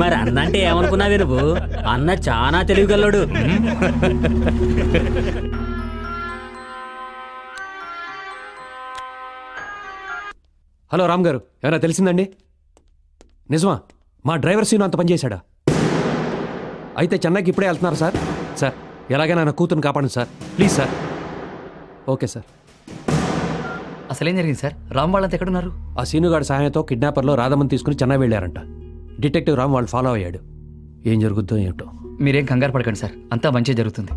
మరి అన్న అంటే ఏమనుకున్నావే నువ్వు అన్న చాలా తెలివిగలడు హలో రామ్ గారు ఏమైనా తెలిసిందండి? నిజమా మా డ్రైవర్ సీను అంత పనిచేశాడా? అయితే చెన్నైకి ఇప్పుడే వెళ్తున్నారు సార్. సార్ ఎలాగైనా నా కూతురుని కాపాడండి sir. Please sir. Okay sir. అసలేం జరిగింది సార్? రామ్ వాళ్ళంతా ఎక్కడున్నారు? ఆ సీనుగాడి సహాయంతో కిడ్నాపర్లో రాధమని తీసుకుని చెన్నై వెళ్ళారంట. డిటెక్టివ్ రామ్ వాళ్ళు ఫాలో అయ్యాడు. ఏం జరుగుద్దో ఏమిటో. మీరేం కంగారు పడకండి సార్. అంతా మంచి జరుగుతుంది.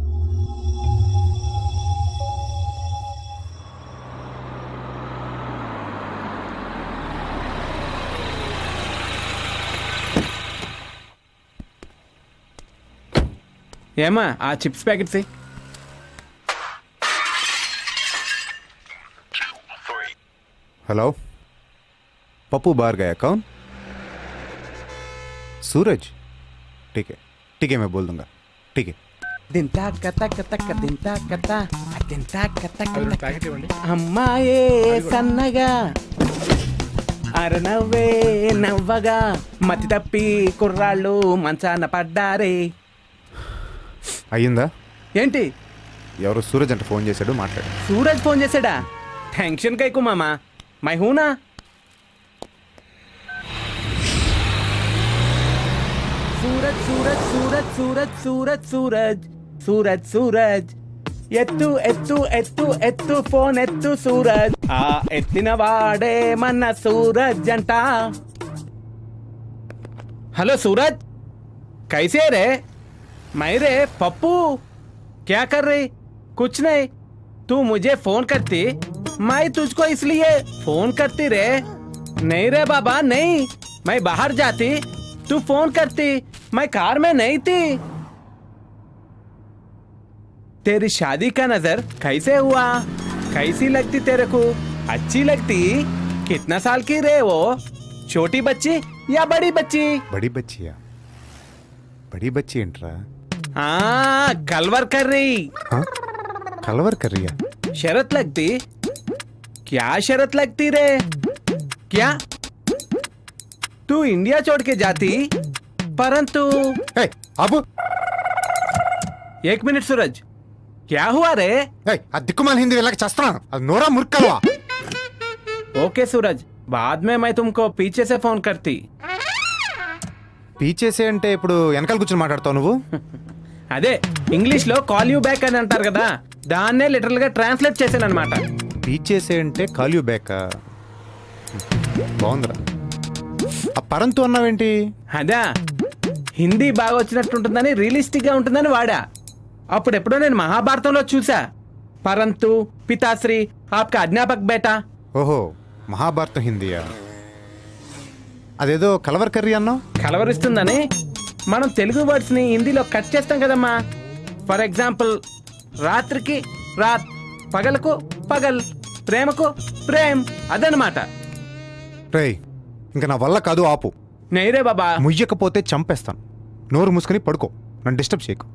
ఏమా ఆ చిప్స్ ప్యాకెట్స్ हेलो पप्पू बाहर गया कौन सूरज ठीक है ठीक है मैं बोल दूंगा ठीक है దింతా కథ కథ దింతా కథ దింతా కథ కథ అమ్మాయే సన్నగా అర నవ్వే నవ్వగా మతి తప్పి కుర్రాళ్ళు మంచాన పడ్డారే అయ్యిందా ఏంటి ఎవరో సూరజ్ అంటే ఫోన్ చేశాడు మాట్లాడు సూరజ్ ఫోన్ చేశాడా టెన్షన్ కైకు మామా मैं हूँ ना? सूरज सूरज सूरज सूरज सूरज सूरज सूरज सूरज। ಎತ್ತು ಎತ್ತು ಎತ್ತು ಎತ್ತು ಫೋನ್ ಎತ್ತು ಸೂರಜ್ ಆ ಎತ್ತಿನ ವಾಡೆ ಮನ್ನ ಸೂರಜ್ ಅಂತ हेलो सूरज कैसे रे मैं रे पप्पू क्या कर रही कुछ नहीं तू मुझे फ़ोन करती मैं तुझको इसलिए फ़ोन करती रे। नहीं रे बाबा नहीं। मैं बाहर जाती। तू फ़ोन करती। मैं कार में नहीं थी। तेरी शादी का नज़र कैसे हुआ? कैसी लगती तेरे को? अच्छी लगती? कितना साल की रे वो? छोटी बच्ची या बड़ी बच्ची? बड़ी बच्ची बड़ी बच्ची इंट्रा। हाँ कलवर कर रही। हाँ? कलवर कर रही है? शरत लगती। क्या शरत लगती रे क्या तू इंडिया छोड़ के जाती परंतु अब एक मिनट सूरज क्या हुआ रे ఆ దిక్కుమాల హిందీ వెళ్ళక చేస్తున్నాను అది నోరా ముర్కల్వా ओके सूरज बाद में मैं तुमको पीछे से फोन करती పీచేసే అంటే ఇప్పుడు వెనకాల కూర్చొని మాట్లాడతావు నువ్వు అదే ఇంగ్లీష్ లో కాల్ యూ బ్యాక్ అని అంటారు కదా దాన్నే లిటరల్ గా ట్రాన్స్లేట్ చేశాను అనమాట పీచేసే అంటే కాల్ యూ బ్యాక్ బాగుందిరా. ఆ పరంతు అన్నావేంటి? అదా. హిందీ బాగా వచ్చినట్టుంటుందని రియలిస్టిక్గా ఉంటుందని వాడా. అప్పుడెప్పుడో నేను మహాభారతంలో చూసా. పరంతు పితాశ్రీ ఆప్కా అధ్యాపక్ బేటా. ఓహో మహాభారతం హిందీయా? అదేదో కలవర్ కర్రీ అన్నావు కలవరిస్తుందని మనం తెలుగు వర్డ్స్ని హిందీలో కట్ చేస్తాం కదమ్మా. ఫర్ ఎగ్జాంపుల్ రాత్రికి రాత్ పగలకు పగల్. ప్రేమకు ప్రేమ్ అదనమాట రేయ్ ఇంకా నా వల్ల కాదు ఆపు. నైరే బాబా. ముయ్యకపోతే చంపేస్తాను. నోరు మూసుకొని పడుకో. నన్ను డిస్టర్బ్ చేయకు.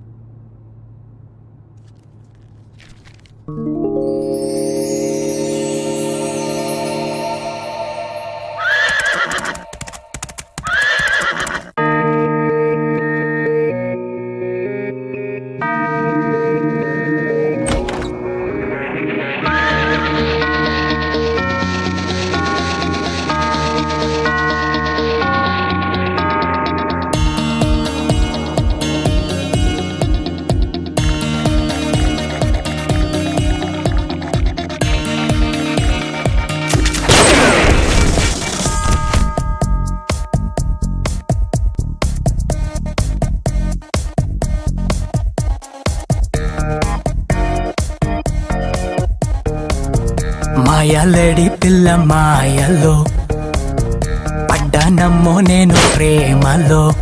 అల్లడి పిల్ల మాయలో. పడ్డానమ్మో నేను ప్రేమలో.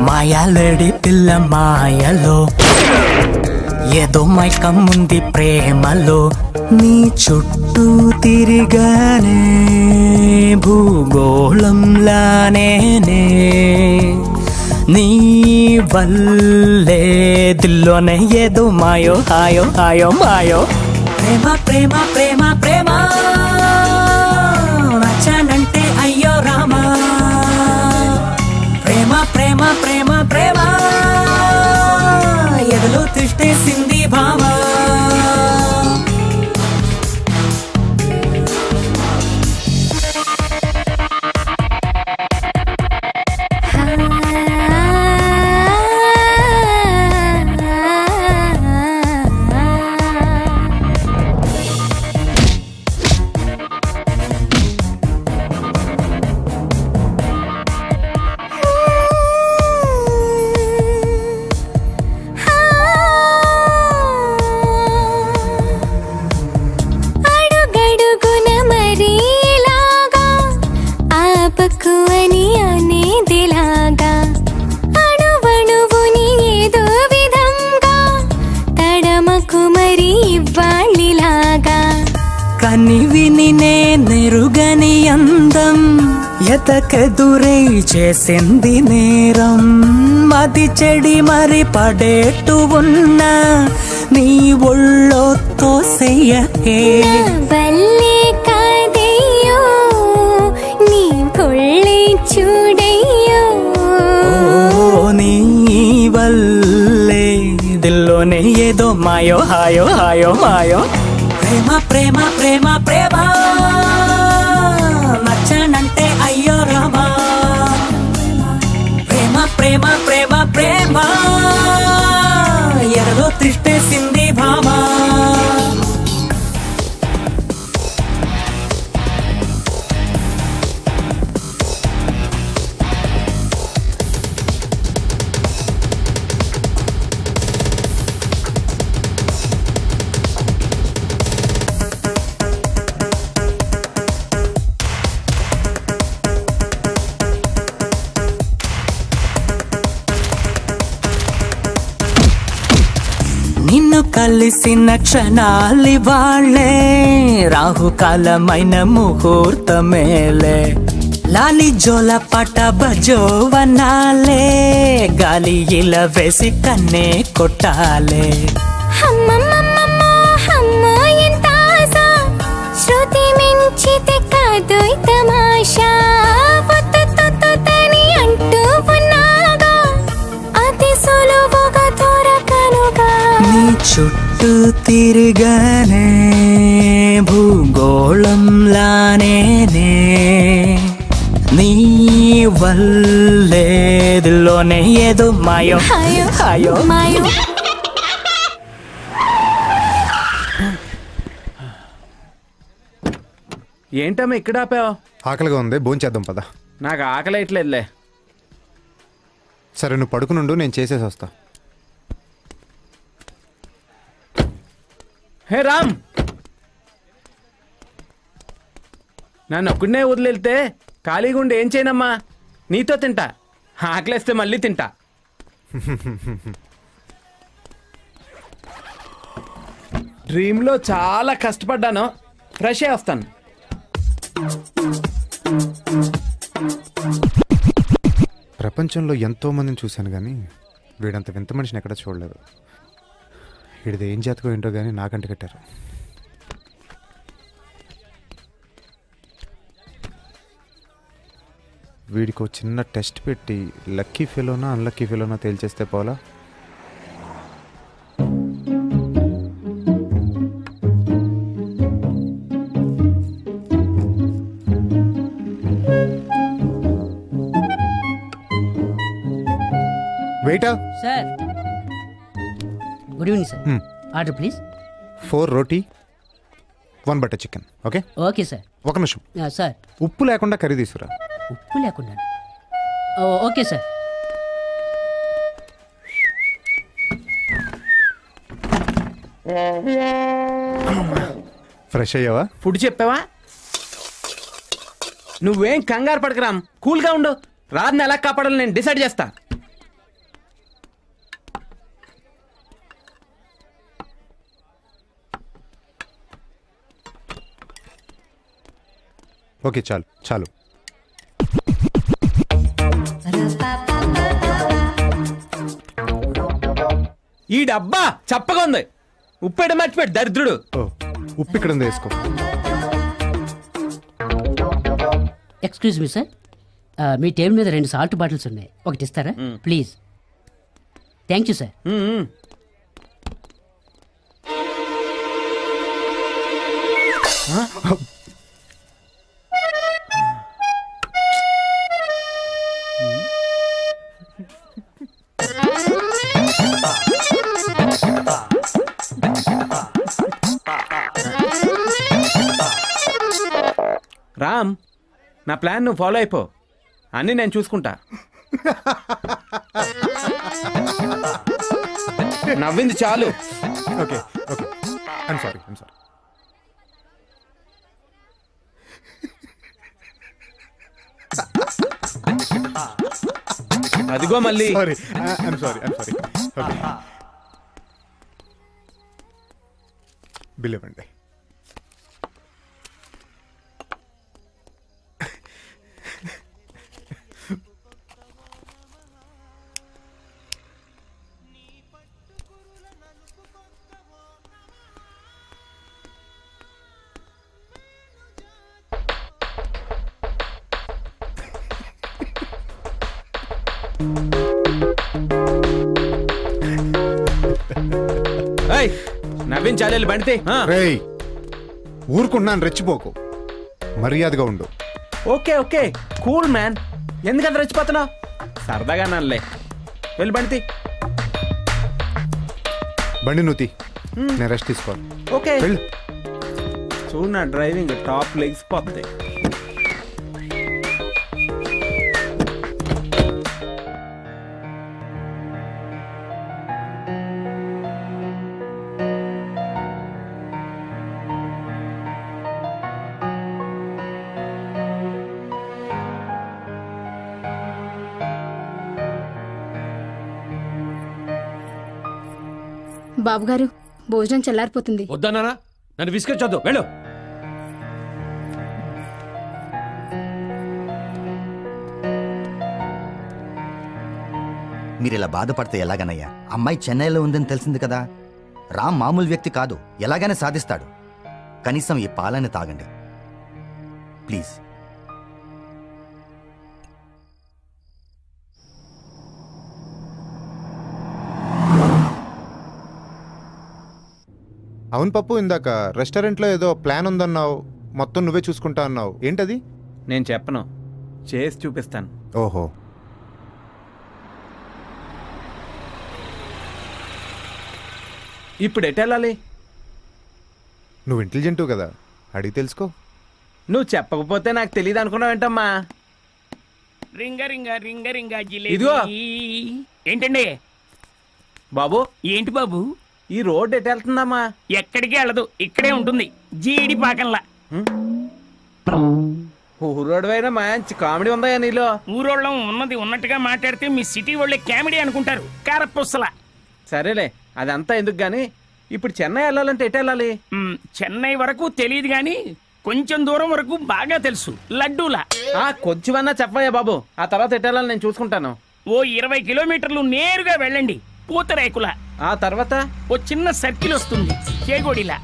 మాయాలడి పిల్ల మాయలో. ఏదో మైకం ఉంది ప్రేమలో. నీ చుట్టూ తిరిగానే భూగోళంలానే నీ వల్లే దిల్లోనే ఏదో మాయో హాయో హాయో మాయో. ప్రేమ ప్రేమ ప్రేమ sin పడేట్టు ఉన్న నీ ఒళ్ళో తోసెయ్యకే వల్లే కాదయ్యో నీ కొళ్ళే చూడయ్యో నీ వల్లే దిల్లోనే ఏదో మాయో హాయో హాయో మాయో. ప్రేమ ప్రేమ ప్రేమ కలిసిన క్షణాలి వాళ్ళే. రాహుకాలమైన ముహూర్తమేలే. లాలి జోల పట బజోవనాలే గాలి ఇలా వేసి కన్నే కొట్టాలే. శృతి మించితే తమాషా పొత్తుతుతుతని చుట్టూ తిరిగానే భూగోళంలానే నీ. వల్లేదిలోనే ఏదో మాయో. హాయో. హాయో. మాయో. ఏంటమ్మా ఇక్కడ ఆపావు ఆకలిగా ఉంది భోంచేద్దాం పద. నాకు ఆకలి ఇట్లేదులే సరే నువ్వు పడుకునుండు నేను చేసేసి వస్తా. హే రామ్! నన్ను ఒక్కడనే వదిలేళ్తే ఖాళీగా ఉండి ఏం చేయనమ్మా? నీతో తింటా. ఆకలేస్తే మళ్ళీ తింటా. డ్రీమ్లో చాలా కష్టపడ్డాను. ఫ్రెష్ అయ్యి వస్తాను. ప్రపంచంలో ఎంతో మందిని చూశాను కానీ వీడంత వింత మనిషిని ఎక్కడ చూడలేదు. వీడిది ఏం జాతకం ఏంటో కానీ నాకంటి కట్టారు. వీడికి ఒక చిన్న టెస్ట్ పెట్టి లక్కీ ఫెలోనా అన్లక్కీ ఫెలోనా తేల్చేస్తే పోలా? వెయిటా sir good evening sir order please four roti one butter chicken okay okay sir ఒక నిమిషం. సార్ ఉప్పు లేకుండా కర్రీ తీసుకురా. ఉప్పు లేకుండా. ఓకే సార్ ఫ్రెష్ అయ్యావా? ఫుడ్ చెప్పావా? నువ్వేం కంగారు పడకరామ్. కూల్గా ఉండు. రాత్రిని ఎలా కాపాడాలో నేను డిసైడ్ చేస్తా. ఓకే చాలు చాలు. ఈ డబ్బా చప్పగా ఉంది. ఉప్పేట మర్చిపోయాడు దరిద్రుడు. ఉప్పు ఇక్కడ ఉంది వేసుకో ఎక్స్క్యూజ్ మీ సార్ మీ టేబుల్ మీద రెండు సాల్ట్ బాటిల్స్ ఉన్నాయి. ఒకటి ఇస్తారా? Please thank you sir Ram నా ప్లాన్ నువ్వు ఫాలో అయిపో. అన్నీ నేను చూసుకుంటా. నవ్వింది చాలు. Okay okay. I'm sorry I'm sorry అదిగో మళ్ళీ. Sorry I'm sorry I'm sorry okay bill ఇవ్వండి నవ్వించాలి బండితే రేయ్ ఊరుకున్నాను రెచ్చిపోకు. మర్యాదగా ఉండు. Okay okay. Cool man. ఎందుకంత రెచ్చిపోతున్నావు? సరదాగా నల్లే వెళ్ళి బండితి. బండి నువ్వు నేను రెస్ట్ తీసుకోవాలి. ఓకే. చూడు నా డ్రైవింగ్ టాప్ లెగ్స్ పోతుంది బాబుగారు భోజనం చల్లారిపోతుంది. వద్దన్నానా? నన్ను విసిగించొద్దు. వెళ్ళు. మీరు ఇలా బాధపడితే ఎలాగనయ్యా? అమ్మాయి చెన్నైలో ఉందని తెలిసింది కదా. రామ్ మామూలు వ్యక్తి కాదు. ఎలాగైనా సాధిస్తాడు. కనీసం ఈ పాలని తాగండి. ప్లీజ్. అవును పప్పు ఇందాక రెస్టారెంట్లో ఏదో ప్లాన్ ఉందన్నావు. మొత్తం నువ్వే చూసుకుంటా అన్నావు. ఏంటది? నేను చెప్పను. చేసి చూపిస్తాను. ఓహో. ఇప్పుడు ఎటు వెళ్ళాలి? నువ్వు ఇంటెలిజెంట్ కదా. అడిగి తెలుసుకో. నువ్వు చెప్పకపోతే నాకు తెలియదు అనుకున్నావేంటమ్మా రింగ రింగ రింగ రింగ ఇదిగో. ఏంటండి? బాబు. ఏంటి బాబు? ఈ రోడ్ ఎటు వెళ్తుందమ్మా? ఎక్కడికి వెళ్ళదు ఇక్కడే ఉంటుంది. జీడి పాకంలా ఊరోడువైనా మంచి కామెడీ ఉందా నీలో. ఊరోళ్ళం ఉన్నది ఉన్నట్టుగా మాట్లాడితే మీ సిటీ వాళ్ళే కామెడీ అనుకుంటారు. కారపుస్తల సరేలే అదంతా ఎందుకు గాని? ఇప్పుడు చెన్నై వెళ్ళాలంటే ఎటు వెళ్ళాలి? చెన్నై వరకు తెలియదు గాని కొంచెం దూరం వరకు బాగా తెలుసు. లడ్డూలా. ఆ కొంచెమన్నా చెప్పయ్యా బాబు. ఆ తర్వాత ఎటు వెళ్ళాలి నేను చూసుకుంటాను. ఓ ఇరవై కిలోమీటర్లు నేరుగా వెళ్ళండి. పూతరేకుల. ఆ తర్వాత? ఓ చిన్న సర్కిల్ వస్తుంది చేగోడిలా.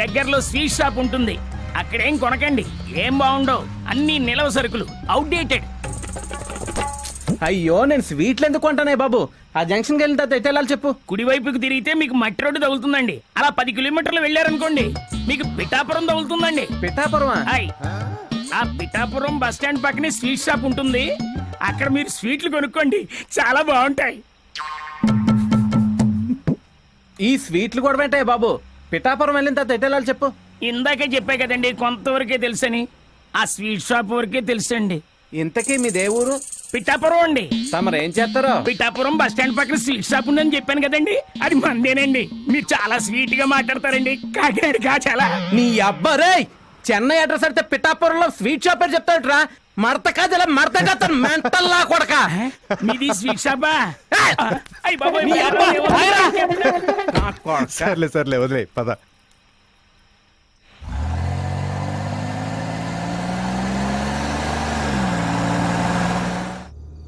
దగ్గరలో స్వీట్ షాప్ ఉంటుంది. అక్కడేం కొనకండి ఏం బాగుండవు. అన్ని నిలవ సరుకులు అవుట్డేటెడ్ అయ్యో నేను స్వీట్లు ఎందుకు కొంటానే బాబు? ఆ జంక్షన్కి వెళ్ళిన తర్వాత ఎటు వెళ్ళాలి చెప్పు కుడివైపుకి తిరిగితే మీకు మట్టి రోడ్డు తగులుతుందండి. అలా పది కిలోమీటర్లు వెళ్ళారనుకోండి మీకు పిఠాపురం తగులుతుందండి. పిఠాపురం ఆ పిఠాపురం బస్ స్టాండ్ పక్కనే స్వీట్ షాప్ ఉంటుంది. అక్కడ మీరు స్వీట్లు కొనుక్కోండి చాలా బాగుంటాయి. ఈ స్వీట్లు కూడా వెంటాయి బాబు. పిఠాపురం వెళ్ళిన తర్వాత చెప్పు? ఇందాకే చెప్పా కదండి కొంతవరకే తెలుసని. ఆ స్వీట్ షాప్ వరకే తెలుసండి. ఇంతకీ మీ దేవురు పిఠాపురం అండి. తమరు ఏం చేస్తారో? పిఠాపురం బస్ స్టాండ్ పక్కన స్వీట్ షాప్ ఉందని చెప్పాను కదండి. అది మందేనండి. మీరు చాలా స్వీట్గా మాట్లాడతారండి. కాకినాడ కా చాలా నీ అబ్బరే చెన్నై అడ్రస్ అయితే పిఠాపురంలో స్వీట్ షాప్ అని చెప్తాడురా మడత కాదు ఇలా మడత కాదు మెంటల్ లా కొడక మీది స్వీట్ షాపా అయ్య బాబోయ్, నీ అబ్బ, ఆగరా. నా కొడక. సర్లే సర్లే వదిలే పద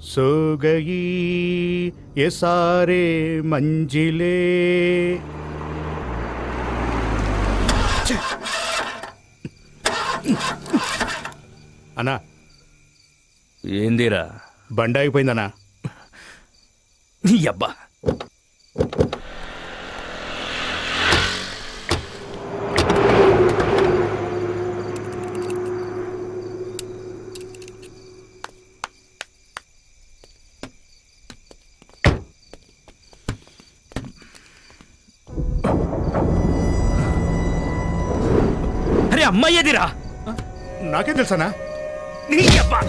सो गई ये सारे मंजिले అన్నా. ఏందిరా? బండి ఆగిపోయిందన్నా నీ అబ్బా. అరే నాకేం తెలుసనా నీ అబ్బా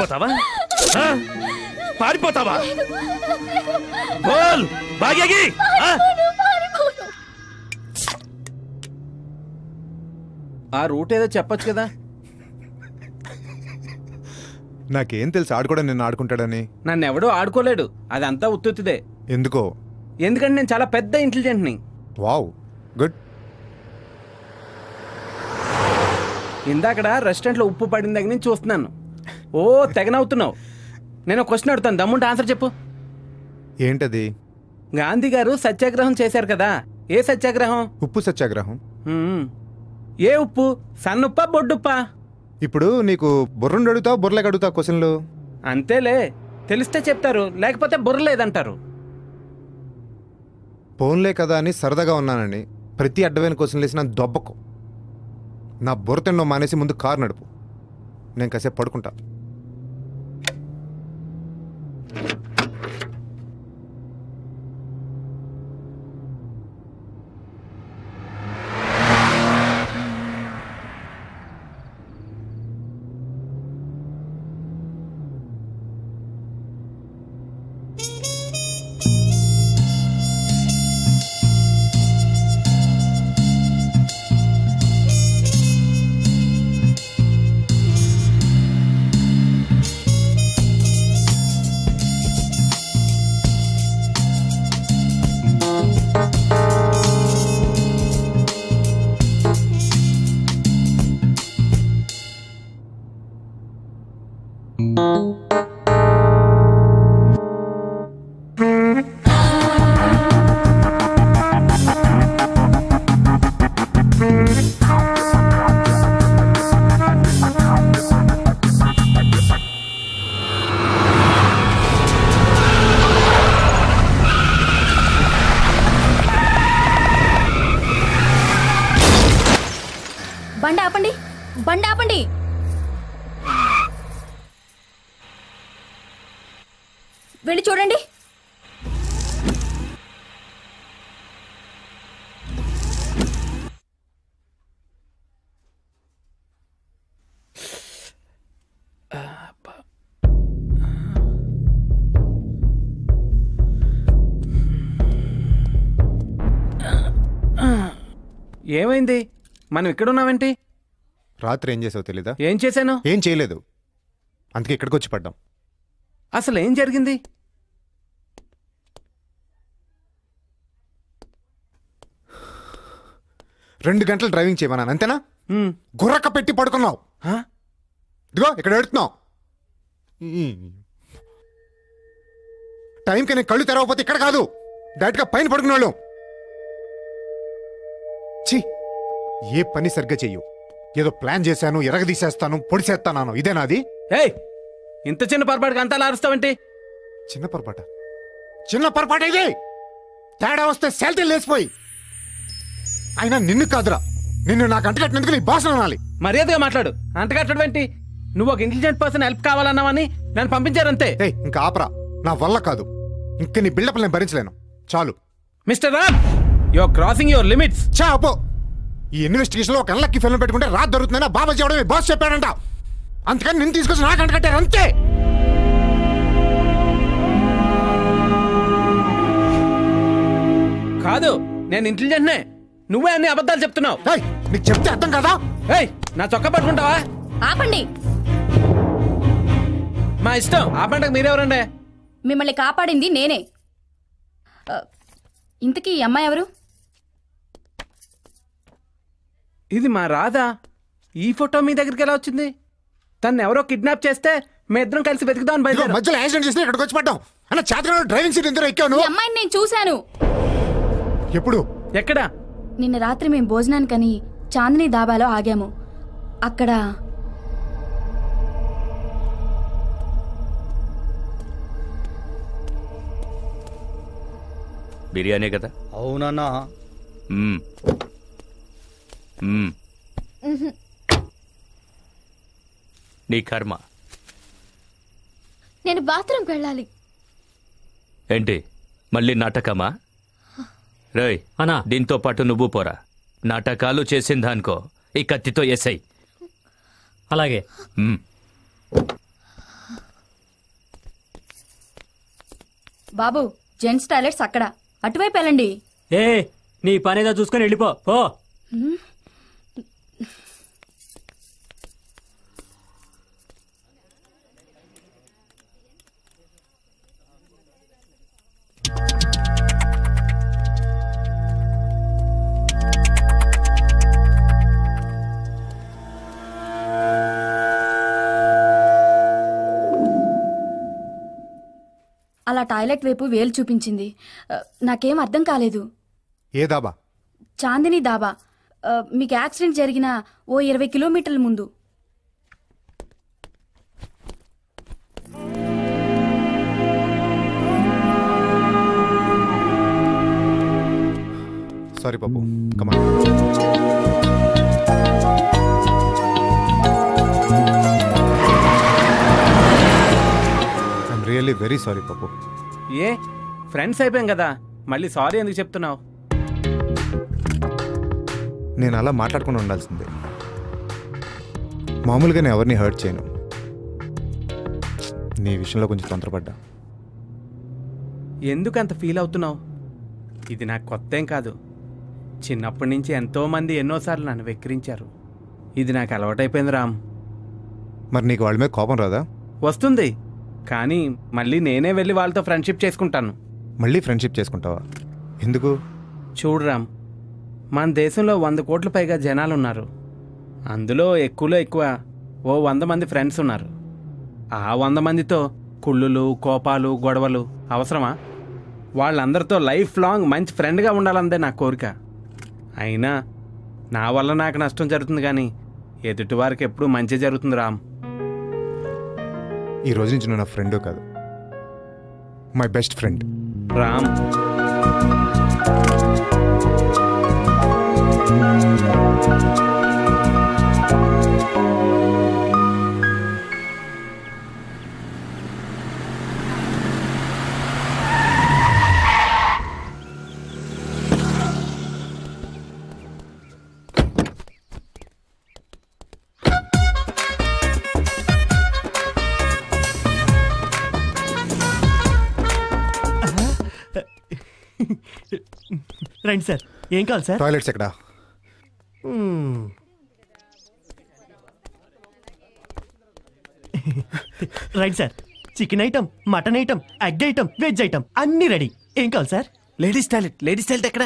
పారిపోతావా? ఆ? పారిపోతావా? బోల్! భాగ్యకి ఆ? రూట్ ఏదో చెప్పొచ్చు కదా. నాకేం తెలుసు ఆడు కూడా నిన్ను ఆడుకుంటాడని. నన్ను ఎవడూ ఆడుకోలేడు. అదంతా ఉత్తుత్తిదే. ఎందుకో? ఎందుకంటే నేను చాలా పెద్ద ఇంటెలిజెంట్ని. Wow good. ఇందాకడ రెస్టారెంట్లో ఉప్పు పడిన దగ్గర నుంచి చూస్తున్నాను. ఓ తెగనవుతున్నావు నేను క్వశ్చన్ అడుగుతాను. దమ్ముంటే ఆన్సర్ చెప్పు. ఏంటది? గాంధీ గారు సత్యాగ్రహం చేశారు కదా. ఏ సత్యాగ్రహం? ఉప్పు సత్యాగ్రహం. మ్మ్. ఏ ఉప్పు? సన్నుప్ప బొడ్డుప్పా? ఇప్పుడు నీకు బుర్రండి అడుగుతావు బుర్రలేక అడుగుతావు క్వశ్చన్లు? అంతేలే. తెలిస్తే చెప్తారు లేకపోతే బుర్ర లేదంటారు. ఫోన్లే కదా అని సరదాగా ఉన్నానని. ప్రతి అడ్డమైన క్వశ్చన్లు వేసి నా దొబ్బకు. నా బుర్ర తిండం మానేసి ముందు కారు నడుపు. నేను కాసేపు పడుకుంటా. మనం ఇక్కడున్నావేంటి రాత్రి ఏం చేసావు తెలీదా? ఏం చేశాను? ఏం చేయలేదు. అందుకే ఇక్కడికి వచ్చి పడ్డాం. అసలు ఏం జరిగింది? రెండు గంటలు డ్రైవింగ్ చేయమన్నాను అంతేనా? గుర్రక పెట్టి పడుకున్నావు. ఇదిగో ఇక్కడ ఎడుతున్నావు టైంకి నేను కళ్ళు తెరవకపోతే ఇక్కడ కాదు. డైరెక్ట్గా పైన పడుకున్నాళ్ళు ఛీ ఏ పని సరిగ్గా చెయ్యు. ఏదో ప్లాన్ చేశాను ఎరగదీసేస్తాను పొడిసేస్తాను ఇదేనా అది ఏయ్ ఇంత చిన్న పొరపాటుకి అంతా అరుస్తావంటి? చిన్న పొరపాట. చిన్న పొరపాటు ఇది. తేడా వస్తే శాలరీ లేచిపోయి. అయినా నిన్ను కాదురా. నిన్ను నాకు అంటగట్టినందుకు నీ బాస్ అనాలి. మర్యాదగా మాట్లాడు. అంటగట్టడం ఏంటి నువ్వు ఒక ఇంటెలిజెంట్ పర్సన్ హెల్ప్ కావాలన్నావని నన్ను పంపించారంతే. ఏయ్ ఇంకా ఆపరా. నా వల్ల కాదు. ఇంక నీ బిల్డప్ నేను భరించలేను. చాలు. Mister Ram your crossing your limits. చా అపో ఈ ఇన్వెస్టిగేషన్లో ఒక ఎల్లక్కి ఫిల్మ్ పెట్టుకుంటే రాత్ దొరుకుతుందని బాబా చేయడమే బాస్ చెప్పాడంట. అందుకని నిన్ను తీసుకొచ్చి నాకు అంటగట్టారు అంతే. కాదు నేను ఇంటెలిజెంట్నే. నువ్వే అన్ని అబద్ధాలు చెప్తున్నావు. నీకు చెప్తే అర్థం కదా? ఏయ్ నా చొక్కా పట్టుకుంటావా? ఆపండి. మా ఇష్టం ఆ పంటకు మీరెవరండి? మిమ్మల్ని కాపాడింది నేనే. ఆ, ఇంతకీ ఈ అమ్మాయి ఎవరు? ఇది మా రాధా. ఈ ఫోటో మీ దగ్గరికి ఎలా వచ్చింది? తను ఎవరో కిడ్నాప్ చేస్తే మీ ఇద్దరం కలిసి వెతుకుదాం ఇదిగో మధ్యలో యాక్సిడెంట్ ఇక్కడికి వచ్చి పడ్డాం. అన్న చేతగా డ్రైవింగ్ సీట్ ఇందులో ఎక్కాను. ఈ అమ్మాయిని నేను చూశాను. ఎప్పుడు? ఎక్కడ? నిన్న రాత్రి మేము భోజనానికని చాందిని దాబాలో ఆగాము. అక్కడ బిర్యానీ కదా? అవునన్నా. మ్మ్. నీ కర్మ. నేను బాత్రూమ్కి వెళ్ళాలి. ఏంటి? మళ్ళీ నాటకమా? రేయ్ అనా దీంతో పాటు నువ్వు పోరా. నాటకాలు చేసిందనుకో ఈ కత్తితో ఎస్ఐ. అలాగే. బాబు జెంట్స్ టాయిలెట్స్ అక్కడ. అటువైపు వెళ్ళండి. ఏ నీ పనేదో చూసుకొని వెళ్ళిపో. పో. అలా టాయిలెట్ వైపు వేలు చూపించింది. నాకేం అర్థం కాలేదు. ఏ దాబా? చాందిని దాబా. మీకు యాక్సిడెంట్ జరిగిన ఓ ఇరవై కిలోమీటర్ల ముందు. సారీ పాపు కమా రియల్లీ వెరీ సారీ పాపు ఏ ఫ్రెండ్స్ అయిపోయాం కదా. మళ్ళీ సారీ ఎందుకు చెప్తున్నావు? నేను అలా మాట్లాడుకుని ఉండాల్సిందే. మామూలుగా నేను ఎవరిని హర్ట్ చేయను. నీ విషయంలో కొంచెం తొందరపడ్డా. ఎందుకు అంత ఫీల్ అవుతున్నావు? ఇది నాకు కొత్త ఏం కాదు. చిన్నప్పటి నుంచి ఎంతో మంది ఎన్నోసార్లు నన్ను వెక్కిరించారు. ఇది నాకు అలవాటైపోయింది రామ్. మరి నీకు వాళ్ళ మీద కోపం రాదా? వస్తుంది. కానీ మళ్ళీ నేనే వెళ్ళి వాళ్ళతో ఫ్రెండ్షిప్ చేసుకుంటాను. మళ్ళీ ఫ్రెండ్షిప్ చేసుకుంటావా? ఎందుకు? చూడు రామ్ మన దేశంలో వంద కోట్ల పైగా జనాలు ఉన్నారు. అందులో ఎక్కువలో ఎక్కువ ఓ వంద మంది ఫ్రెండ్స్ ఉన్నారు. ఆ వంద మందితో కుళ్ళులు కోపాలు గొడవలు అవసరమా? వాళ్ళందరితో లైఫ్ లాంగ్ మంచి ఫ్రెండ్గా ఉండాలందే నా కోరిక. అయినా నా వల్ల నాకు నష్టం జరుగుతుంది కానీ ఎదుటి వారికి ఎప్పుడూ మంచి జరుగుతుంది రామ్. ఈ రోజు నుంచి నువ్వు నా ఫ్రెండ్ కాదు. My best friend Ram. రండి సార్. ఏం కావాలి సార్? టాయిలెట్స్ ఎక్కడా. Right sir. Chicken item mutton item egg item veg item అన్ని రెడీ. ఏం కావాలి sir? Ladies toilet. Ladies toilet ఎక్కడ?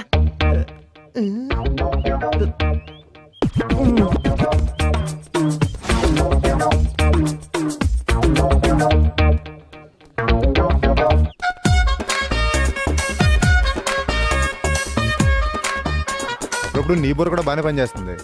ఇప్పుడు నీ బుర్ర కూడా బాగానే పనిచేస్తుంది.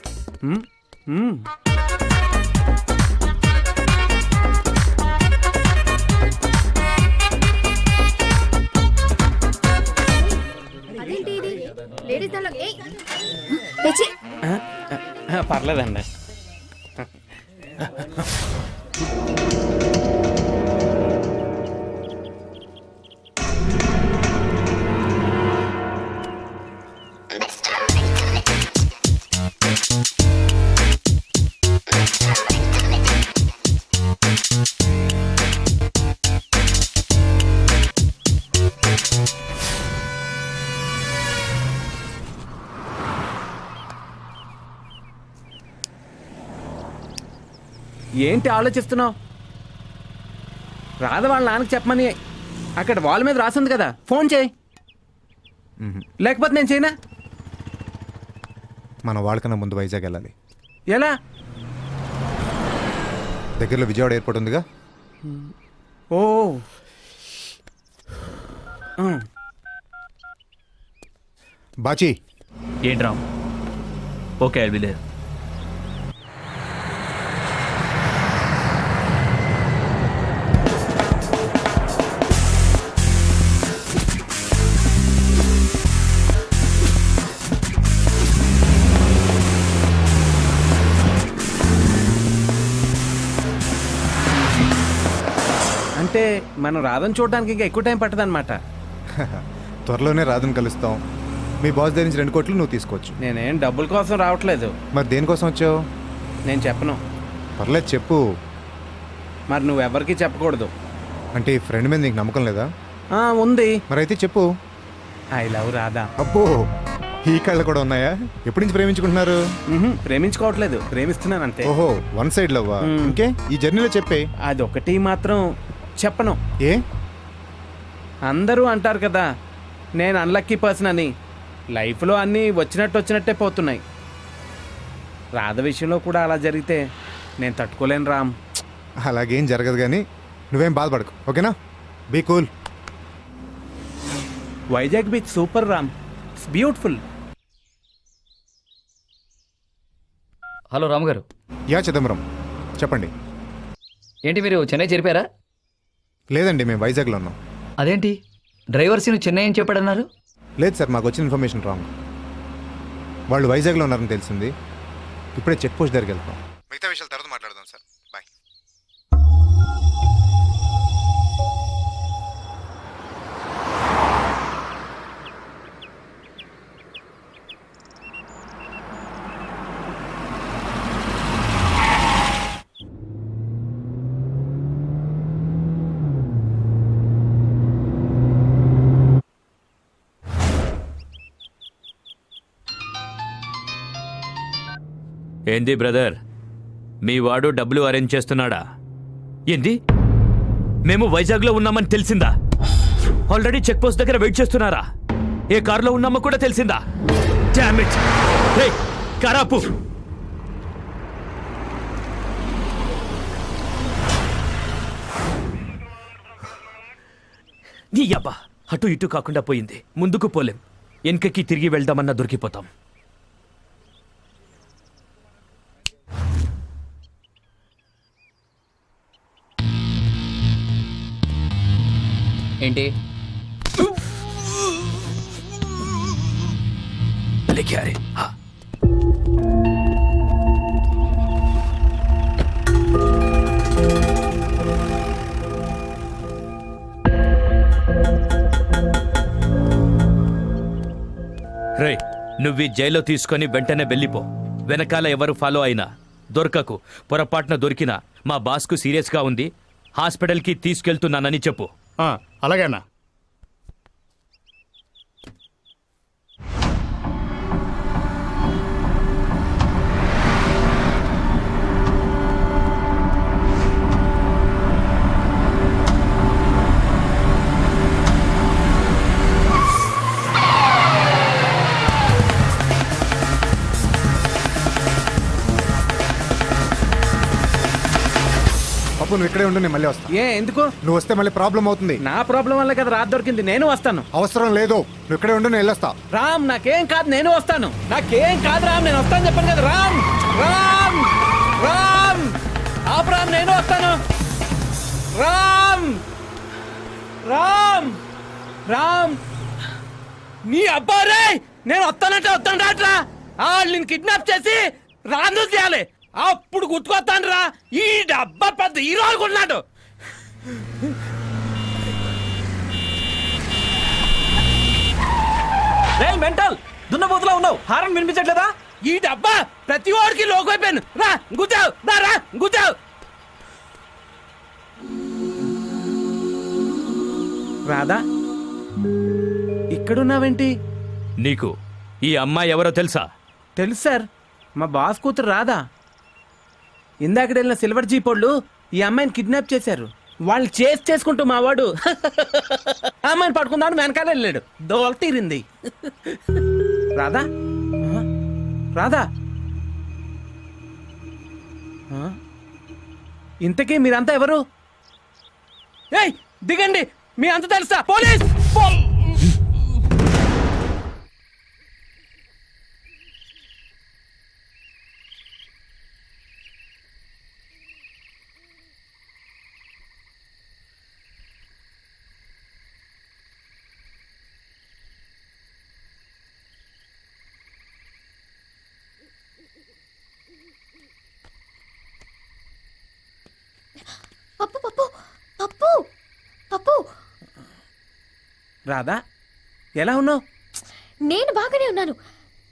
పర్లేదండి. ఏంటి ఆలోచిస్తున్నావు? రాధ వాళ్ళ నాన్నకి చెప్పమని అక్కడ వాళ్ళ మీద రాసింది కదా ఫోన్ చేయి. లేకపోతే నేను చేయనా? మన వాళ్ళకన్నా ముందు వైజాగ్ వెళ్ళాలి. ఎలా? దగ్గరలో విజయవాడ ఎయిర్పోర్ట్ ఉందిగా? ఓ. బాచి. ఏంటి రామ్ ఓకే ఐ అంటే మనం రాధని చూడడానికి ఇంకా ఎక్కువ టైం పట్టదన్నమాట. త్వరలోనే రాధను కలుస్తాం. మీ బాస్ దగ్గర నుంచి రెండు కోట్లు నువ్వు తీసుకోవచ్చు. నేనేం డబ్బుల కోసం రావట్లేదు. మరి దేనికోసం వచ్చావు? నేను చెప్పను. పర్లేదు చెప్పు. మరి నువ్వెవరికి చెప్పకూడదు. అంటే ఈ ఫ్రెండ్ మీద నీకు నమ్మకం లేదా? ఆ, ఉంది. మరి అయితే చెప్పు. I love Radha. అబ్బో ఈ కళ్ళు కూడా ఉన్నాయా? ఎప్పటి నుంచి ప్రేమించుకుంటున్నారు? మ్హూ, ప్రేమించుకోవట్లేదు. ప్రేమిస్తున్నాను అంతే. ఓహో వన్ సైడ్ లవ్వా? మ్. ఇంకే ఈ జర్నీలో చెప్పే. అదొకటి మాత్రం చెప్పను. ఏ? అందరూ అంటారు కదా నేను అన్లక్కీ పర్సన్ అని. లైఫ్లో అన్నీ వచ్చినట్టు వచ్చినట్టే పోతున్నాయి. రాధ విషయంలో కూడా అలా జరిగితే నేను తట్టుకోలేను రామ్. అలాగేం జరగదు కానీ నువ్వేం బాధపడకు ఓకేనా? Be cool Vizag beach super Ram it's beautiful hello Ramu గారు యా చిదంబరం చెప్పండి. ఏంటి మీరు చెన్నై చేరిపారా లేదండి మేము వైజాగ్లో ఉన్నాం. అదేంటి? డ్రైవర్ సీను చెన్నై అని చెప్పాడన్నారు? లేదు సార్ మాకు వచ్చిన ఇన్ఫర్మేషన్ రాంగ్. వాళ్ళు వైజాగ్లో ఉన్నారని తెలిసింది. ఇప్పుడే చెక్ పోస్ట్ దగ్గరికి వెళ్తాం. మిగతా విషయాలు తర్వాత ఏంది బ్రదర్? మీ వాడు డబ్బులు అరేంజ్ చేస్తున్నాడా? ఏంది? మేము వైజాగ్లో ఉన్నామని తెలిసిందా? ఆల్రెడీ చెక్ పోస్ట్ దగ్గర వెయిట్ చేస్తున్నారా? ఏ కారులో ఉన్నామో కూడా తెలిసిందా? Damn it! కారాపు! నీ అబ్బా అటు ఇటు కాకుండా పోయింది. ముందుకు పోలేం. వెనకకి తిరిగి వెళ్దామన్నా దొరికిపోతాం. ఏంటి? రే నువ్వు జైల్లో తీసుకొని వెంటనే వెళ్ళిపో. వెనకాల ఎవరు ఫాలో అయినా. దొరకకు. పొరపాటున దొరికినా మా బాస్కు సీరియస్గా ఉంది. హాస్పిటల్కి తీసుకెళ్తున్నానని చెప్పు. అలాగేనా? పప్పు నువ్వు ఇక్కడే ఉండు నేను మళ్ళీ వస్తా. ఏ ఎందుకు? నువ్వు వస్తే మళ్ళీ ప్రాబ్లం అవుతుంది. నా ప్రాబ్లం వల్ల కదా రాత దొరికింది నేను వస్తాను. అవసరం లేదు. నువ్వు ఇక్కడే ఉండు నేను వెళ్ళొస్తా. రామ్ నాకేం కాదు నేను వస్తాను. నాకేం కాదు రామ్ నేను వస్తాను చెప్పాను కదా రామ్ రామ్ రామ్. ఆపు రామ్ నేను వస్తాను. రామ్ రామ్ రామ్. నీ అబ్బా రే నేను వస్తానంటే వస్తాను రాట్రా. వాళ్ళు నేను కిడ్నాప్ చేసి రాందు చేయాలి. అప్పుడు గుర్తుకొస్తాను రా ఈ డబ్బా పెద్ద హీరో అనుకున్నాడు రే మెంటల్ దున్నపోతులా ఉన్నావు. హారన్ వినిపించట్లేదా? ఈ డబ్బా ప్రతి వాడికి లోకు అయిపోయాను రా గుద్దావు. రా రా గుద్దావు. రాధా ఇక్కడున్నావేంటి? నీకు ఈ అమ్మాయి ఎవరో తెలుసా? తెలుసు సార్. మా బాస్ కూతురు రాధా. ఇందాక వెళ్ళిన సిల్వర్ జీపోళ్ళు ఈ అమ్మాయిని కిడ్నాప్ చేశారు. వాళ్ళు చేసి చేసుకుంటూ మావాడు అమ్మాయిని పట్టుకుందామని వెనకాల వెళ్ళాడు. దోల తీరింది. రాధా? రాధా? ఇంతకీ మీరంతా ఎవరు? ఏయ్ దిగండి. మీ అంత తెలుసా? పోలీస్ పో- పప్పు పప్పు పప్పు పప్పు రాధా ఎలా ఉన్నావు? నేను బాగానే ఉన్నాను.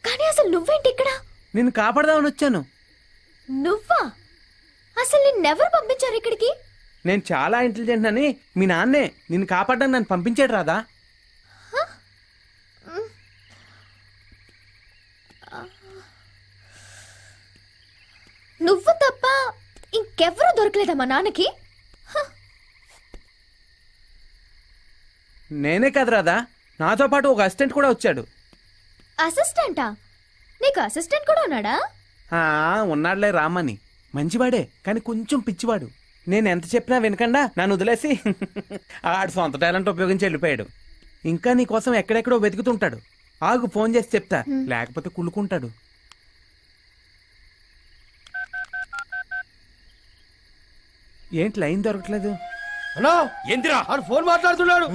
కానీ అసలు నువ్వేంటి ఇక్కడ? నిన్ను కాపాడదామని వచ్చాను. నువ్వా? అసలు నిన్నెవరు పంపించారు ఇక్కడికి? నేను చాలా ఇంటెలిజెంట్ అని మీ నాన్నే నిన్ను కాపాడడానికి నన్ను పంపించాడు రాదా నువ్వు తప్ప ఇంకెవరూ దొరకలేదా మా నాన్నకి? నేనే కాదు రాదా నాతో పాటు ఒక అసిస్టెంట్ కూడా వచ్చాడు. అసిస్టెంటా? నీకు అసిస్టెంట్ కూడా ఉన్నాడా? ఆ, ఉన్నాడులే రామని. మంచివాడే కానీ కొంచెం పిచ్చివాడు. నేను ఎంత చెప్పినా వినకుండా? నన్ను వదిలేసి. ఆడు సొంత టాలెంట్ ఉపయోగించి వెళ్ళిపోయాడు. ఇంకా నీ కోసం ఎక్కడెక్కడో వెతుకుతుంటాడు. ఆగు ఫోన్ చేసి చెప్తా. లేకపోతే కుళ్ళుకుంటాడు. ఏంటి లైన్ దొరకట్లేదు? అన్నా! ఏందిరా? ఆడు ఫోన్ మాట్లాడుతున్నాడు.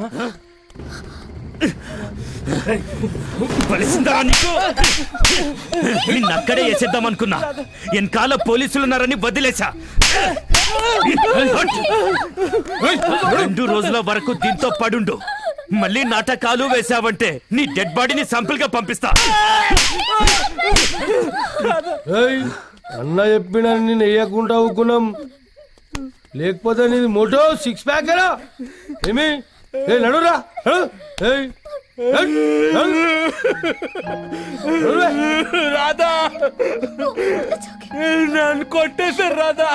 నీకు? నిన్నక్కడే వేసేద్దాం అనుకున్నా. వెనకాల పోలీసులున్నారని వదిలేశా. రెండు రోజుల వరకు దీంతో పడుండు. మళ్ళీ నాటకాలు వేశావంటే నీ డెడ్ బాడీని సంపుల్గా పంపిస్తా. అన్న చెప్పిన నేను వేయకుండా ఊకున్నాం. లేకపోతే నీది మోటో సిక్స్ ప్యాక్ కదా ఏమి ఏ నడురా నడు. ఏయ్, ఏయ్, నడు. నడువే. రాధా నన్ను కొట్టేశారు రాధా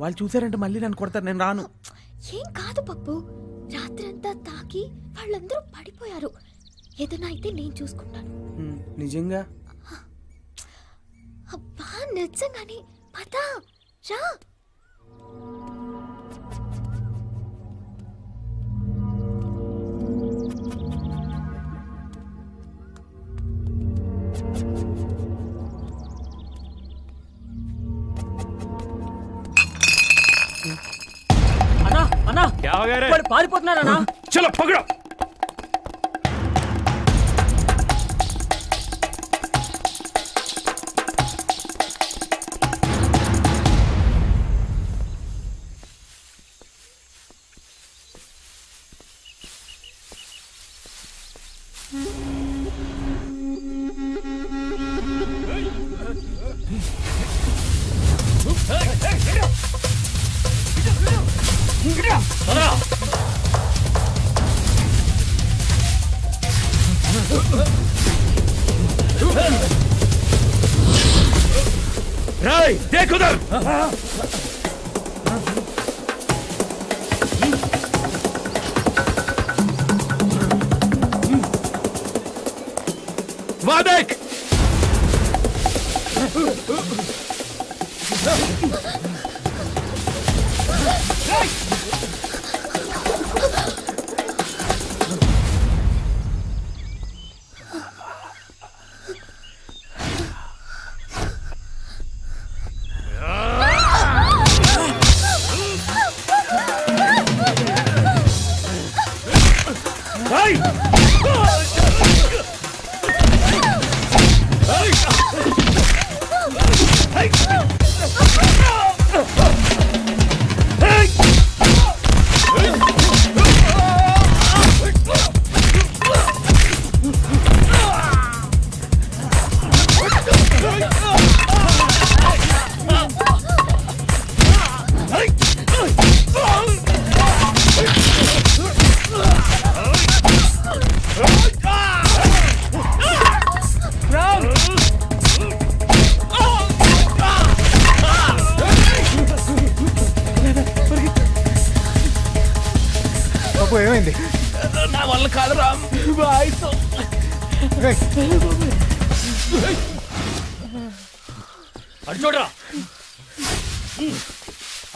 వాళ్ళు చూసారంటే మళ్ళీ నన్ను కొడతారు నేను రాను. ఏం కాదు పప్పు. రాత్రంతా తాకి వాళ్ళందరూ పడిపోయారు. ఏదైనా అయితే నేను చూసుకుంటాను. నిజంగా? అబ్బా నిజంగానే. పద రా. అన్నా అన్నా పారిపోతున్నారా చలో పగడం.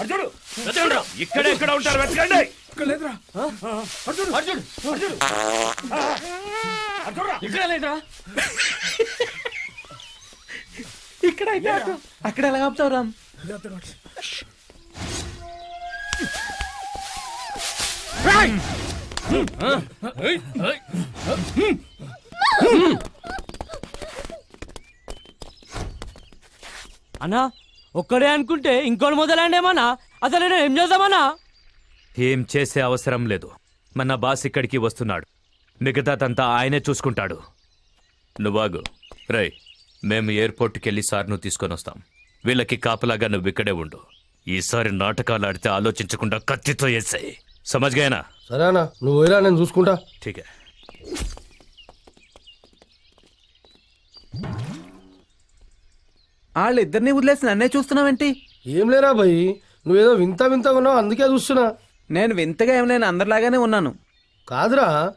వెతకండిరా. ఇక్కడ ఎక్కడ ఉంటారు? వెతకండి! అర్జున్! అర్జున్! అర్జున్! ఇక్కడ లేదురా. ఇక్కడ అయితే. అక్కడ ఎలా ఆపుతావు రామ్? అన్నా ఒక్కడే అనుకుంటే ఇంకోటి మొదలండేమన్నా అసలు నేను ఏం చేద్దామన్నా? ఏం చేసే అవసరం లేదు. మన బాస్ ఇక్కడికి వస్తున్నాడు. మిగతాదంతా ఆయనే చూసుకుంటాడు. నువ్వాగు రై మేము ఎయిర్పోర్ట్కి వెళ్ళి సార్ను తీసుకొని వస్తాం వీళ్ళకి కాపలాగా నువ్వు ఇక్కడే ఉండు. ఈసారి నాటకాలు ఆడితే ఆలోచించకుండా కత్తితో వేసాయి సమజ్గాయనా సరేనా నువ్వు పోయిరా నేను చూసుకుంటా. ఠీకే. వాళ్ళిద్దరిని వదిలేసి నన్నే చూస్తున్నావేంటి? ఏం లేరా భయ్? నువ్వేదో వింత వింతగా ఉన్నావు అందుకే చూస్తున్నా. నేను వింతగా ఏం లేను అందరిలాగానే ఉన్నాను. కాదురా.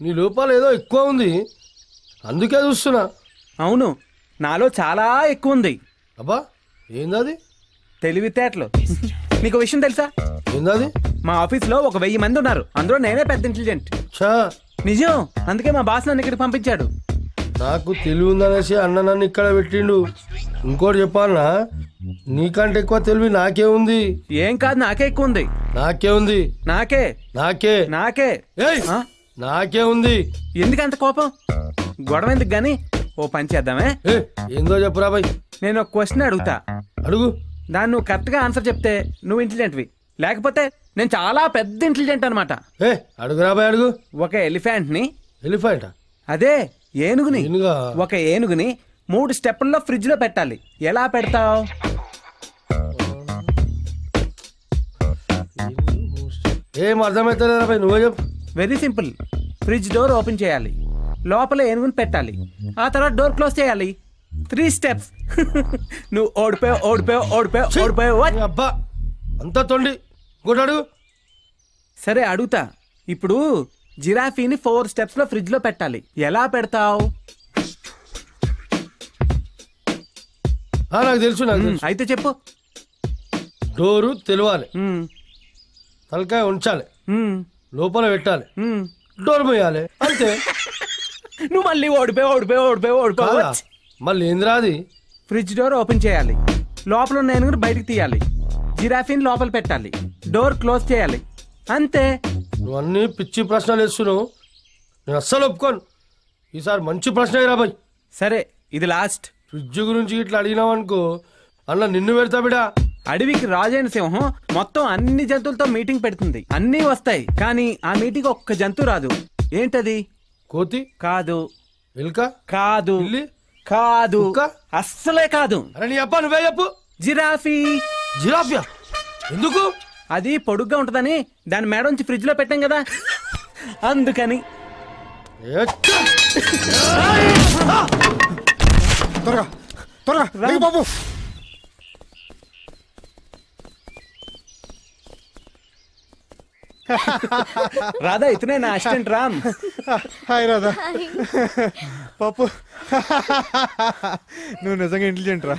నీ లోపాలు ఏదో ఎక్కువ ఉంది. అందుకే చూస్తున్నా. అవును నాలో చాలా ఎక్కువ ఉంది. అబ్బా ఏందది? తెలివితేటలు. నీకు విషయం తెలుసా? ఏందది? మా ఆఫీస్లో ఒక వెయ్యి మంది ఉన్నారు. అందులో నేనే పెద్ద ఇంటెలిజెంట్ నిజం అందుకే మా బాస్ నన్ను ఇక్కడికి పంపించాడు. నాకు తెలివి ఉందనేసి అన్న నన్ను ఇక్కడ పెట్టిండు. ఇంకోటి చెప్పాలనా? నీకంటే ఎక్కువ తెలివి నాకే ఉంది. ఏం కాదు నాకే ఎక్కువ ఉంది. నాకే ఉంది. నాకే. నాకే. నాకే. నాకే ఉంది. ఎందుకంత కోపం? గొడవ ఎందుకు గాని? ఓ పని చేద్దామే. ఏందో చెప్పురా బాయ్. నేను ఒక క్వశ్చన్ అడుగుతా. అడుగు. దాన్ని నువ్వు కరెక్ట్గా ఆన్సర్ చెప్తే నువ్వు ఇంటెలిజెంట్వి లేకపోతే నేను చాలా పెద్ద ఇంటెలిజెంట్ అనమాట ఏ అడుగురా బాయ్ అడుగు. ఒక ఎలిఫెంట్ని ఎలిఫెంట్ అదే ఏనుగుని. ఒక ఏనుగుని మూడు స్టెప్పుల్లో ఫ్రిడ్జ్లో పెట్టాలి. ఎలా పెడతావు? ఏం అర్థమవుతలేదా నువ్వే చెప్పు. Very simple fridge door open చేయాలి. లోపల ఏనుగుని పెట్టాలి. ఆ తర్వాత డోర్ క్లోజ్ చేయాలి. త్రీ స్టెప్స్ నువ్వు ఓడిపోయావు ఓడిపోయావు ఓడిపోయావు ఓడిపోయావు. అబ్బా అంతా తొండి. ఇంకోటి అడుగు. సరే అడుగుతా. ఇప్పుడు జిరాఫీని ఫోర్ స్టెప్స్లో ఫ్రిడ్జ్లో పెట్టాలి. ఎలా పెడతావు? నాకు తెలుసు నాకు తెలుసు. అయితే చెప్పు. డోరు తెలవాలి. తలకాయ ఉంచాలి. లోపల పెట్టాలి. డోర్ పోయాలి అంతే. నువ్వు మళ్ళీ ఓడిపోయావు ఓడిపోయావు ఓడిపోయావు కాదా? మళ్ళీ ఏందిరా అది ఫ్రిడ్జ్ డోర్ ఓపెన్ చేయాలి. లోపల ఉన్న ఏనుగుని బయటికి తీయాలి. జిరాఫీని లోపల పెట్టాలి. డోర్ క్లోజ్ చేయాలి. అంతే. నువ్వు అన్ని పిచ్చి ప్రశ్నలు వేస్తున్నావు. నేను అస్సలు ఒప్పుకోను. ఈసారి మంచి ప్రశ్న రాబాయ్ సరే ఇది లాస్ట్. ఫ్రిడ్జ్ గురించి ఇట్లా అడిగినావు అనుకో అన్న నిన్ను పెడతా బిడా. అడవికి రాజైన సింహం మొత్తం అన్ని జంతువులతో మీటింగ్ పెడుతుంది. అన్నీ వస్తాయి కానీ ఆ మీటింగ్ ఒక్క జంతువు రాదు. ఏంటది? కోతి? కాదు. ఎలుక? కాదు. కాదు. అస్సలే కాదు. అరే నీ అప్ప నువ్వే చెప్పు. జిరాఫీ. జిరాఫియా? ఎందుకు? అది పొడుగ్గా ఉంటదని దాని మేడ నుంచి ఫ్రిడ్జ్లో పెట్టాం కదా. అందుకని. త్వరగా త్వరగా దిగు బాబు. రాధా ఇతనే నా అసిస్టెంట్ రామ్. హాయ్ రాధా. పాపు నువ్వు నిజంగా ఇంటెలిజెంట్ రా.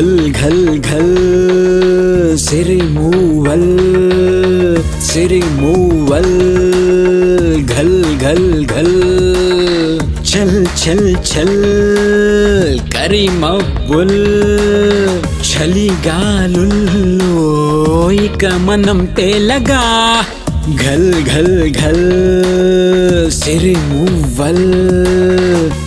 ఘల్ ఘల్ ఘల్ సిరి మూవల్ సిరి మూవల్ ఘల్ ఘల్ ఘల్ చల్ చల్ చల్ కరిమవ్వుల్ చలిగాలుల్లో ఇక మనం తేలగా ఘల్ ఘల్ ఘల్ సిరి మూవల్ హాయ్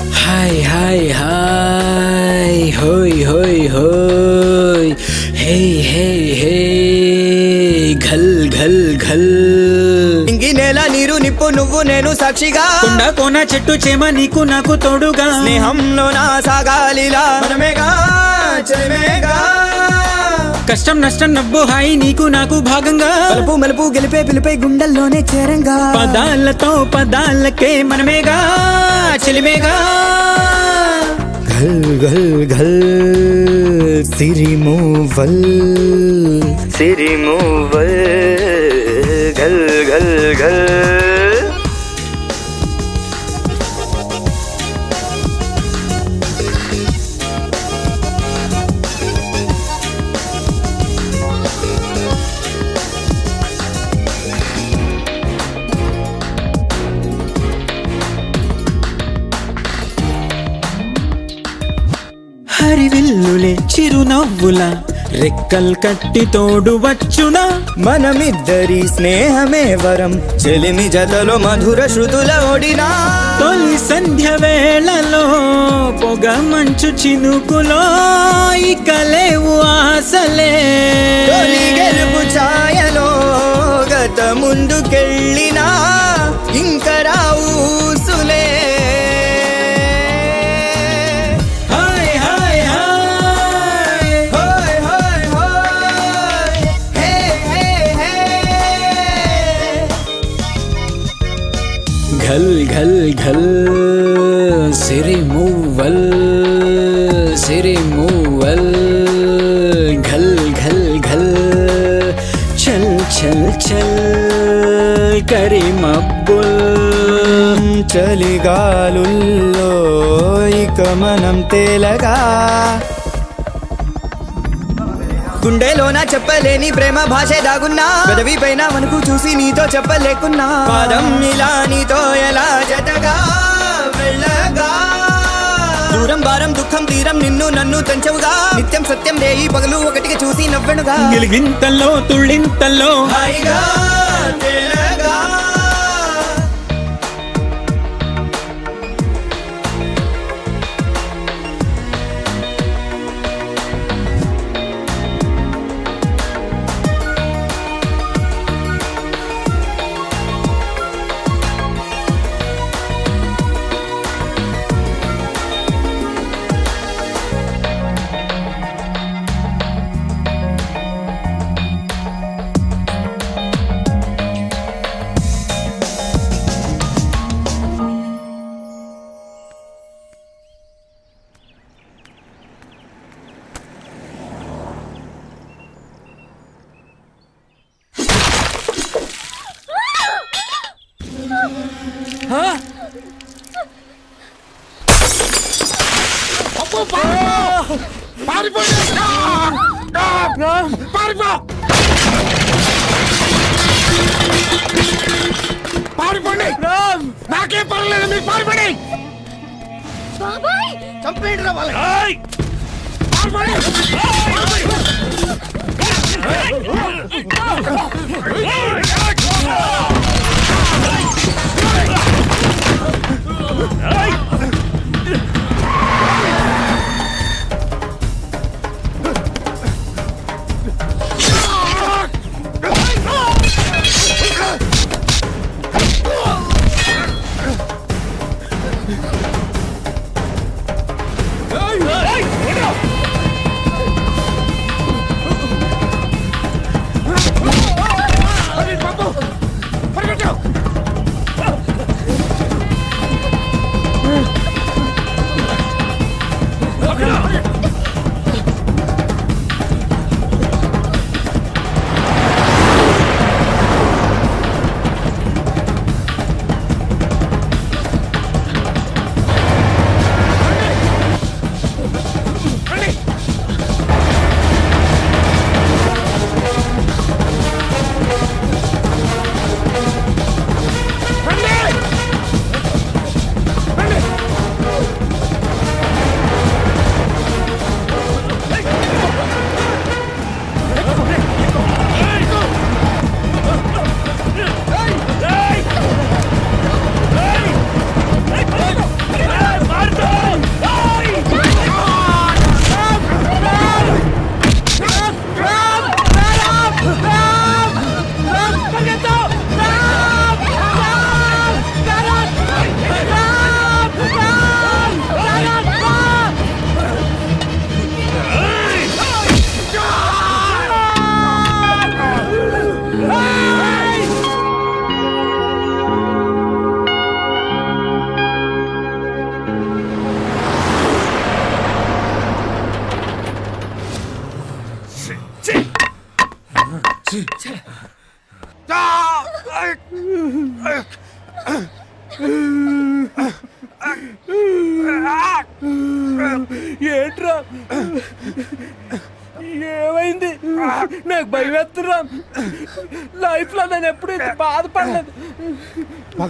సాక్షిగా. కొండ కోన చెట్టు చేమ నీకు నాకు తోడుగా. స్నేహంలో నా సాగాలిలా. మనమేగా చెలిమేగా. కష్టం నష్టం నవ్వు హాయి నీకు నాకు భాగంగా. మలుపు మలుపు గెలిపే పిలిపే గుండెల్లోనే చేరంగా. పదాలతో పదాలకే మనమేగా చెలిమేగా. ఘల్ ఘల్ ఘల్ సిరిమూవల్. సిరిమూవల్. చిరునవ్వుల రెక్కల్ కట్టి తోడు వచ్చునా మనమిద్దరి స్నేహమే వరం. చెలిమి జతలో మధుర శృతుల ఓడినా? తొలి సంధ్య వేళలో పొగ మంచు చినుకులో ఇక లేవు ఆశలే. తొలి గెలుపు ఛాయలో గత ముందుకెళ్ళినా చలిగాలుల్లో ఇక మనం తేలగా. గుండెలోన చెప్పలేని ప్రేమ భాషే దాగున్నా. పెదవి పైన మనకు చూసి నీతో చెప్పలేకున్నా. పాదం ఇలా నీతో ఎలా జతగా వెళ్ళగా. దూరం భారం దుఃఖం తీరం నిన్ను నన్ను తెంచవుగా. నిత్యం సత్యం రేయి పగలు ఒకటిగా చూసి నవ్వెనుగా. గిలిగింతల్లో తుళ్ళింతల్లో. హాయిగా పారిపోండి. నాకేం పర్వాలేదు మీరు పారిపోండి. బాబాయ్! చంపేయండి రా వాళ్ళని!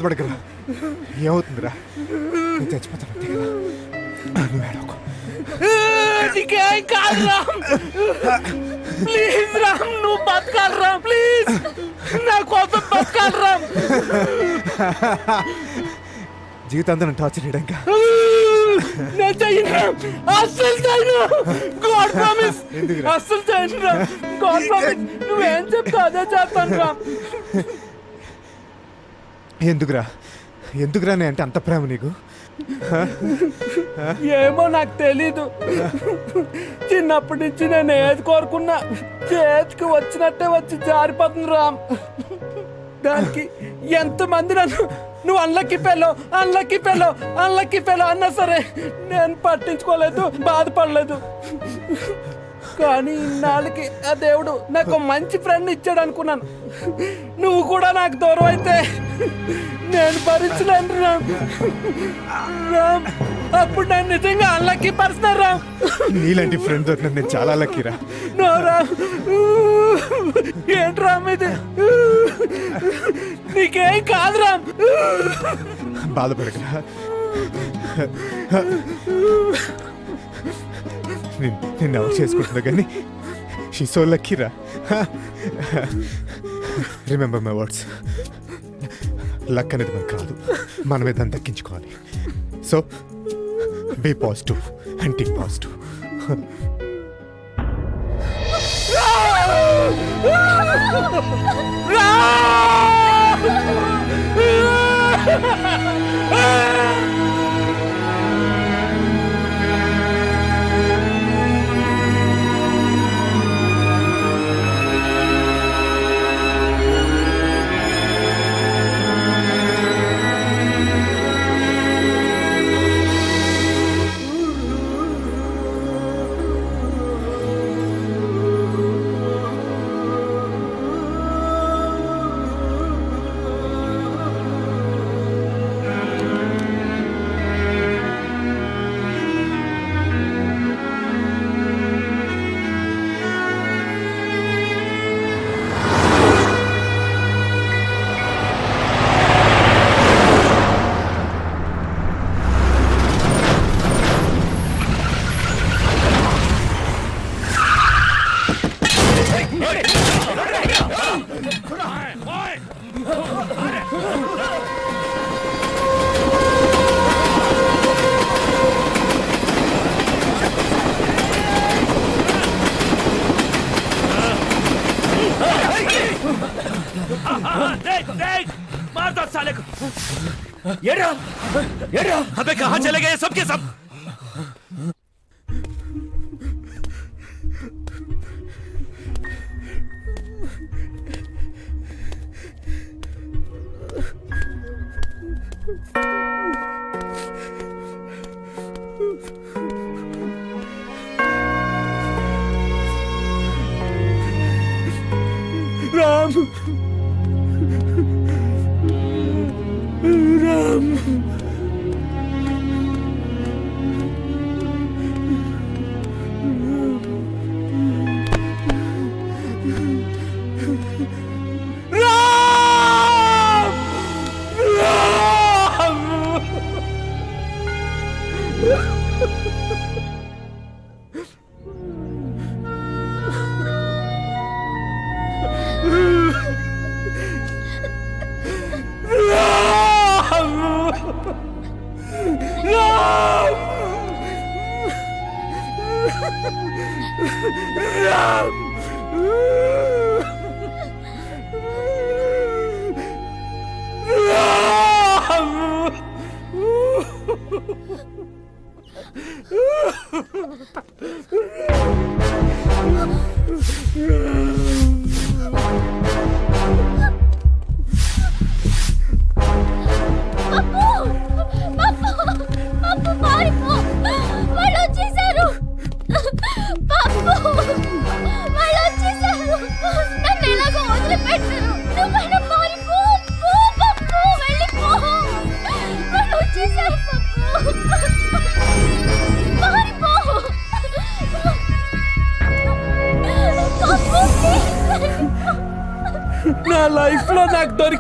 బాధపడకరా ఏమవుతుందిరా? నేను చచ్చిపోతాను అంతే కదా? నువ్వు ఏడవకు. నీకేం కాదు రామ్. ప్లీజ్ రామ్ నువ్వు బతకాలి రామ్ ప్లీజ్. నా కోసం బతకాలి రామ్. జీవితాంతం టార్చర్ చేయడానికి? నేను చెయ్యను రామ్. అస్సలు చేయను. గాడ్ ప్రామిస్ ఎందుకురా? అస్సలు చేయను రామ్. గాడ్ ప్రామిస్ నువ్వేం చెప్తా అదే చేస్తాను రామ్. ఎందుకురా? ఎందుకురా అంటే అంత ప్రేమ నీకు? ఏమో నాకు తెలీదు. చిన్నప్పటి నుంచి నేను ఏది కోరుకున్నా చేతికి వచ్చినట్టే వచ్చి జారిపోతుంది రామ్. దానికి ఎంతమంది నన్ను నువ్వు అన్లక్కి పెళ్ళో అన్లక్కి పెళ్ళో అన్లక్కి పెళ్ళో అన్నా సరే నేను పట్టించుకోలేదు బాధపడలేదు. కానీ ఇన్నాళ్ళకి ఆ దేవుడు నాకు మంచి ఫ్రెండ్ ఇచ్చాడు అనుకున్నాను. నువ్వు కూడా నాకు దూరం అయితే నేను భరించలేను రామ్. రామ్ అప్పుడు నేను నిజంగా అన్లక్కి పర్సనల్ రామ్. నీలాంటి ఫ్రెండ్ దొరికిన నేను చాలా లక్కీరా నో రామ్. ఏంటి రామ్ ఇది? నీకేం కాదు రామ్. బాధపడకరా. నిన్ను నిన్ను ఎవరు చేసుకుంటుందో కానీ షీ సో లక్కీరా రిమెంబర్ మై వర్డ్స్ లక్ అనేది మనకు రాదు మనమే దాన్ని దక్కించుకోవాలి. So be positive and tea positive. देख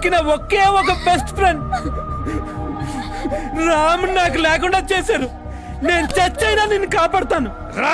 దొరికిన ఒకే ఒక బెస్ట్ ఫ్రెండ్ రామ్ నాకు లేకుండా చేశారు నేను చచ్చైనా నిన్ను కాపాడతాను. రా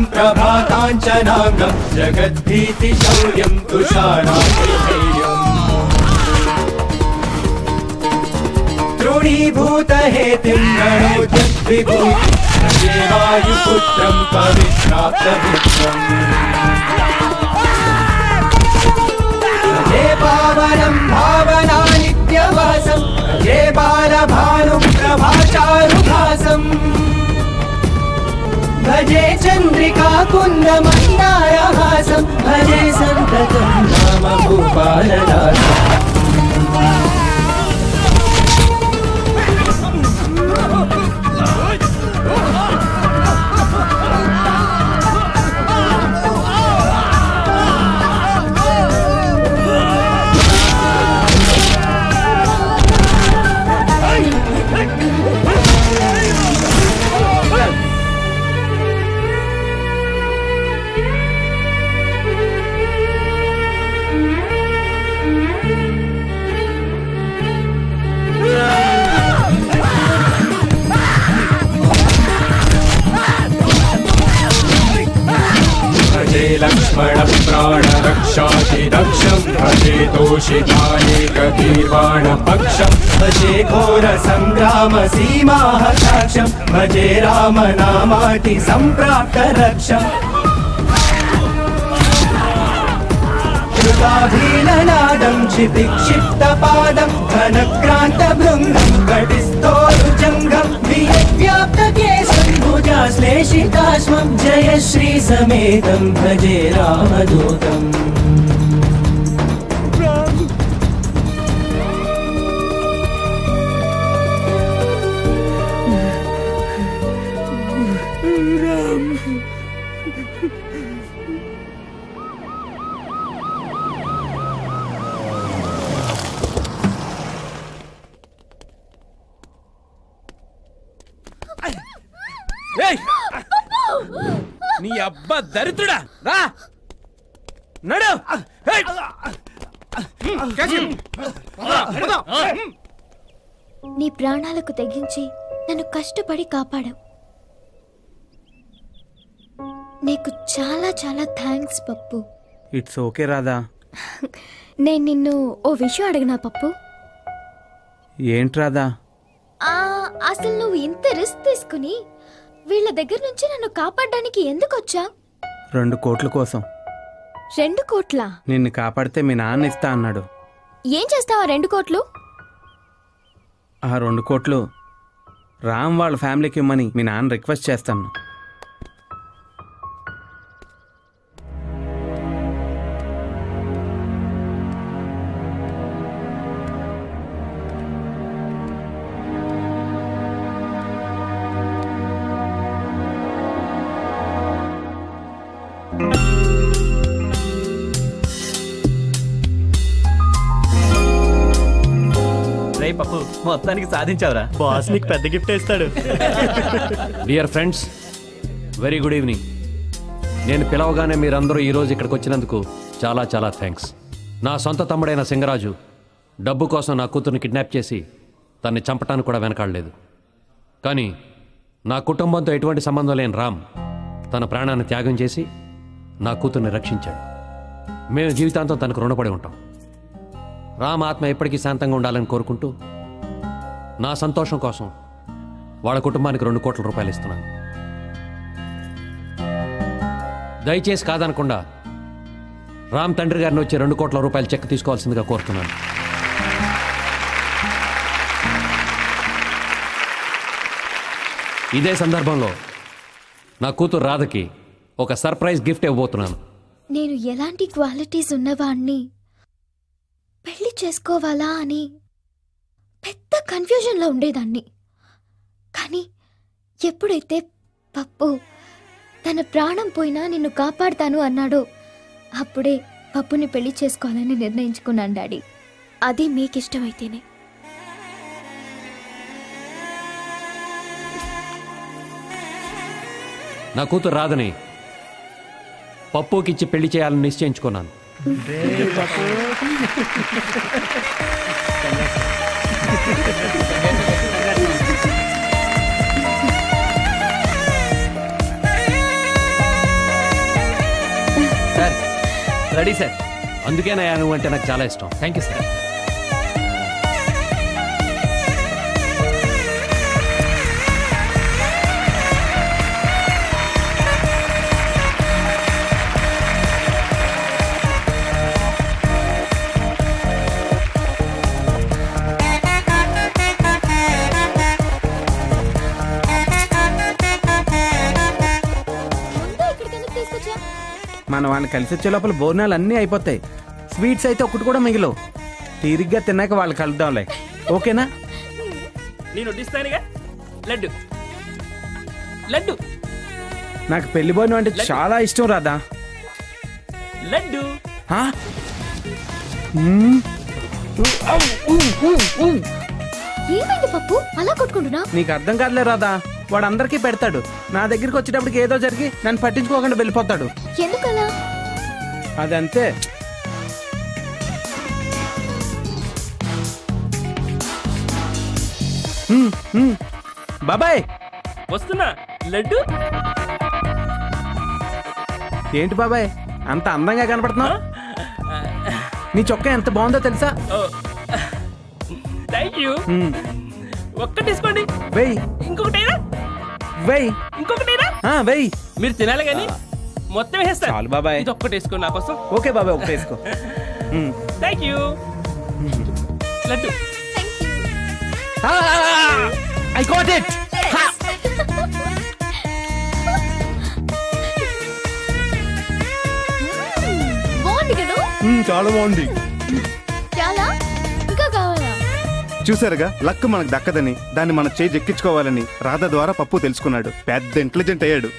शभा काञ्चनाङ्गम् जगद्भीतिशौर्यम् तुषाराम् तृणीभूतहेतिम् गणोजद्विभूतवायुपुत्रम् पवित्राप्तपुत्रम् हे पावनम् भावना नित्यवासम् हे बालभानुप्रभाचारुभासम्। भजे चन्द्रिका कुन्दमन्दारहासं भजे सन्ततं नाम भूपालदासम् तोषितानेकगीर्वाणपक्षं भजे घोरसङ्ग्रामसीमाः साक्षं भजे रामनामाति सम्प्राप्तरक्षम्। कृताभीलनादं क्षितिक्षिप्तपादं घनक्रान्तभृङ्गं घटिस्थोरुजङ्गं वियव्याप्तकेशं भुजाश्लेषिताश्वं जय श्रीसमेतं भजे रामदूतम् దరిద్రుడా! రా! నడు! నీ ప్రాణాలకు తెగించి నన్ను కష్టపడి కాపాడావు. నీకు చాలా చాలా థ్యాంక్స్ పప్పు. ఇట్స్ ఓకే రాదా నేను నిన్ను ఓ విషయం అడిగినా పప్పు? ఏంటి రాదా ఆ, అసలు నువ్వు ఇంత రిస్క్ తీసుకుని వీళ్ళ దగ్గర నుంచి నన్ను కాపాడడానికి ఎందుకు వచ్చా రెండు కోట్ల కోసం. రెండు కోట్ల? నిన్ను కాపాడితే మీ నాన్న ఇస్తా అన్నాడు. ఏం చేస్తావా రెండు కోట్లు? ఆ రెండు కోట్లు రామ్ వాళ్ళ ఫ్యామిలీకి ఇమ్మని మీ నాన్న రిక్వెస్ట్ చేస్తాను. రే పప్పు మొత్తానికి సాధించావురా. బాస్ నీకు పెద్ద గిఫ్ట్ ఇస్తాడు dear friends very good evening నేను పిలవగానే మీరందరూ ఈరోజు ఇక్కడికి వచ్చినందుకు చాలా చాలా థ్యాంక్స్ నా సొంత తమ్ముడైన సింగరాజు డబ్బు కోసం నా కూతుర్ని కిడ్నాప్ చేసి తన్ని చంపటానికి కూడా వెనకాడలేదు. కానీ నా కుటుంబంతో ఎటువంటి సంబంధం లేని రామ్ తన ప్రాణాన్ని త్యాగం చేసి నా కూతుర్ని రక్షించాడు. మేము జీవితాంతం తనకు రుణపడి ఉంటాం. రామ్ ఆత్మ ఎప్పటికీ శాంతంగా ఉండాలని కోరుకుంటూ నా సంతోషం కోసం వాళ్ళ కుటుంబానికి రెండు కోట్ల రూపాయలు ఇస్తున్నాను. దయచేసి కాదనకుండా రామ్ తండ్రి గారిని వచ్చి రెండు కోట్ల రూపాయలు చెక్ తీసుకోవాల్సిందిగా కోరుతున్నాను. ఇదే సందర్భంలో నా కూతురు రాధకి ఒక సర్ప్రైజ్ గిఫ్ట్ ఇవ్వబోతున్నాను. నేను ఎలాంటి క్వాలిటీస్ ఉన్నవాణ్ణి? పెళ్ళి చేసుకోవాలా అని పెద్ద కన్ఫ్యూజన్లో ఉండేదాన్ని. కానీ ఎప్పుడైతే పప్పు తన ప్రాణం పోయినా నిన్ను కాపాడుతాను అన్నాడో అప్పుడే పప్పుని పెళ్ళి చేసుకోవాలని నిర్ణయించుకున్నాను డాడీ. అది మీకిష్టమైతేనే. నా కూతురు రాదని పప్పుకిచ్చి పెళ్ళి చేయాలని నిశ్చయించుకున్నాను. రెడీ సార్ అందుకేనయ్యా నువ్వు అంటే నాకు చాలా ఇష్టం. థ్యాంక్ యూ సార్ మన వాళ్ళని కలిసి వచ్చే లోపల బోనాలు అన్నీ అయిపోతాయి. స్వీట్స్ అయితే ఒకటి కూడా మిగిలవు. తీరిగ్గా తిన్నాక వాళ్ళు కలుద్దాంలే. ఓకేనా? నేను వడ్డిస్తానుగా లడ్డు. లడ్డు. నాకు పెళ్ళి భోజనం అంటే చాలా ఇష్టం రాదా లడ్డు. ఆ? మ్మ్. ఏమైంది పప్పు? అలా కొట్టుకుంటున్నా నీకు అర్థం కాదులే రాదా వాడు అందరికీ పెడతాడు. నా దగ్గరికి వచ్చేటప్పటికి ఏదో జరిగి నన్ను పట్టించుకోకుండా వెళ్ళిపోతాడు. ఎందుకలా? అదంతే. బాబాయ్! వస్తున్నా. లడ్డు? ఏంటి బాబాయ్? అంత అందంగా కనపడుతున్నావు? నీ చొక్కా ఎంత బాగుందో తెలుసా? Thank you. ఒక్కటి తీసుకోండి. వెయ్యి. ఇంకొకటైనా? వెయ్యి ఇంకొకటైనా ఆ, వెయ్యి మీరు తినాలి కానీ మొత్తం వేసేస్తాను చాలు బాబాయ్. ఇది ఒక్కటి వేసుకోండి నా కోసం. ఓకే బాబాయ్ ఒకటి వేసుకో. Thank you laddu. I got it చాలా బాగుంది. చూసారుగా లక్ మనకు దక్కదని దాన్ని మన చేయి ఎక్కించుకోవాలని రాధ ద్వారా పప్పు తెలుసుకున్నాడు. పెద్ద ఇంటెలిజెంట్ అయ్యాడు.